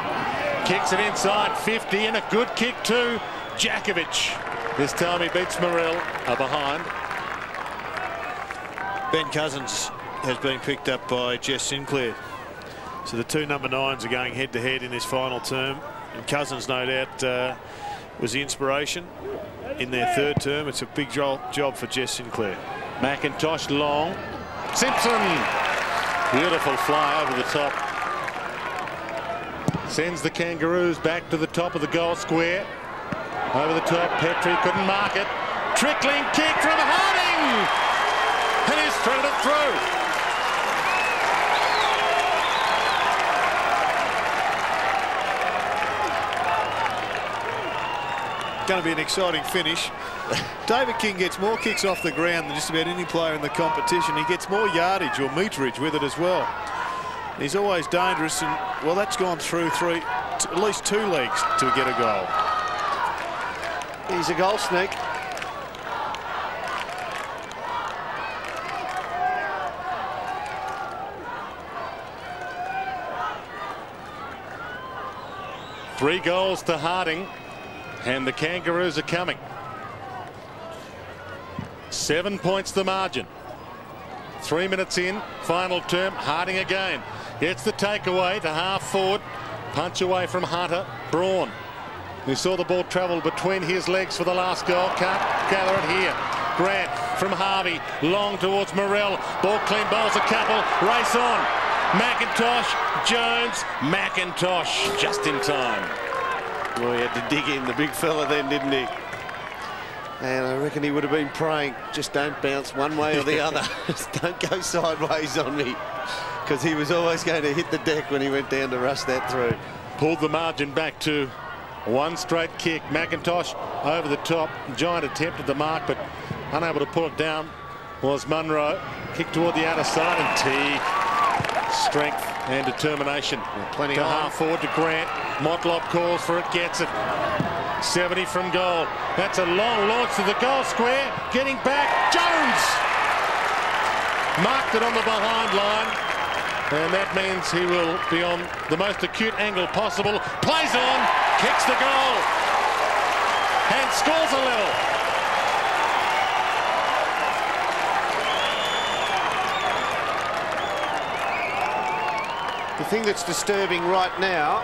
kicks it inside 50 and a good kick too. Jakovich. This time he beats Morrell a uh, behind. Ben Cousins has been picked up by Jess Sinclair. So the two number nines are going head to head in this final term. And Cousins, no doubt, uh, was the inspiration in their third term. It's a big jo- job for Jess Sinclair. McIntosh long. Simpson. Beautiful fly over the top. Sends the Kangaroos back to the top of the goal square. Over the top, Petrie couldn't mark it. Trickling kick from Harding. And he's threaded it through. Going to be an exciting finish. David King gets more kicks off the ground than just about any player in the competition. He gets more yardage or meterage with it as well. He's always dangerous, and well, that's gone through three, t- at least two legs to get a goal. He's a goal sneak. Three goals to Harding. And the Kangaroos are coming. Seven points the margin. Three minutes in, final term, Harding again. Gets the takeaway to half forward. Punch away from Hunter. Braun. We saw the ball travel between his legs for the last goal. Can't gather it here. Grant from Harvey. Long towards Morrell. Ball clean bowls a couple. Race on. McIntosh. Jones. McIntosh just in time. Well, he had to dig in, the big fella then, didn't he? And I reckon he would have been praying, just don't bounce one way or the (laughs) other. (laughs) just don't go sideways on me. Because he was always going to hit the deck when he went down to rush that through. Pulled the margin back to one straight kick. McIntosh over the top. Giant attempt at the mark, but unable to pull it down was Munro. Kick toward the outer side and Teague. Strength and determination. plenty to half forward to Grant. Motlop calls for it, gets it. 70 from goal. That's a long launch to the goal square. Getting back, Jones! Marked it on the behind line. And that means he will be on the most acute angle possible. Plays on, kicks the goal, and scores a level. The thing that's disturbing right now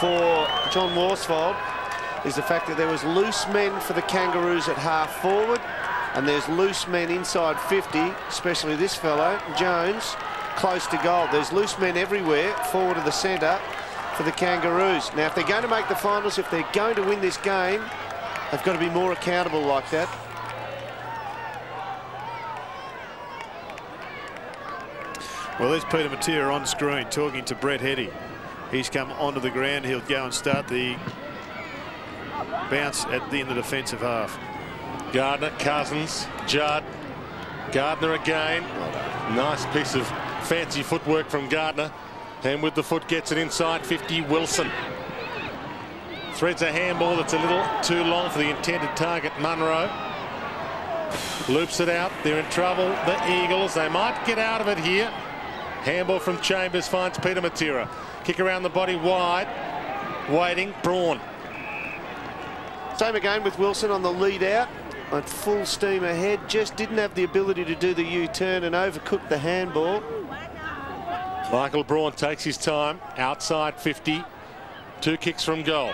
for John Worsfold is the fact that there was loose men for the Kangaroos at half forward and there's loose men inside 50, especially this fellow, Jones, close to goal. There's loose men everywhere, forward of the centre for the Kangaroos. Now, if they're going to make the finals, if they're going to win this game, they've got to be more accountable like that. Well, there's Peter Matera on screen talking to Brett Heady. He's come onto the ground. He'll go and start the bounce at the, in the defensive half. Gardner, Cousins, Judd, Gardner again. Nice piece of fancy footwork from Gardner. And with the foot gets it inside 50, Wilson. Threads a handball that's a little too long for the intended target, Munro. Loops it out. They're in trouble. The Eagles, they might get out of it here. Handball from Chambers finds Peter Matera. Kick around the body wide. Waiting, Braun. Same again with Wilson on the lead out. At full steam ahead, just didn't have the ability to do the U-turn and overcooked the handball. Michael Braun takes his time. Outside 50. Two kicks from goal.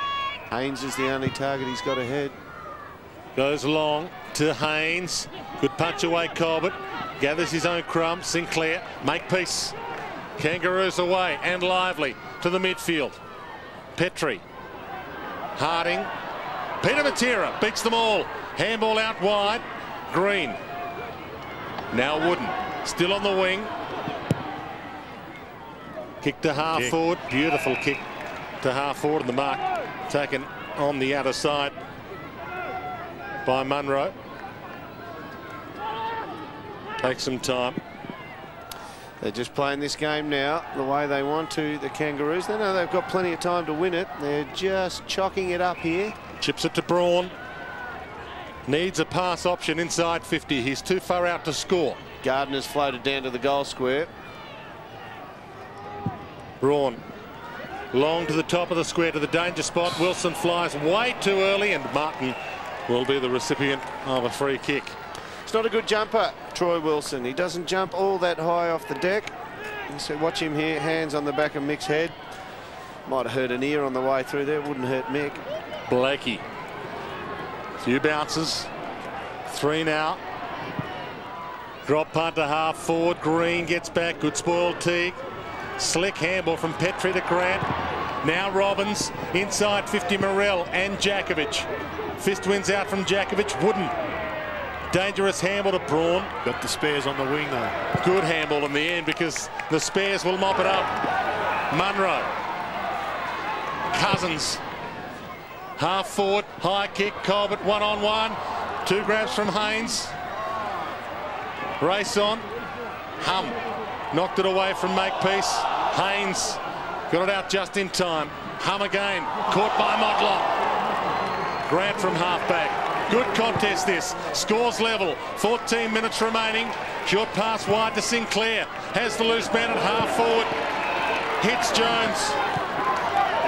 Haynes is the only target he's got ahead. Goes long to Haynes. Good punch away Corbett. Gathers his own crumb. Sinclair. Makepeace. Kangaroos away and lively to the midfield. Petrie. Harding. Peter Matera beats them all. Handball out wide. Green. Now Wooden. Still on the wing. Kick to half Kick. forward. Beautiful kick to half forward. And the mark taken on the outer side by Munro. Takes some time. They're just playing this game now the way they want to, the Kangaroos. They know they've got plenty of time to win it. They're just chocking it up here. Chips it to Braun. Needs a pass option inside 50. He's too far out to score. Gardner's floated down to the goal square. Braun long to the top of the square to the danger spot. Wilson flies way too early and Martin will be the recipient of a free kick. It's not a good jumper, Troy Wilson. He doesn't jump all that high off the deck. See, watch him here, hands on the back of Mick's head. Might have hurt an ear on the way through there, wouldn't hurt Mick. Blakey. Few bounces. Three now. Drop punt to half forward. Green gets back. Good spoiled Teague. Slick handball from Petrie to Grant. Now Robbins. Inside 50 Morrell and Jakovich. Fist wins out from Jakovich. Wooden. Dangerous handball to Braun. Got the spares on the wing though. Good handball in the end because the spares will mop it up. Munro. Cousins. Half forward, high kick, Colbert one on one. Two grabs from Haynes. Race on. Humm. Knocked it away from Makepeace. Haynes got it out just in time. Humm again. Caught by Motlop. Grant from halfback. Good contest this. Scores level. 14 minutes remaining. Short pass wide to Sinclair. Has the loose man at half forward. Hits Jones.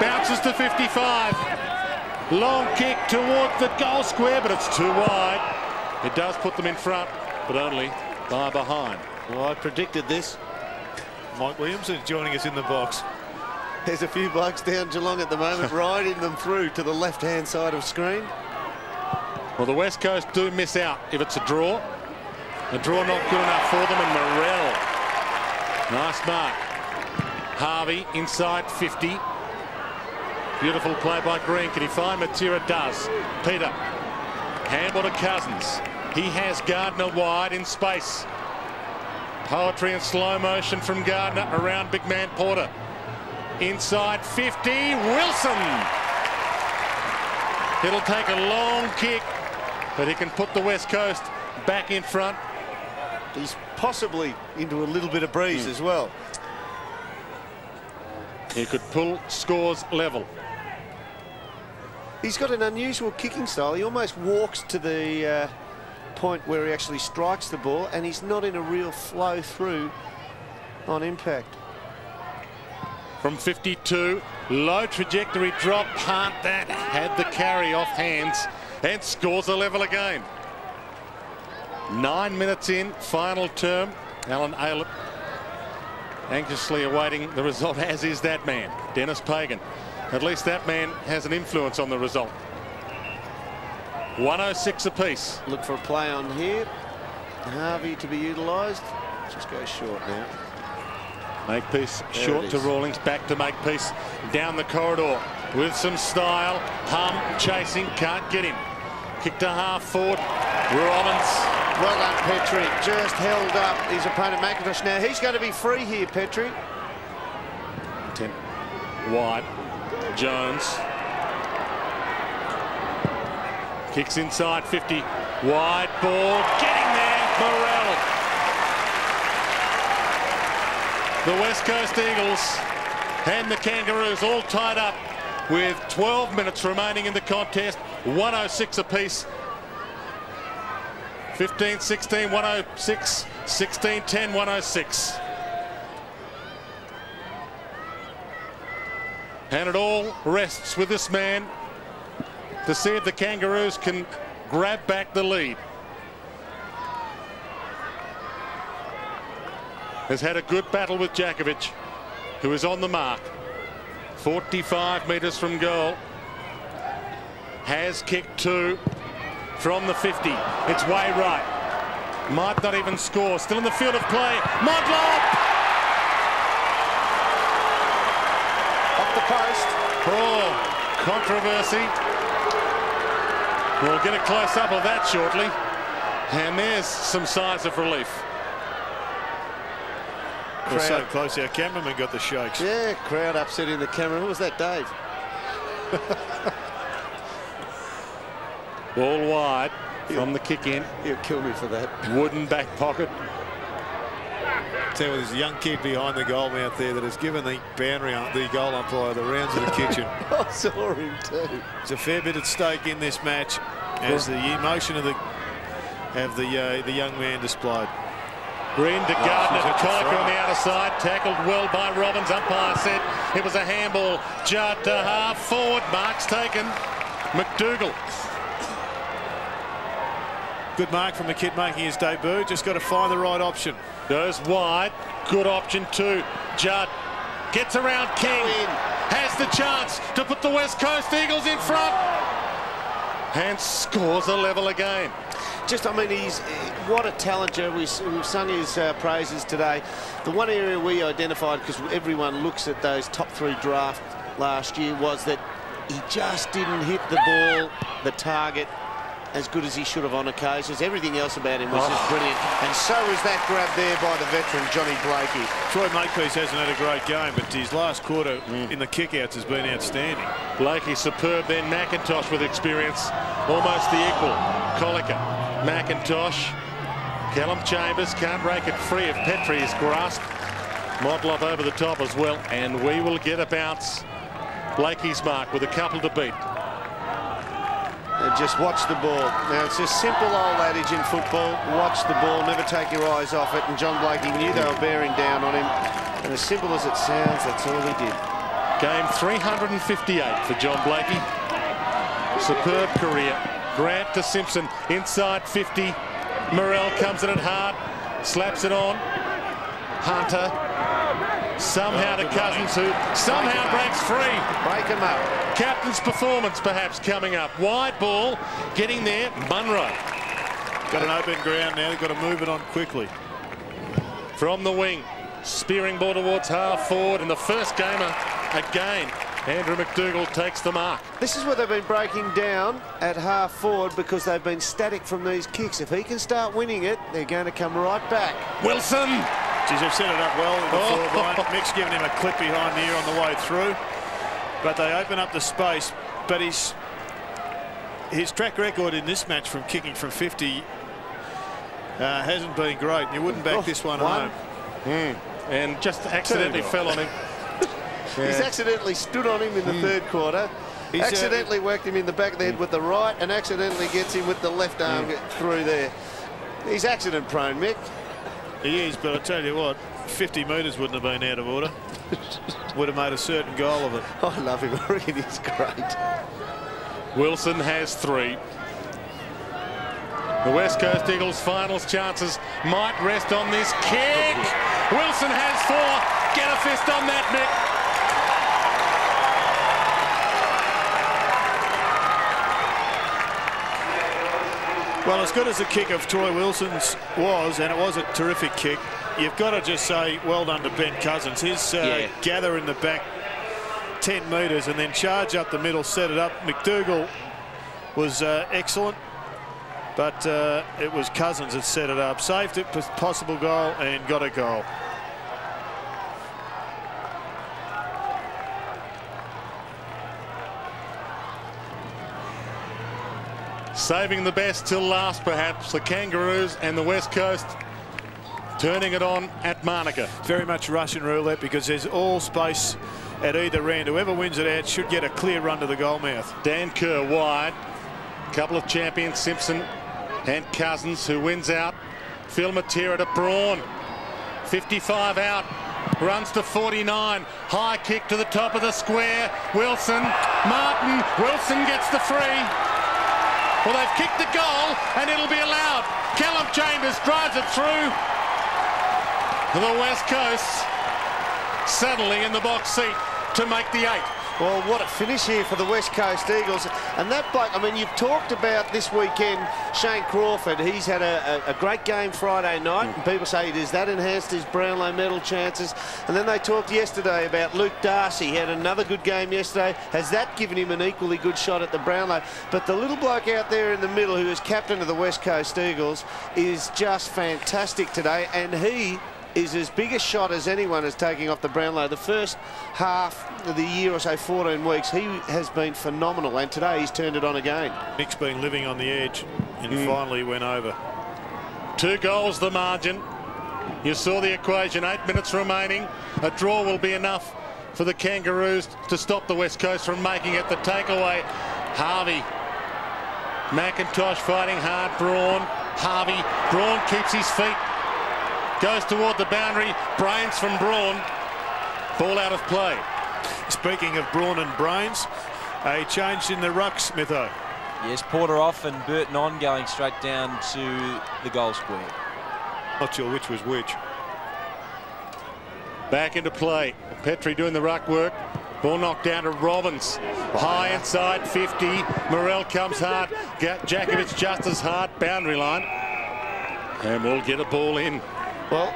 Bounces to 55. Long kick toward the goal square, but it's too wide. It does put them in front, but only by behind. Well, I predicted this. Mike Williamson joining us in the box. There's a few blokes down Geelong at the moment, (laughs) riding them through to the left-hand side of screen. Well, the West Coast do miss out if it's a draw. A draw not good enough for them, and Morrell. Nice mark. Harvey inside 50. Beautiful play by Green. Can he find Matera? Does. Peter. Handball to Cousins. He has Gardner wide in space. Poetry in slow motion from Gardner around big man Porter. Inside 50. Wilson. It'll take a long kick, but he can put the West Coast back in front. He's possibly into a little bit of breeze as well. He could pull scores level. He's got an unusual kicking style. He almost walks to the uh, point where he actually strikes the ball, and he's not in a real flow through on impact. From 52, low trajectory drop. Hunt that had the carry off hands and scores a level again. Nine minutes in, final term. Allen Aylett anxiously awaiting the result, as is that man, Denis Pagan. At least that man has an influence on the result. 106 apiece. Look for a play on here. Harvey to be utilised. Just go short now. Makepeace short to. Rawlings, back to Makepeace, down the corridor with some style. Humm chasing, can't get him. Kick to half forward. Robbins. Well done, Petrie. Just held up his opponent, McIntosh. Now, he's going to be free here, Petrie. 10 wide. Jones. Kicks inside 50. Wide ball. Getting there. Morrell. The West Coast Eagles and the Kangaroos all tied up with 12 minutes remaining in the contest. 106 apiece. 15 16 106 16 10 106 and it all rests with this man to see if the Kangaroos can grab back the lead has had a good battle with Jakovich who is on the mark 45 metres from goal has kicked two from the 50. It's way right. Might not even score. Still in the field of play. Motlop! Off the post. Oh, controversy. We'll get a close-up of that shortly. And there's some signs of relief. We're so Crowd. close. Our cameraman got the shakes. Yeah, crowd upsetting the camera. Who was that, Dave? (laughs) Ball wide from the kick in. He'll kill me for that. Wooden back pocket. Tell you, there's a young kid behind the goal mouth there that has given the boundary, um, the goal umpire, the rounds of the (laughs) kitchen. I saw him too. There's a fair bit at stake in this match as the emotion of the of the uh, the young man displayed. Green to oh, Gardner she's to at the Colliker on the outer side. Tackled well by Robbins. Umpire said it was a handball. Judd to half forward. Marks taken. McDougall. Good mark from the kid making his debut. Just got to find the right option. Goes wide. Good option too. Judd gets around King. in. Has the chance to put the West Coast Eagles in front. And scores a level again. Just, I mean, he's what a talent, Joe. We, we've sung his uh, praises today. The one area we identified, because everyone looks at those top three draft last year, was that he just didn't hit the ball, the target, as good as he should have on occasions. Everything else about him was just brilliant. And so was that grab there by the veteran, Johnny Blakey. Troy Makepeace hasn't had a great game, but his last quarter in the kickouts has been outstanding. Blakey superb. Then McIntosh with experience. Almost the equal. Colliker. McIntosh. Callum Chambers can't break it free of Petrie's grasp. Motlop over the top as well. And we will get a bounce. Blakey's mark with a couple to beat. And just watch the ball. Now, it's a simple old adage in football. Watch the ball, never take your eyes off it. And John Blakey knew they were bearing down on him. And as simple as it sounds, that's all he did. Game 358 for John Blakey. Superb career. Grant to Simpson inside 50. Morrell comes in at hard, slaps it on. Hunter somehow to Cousins who somehow breaks free. Break him up. Captain's performance perhaps coming up. Wide ball getting there. Munro Got an open ground now. They've got to move it on quickly. from the wing. Spearing ball towards half forward in the first gamer again. Andrew McDougall takes the mark. This is where they've been breaking down at half forward because they've been static from these kicks. If he can start winning it, they're going to come right back. Wilson Geez, they've set it up well in the Oh. forward line. (laughs) Mick's giving him a clip behind here on the way through. But they open up the space. But his his track record in this match from kicking from 50 uh, hasn't been great. You wouldn't back Oh, this one, one. home. and just accidentally fell on him. He's accidentally stood on him in the third quarter. He's, uh, accidentally worked him in the back of the head with the right and accidentally gets him with the left arm through there. He's accident prone, Mick. He is, but I tell you what, 50 metres wouldn't have been out of order. (laughs) Would have made a certain goal of it. I love him. (laughs) I reckon he's great. Wilson has three. The West Coast Eagles' finals chances might rest on this kick. Wilson has four. Get a fist on that, Nick. Well, as good as the kick of Troy Wilson's was, and it was a terrific kick, you've got to just say well done to Ben Cousins. His uh, Yeah. gather in the back 10 metres and then charge up the middle, set it up. McDougall was uh, excellent, but uh, it was Cousins that set it up. Saved it, possible goal, and got a goal. Saving the best till last, perhaps. The Kangaroos and the West Coast turning it on at Manuka. Very much Russian roulette because there's all space at either end. Whoever wins it out should get a clear run to the goal mouth. Dan Kerr wide. Couple of champions, Simpson and Cousins, who wins out. Phil Matera to Braun. 55 out. Runs to 49. High kick to the top of the square. Wilson. Martin. Wilson gets the free. Well, they've kicked the goal and it'll be allowed. Callum Chambers drives it through. To the West Coast suddenly in the box seat to make the eight. Well, what a finish here for the West Coast Eagles. And that bloke, I mean, you've talked about this weekend Shane Crawford. He's had a, a, a great game Friday night. And people say, does that enhance his Brownlow medal chances? And then they talked yesterday about Luke Darcy. He had another good game yesterday. Has that given him an equally good shot at the Brownlow? But the little bloke out there in the middle who is captain of the West Coast Eagles is just fantastic today. And he is as big a shot as anyone is taking off the Brownlow. The first half of the year or so, 14 weeks, he has been phenomenal. And today he's turned it on again. Nick's been living on the edge and Mm. finally went over. Two goals the margin. You saw the equation, eight minutes remaining. A draw will be enough for the Kangaroos to stop the West Coast from making it the takeaway. Harvey. McIntosh fighting hard. Braun. Harvey. Braun keeps his feet. Goes toward the boundary. Brains from Braun. Ball out of play. Speaking of brawn and brains, a change in the ruck, Smitho. Yes, Porter off and Burton on going straight down to the goal square. Not sure which was which. Back into play. Petrie doing the ruck work. Ball knocked down to Robbins. High inside 50. Morrell comes hard. Ga- Jakovich just as hard. Boundary line. And we'll get a ball in. Well,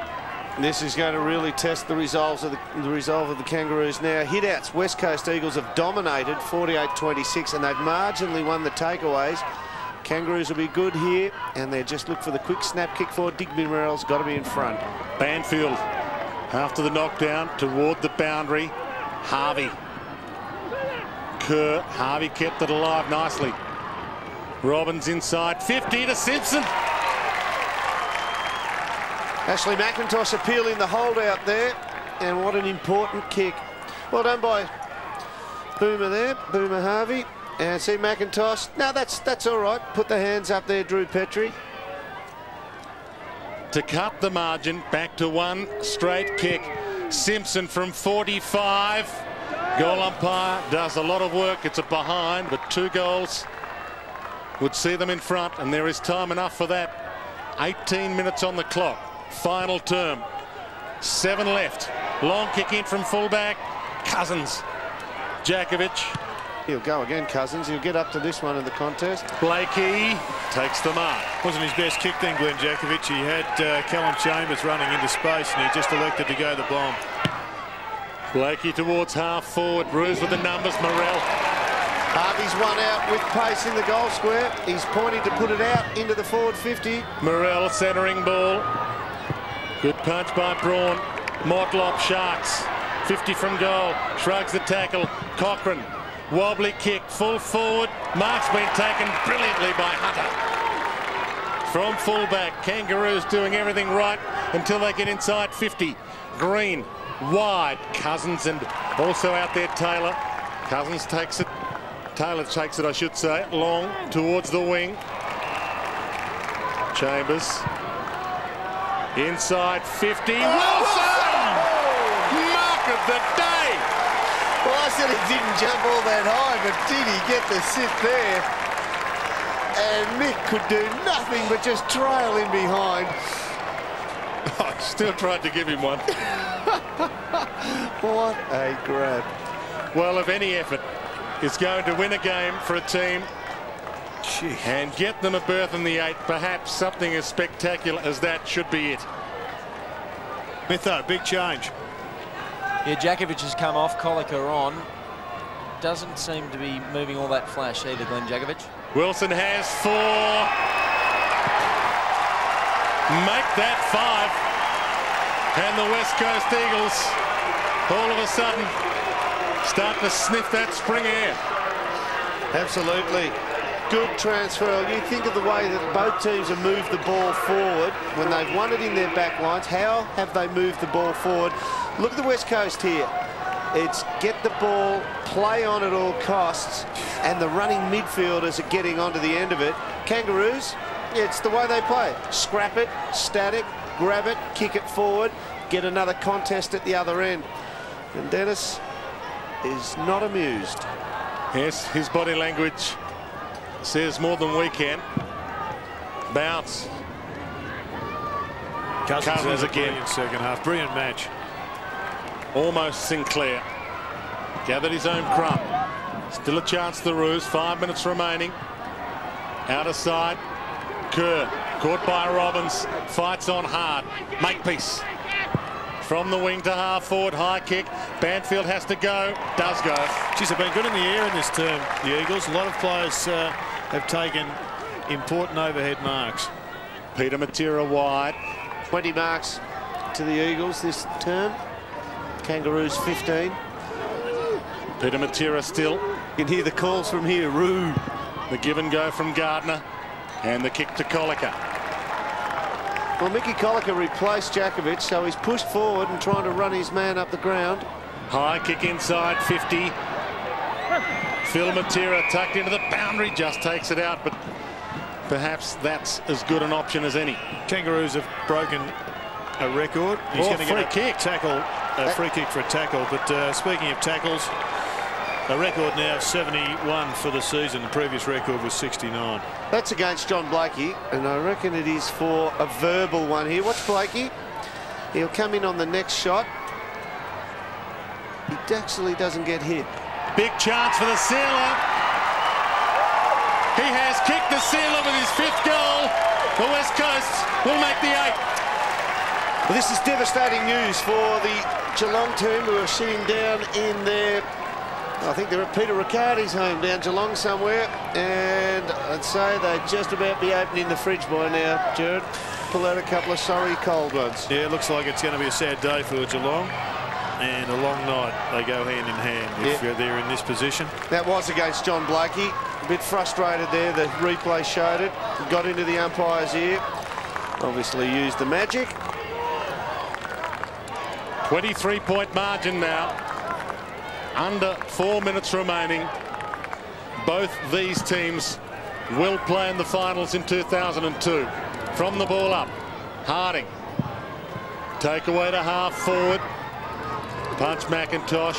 this is going to really test the resolves of the, the resolve of the Kangaroos now. Hitouts, West Coast Eagles have dominated 48-26 and they've marginally won the takeaways. Kangaroos will be good here and they just look for the quick snap kick forward. Digby Morrell's got to be in front. Banfield after the knockdown toward the boundary. Harvey. Kerr. Harvey kept it alive nicely. Robbins inside 50 to Simpson. Ashley McIntosh appealing the holdout there and what an important kick. Well done by Boomer there, Boomer Harvey. And see McIntosh. Now that's that's all right. Put the hands up there, Drew Petrie. to cut the margin back to one straight kick. Simpson from 45. Goal umpire does a lot of work. It's a behind, but two goals would see them in front, and there is time enough for that. 18 minutes on the clock. Final term. Seven left. Long kick in from fullback. Cousins. Jakovich. He'll go again, Cousins. He'll get up to this one in the contest. Blakey takes the mark. Wasn't his best kick then, Glen Jakovich. He had uh, Callum Chambers running into space and he just elected to go the bomb. Blakey towards half forward. Bruce with the numbers. Morrell Harvey's one out with pace in the goal square. He's pointing to put it out into the forward 50. Morrell centering ball. Good punch by Braun. Motlop Sharks. 50 from goal. Shrugs the tackle. Cochrane. Wobbly kick. Full forward. Mark's been taken brilliantly by Hunter. From fullback. Kangaroos doing everything right until they get inside 50. Green. Wide. Cousins and also out there Taylor. Cousins takes it Taylor takes it, I should say, long towards the wing. Chambers. Inside 50. Wilson! Mark of the day! Well, I said he didn't jump all that high, but did he get the sit there? And Mick could do nothing but just trail in behind. (laughs) I still tried to give him one. (laughs) What a grab. Well, if any effort is going to win a game for a team Gee. and get them a berth in the eight, perhaps something as spectacular as that should be it. Mitho, big change. Yeah, Jakovich has come off, Colica on. Doesn't seem to be moving all that flash either, Glen Jakovich. Wilson has four. Make that five. And the West Coast Eagles, all of a sudden, start to sniff that spring air. Absolutely. Good transfer. You think of the way that both teams have moved the ball forward when they've won it in their back lines. How have they moved the ball forward? Look at the West Coast here. It's get the ball, play on at all costs, and the running midfielders are getting onto the end of it. Kangaroos, it's the way they play. Scrap it, static, grab it, kick it forward, get another contest at the other end. And Denis is not amused. Yes, his body language says more than we can. Bounce. Cousins, Cousins again. brilliant second half. Brilliant match. Almost Sinclair. Gathered his own crumb. Still a chance to the Roos. Five minutes remaining. Out of sight. Kerr. Caught by Robbins. Fights on hard. Makepeace. From the wing to half forward. High kick. Banfield has to go. Does go. They've been good in the air in this term, the Eagles. A lot of players uh, have taken important overhead marks. Peter Matera wide. 20 marks to the Eagles this term. Kangaroos 15. Peter Matera still. You can hear the calls from here. Roo. The give and go from Gardner. And the kick to Colica. Well, Mickey Colica replaced Jakovich, so he's pushed forward and trying to run his man up the ground. High kick inside 50. Phil Matera tucked into the boundary, just takes it out, but perhaps that's as good an option as any. Kangaroos have broken a record. He's Oh, going to get a kick. tackle, a free kick for a tackle. But uh, speaking of tackles, a record now of 71 for the season. The previous record was 69. That's against John Blakey, and I reckon it is for a verbal one here. Watch Blakey. He'll come in on the next shot. He actually doesn't get hit. Big chance for the Sealer. He has kicked the Sealer with his fifth goal. The West Coast will make the eight. Well, this is devastating news for the Geelong team who are sitting down in their, I think they're at Peter Riccardi's home down Geelong somewhere. And I'd say they'd just about be opening the fridge by now, Gerard. Pull out a couple of sorry cold ones. Yeah, it looks like it's going to be a sad day for Geelong. And a long night. They go hand in hand if Yeah. you're there in this position. That was against John Blakey. A bit frustrated there. The replay showed it. Got into the umpire's ear. Obviously used the magic. 23 point margin now. Under four minutes remaining. Both these teams will play in the finals in 2002. From the ball up. Harding. Take away to half forward. Punch McIntosh.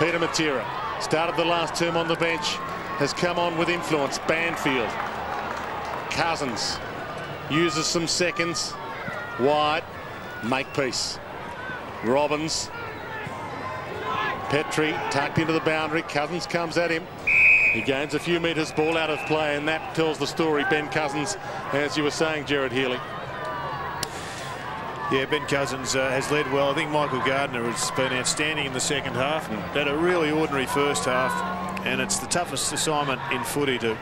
Peter Matera. Started the last term on the bench. Has come on with influence. Banfield. Cousins. Uses some seconds. Wide. Makepeace. Robbins. Petrie tucked into the boundary. Cousins comes at him. He gains a few metres, ball out of play, and that tells the story. Ben Cousins, as you were saying, Gerard Healy. Yeah, Ben Cousins uh, has led well. I think Michael Gardner has been outstanding in the second half. Had a really ordinary first half, and it's the toughest assignment in footy to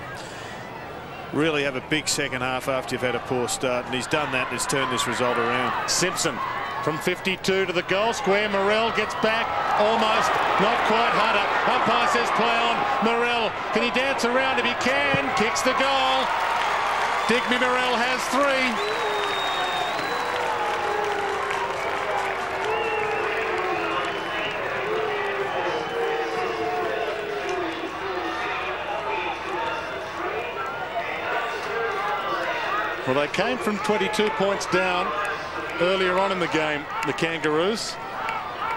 really have a big second half after you've had a poor start, and he's done that and has turned this result around. Simpson from 52 to the goal square. Morrell gets back. Almost. Not quite. Hunter. Umpire says play on. Morrell. Can he dance around? If he can. Kicks the goal. Digby Morrell has three. Well, they came from 22 points down earlier on in the game, the Kangaroos.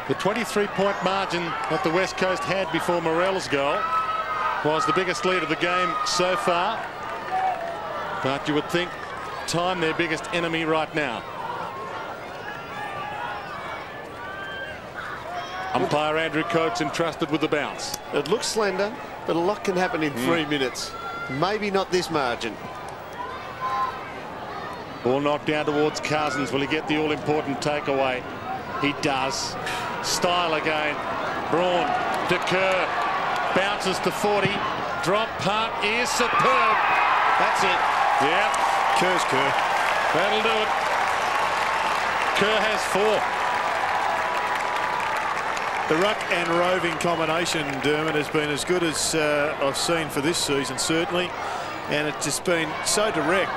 The 23-point margin that the West Coast had before Morrell's goal was the biggest lead of the game so far. But you would think time their biggest enemy right now. Umpire Andrew Coates entrusted with the bounce. It looks slender, but a lot can happen in three hmm. minutes. Maybe not this margin. Ball knocked down towards Cousins. Will he get the all-important takeaway? He does. Style again. Braun to Kerr. Bounces to 40. Drop punt is superb. That's it. Yep. Kerr's Kerr. That'll do it. Kerr has four. The ruck and roving combination, Dermot, has been as good as uh, I've seen for this season, certainly. And it's just been so direct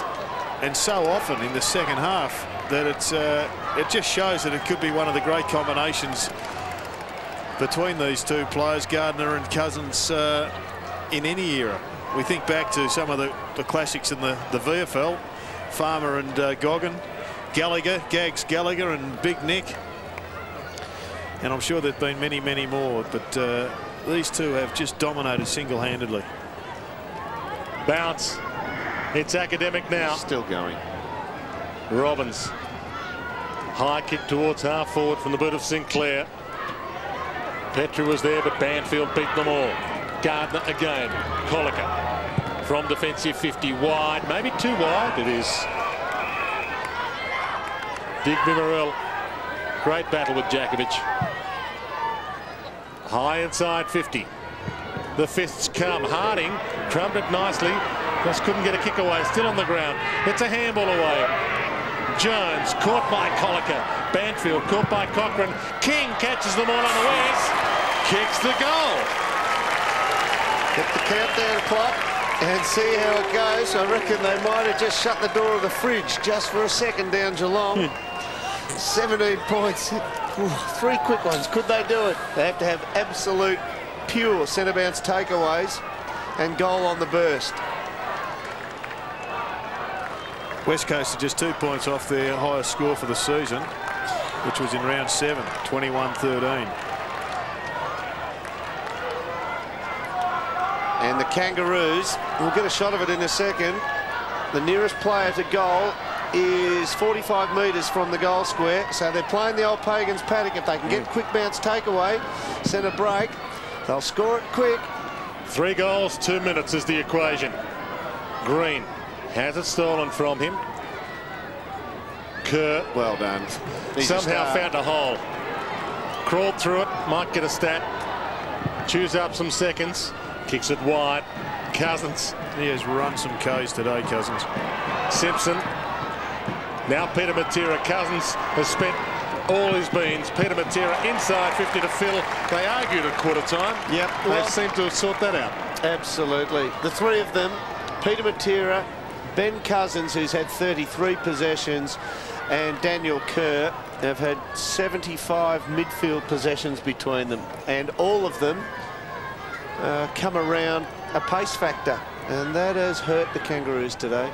and so often in the second half that it's uh, it just shows that it could be one of the great combinations between these two players, Gardner and Cousins, uh, in any era. We think back to some of the, the classics in the, the VFL, Farmer and uh, Goggin, Gallagher, Gags Gallagher and Big Nick. And I'm sure there've been many, many more, but uh, these two have just dominated single-handedly. Bounce. It's academic now. Still going. Robbins. High kick towards half forward from the boot of Sinclair. Petrie was there, but Banfield beat them all. Gardner again. Colica from defensive 50 wide, maybe too wide. It is. Digby Morrell. Great battle with Jakovich. High inside 50. The fists come. Harding trumped it nicely. Just couldn't get a kick away. Still on the ground. It's a handball away. Jones caught by Colica. Banfield caught by Cochrane. King catches them all unawares. Kicks the goal. Get the countdown clock and see how it goes. I reckon they might have just shut the door of the fridge just for a second down Geelong. Hmm. 17 points. Three quick ones. Could they do it? They have to have absolute pure centre bounce takeaways and goal on the burst. West Coast are just two points off their highest score for the season, which was in round seven, 21-13. And the Kangaroos, we'll get a shot of it in a second. The nearest player to goal is 45 metres from the goal square. So they're playing the old Pagans paddock. If they can get quick bounce takeaway, centre break, they'll score it quick. Three goals, two minutes is the equation. Green has it stolen from him. Kerr Well done. He's somehow star. found a hole. Crawled through it, might get a stat. Chews up some seconds. Kicks it wide. Cousins. He has run some Ks today, Cousins. Simpson. Now Peter Matera. Cousins has spent all his beans. Peter Matera inside 50 to Phil. They argued at quarter time. Yep, They well- seem to have sorted that out. Absolutely. The three of them, Peter Matera, Ben Cousins, who's had 33 possessions, and Daniel Kerr have had 75 midfield possessions between them. And all of them uh, come around a pace factor. And that has hurt the Kangaroos today.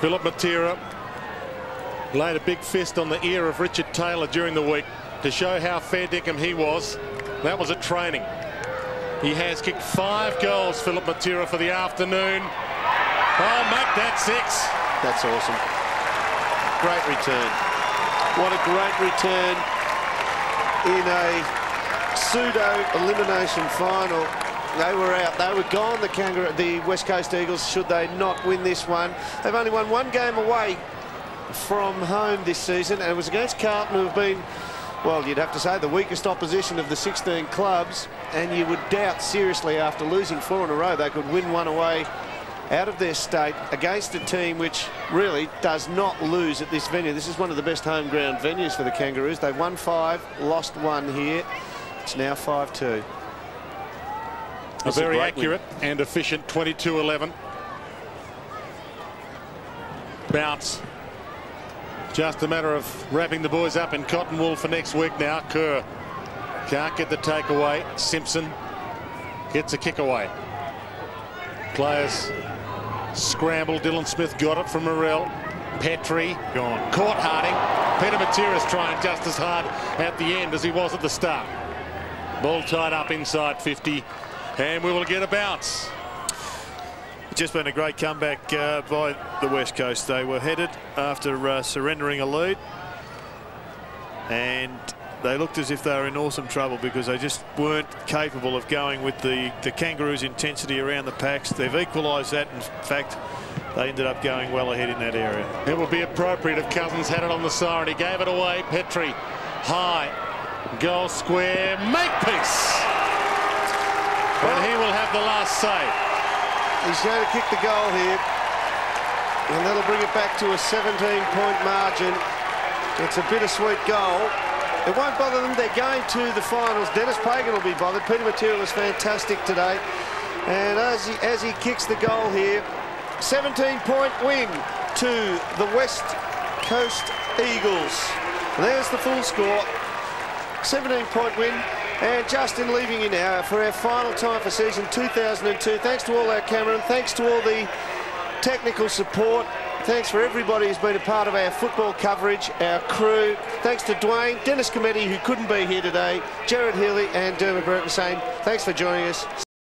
Philip Matera laid a big fist on the ear of Richard Taylor during the week to show how fair dinkum he was. That was at training. He has kicked five goals, Philip Matera, for the afternoon. Oh, make that six. That's awesome. Great return. What a great return in a pseudo elimination final. They were out. They were gone, the Kangaroo, the West Coast Eagles, should they not win this one. They've only won one game away from home this season, and it was against Carlton, who have been, well, you'd have to say, the weakest opposition of the 16 clubs, and you would doubt seriously after losing four in a row they could win one away out of their state against a team which really does not lose at this venue. This is one of the best home ground venues for the Kangaroos. They've won five, lost one here. It's now 5-2. A It's a very great accurate and efficient 22-11. Bounce. Just a matter of wrapping the boys up in cotton wool for next week now. Kerr can't get the takeaway. Simpson gets a kick away. Players Scramble. Dylan Smith got it from Morrell. Petrie Gone. caught Harding. Peter Matera trying just as hard at the end as he was at the start. Ball tied up inside 50 and we will get a bounce. Just been a great comeback uh, by the West Coast. They were headed after uh, surrendering a lead and they looked as if they were in awesome trouble because they just weren't capable of going with the, the Kangaroos' intensity around the packs. They've equalised that. In fact, they ended up going well ahead in that area. It would be appropriate if Cousins had it on the siren. He gave it away. Petrie, high, goal square, Makepeace. And he will have the last say. He's going to kick the goal here. And that'll bring it back to a 17-point margin. It's a bittersweet goal. It won't bother them. They're going to the finals. Denis Pagan will be bothered. Peter Matera was fantastic today. And as he, as he kicks the goal here, 17-point win to the West Coast Eagles. There's the full score. 17-point win. And Justin leaving you now for our final time for season 2002. Thanks to all our cameramen. Thanks to all the technical support. Thanks for everybody who's been a part of our football coverage, our crew. Thanks to Dwayne, Dennis Cometti, who couldn't be here today, Gerard Healy and Dermot Burton saying thanks for joining us.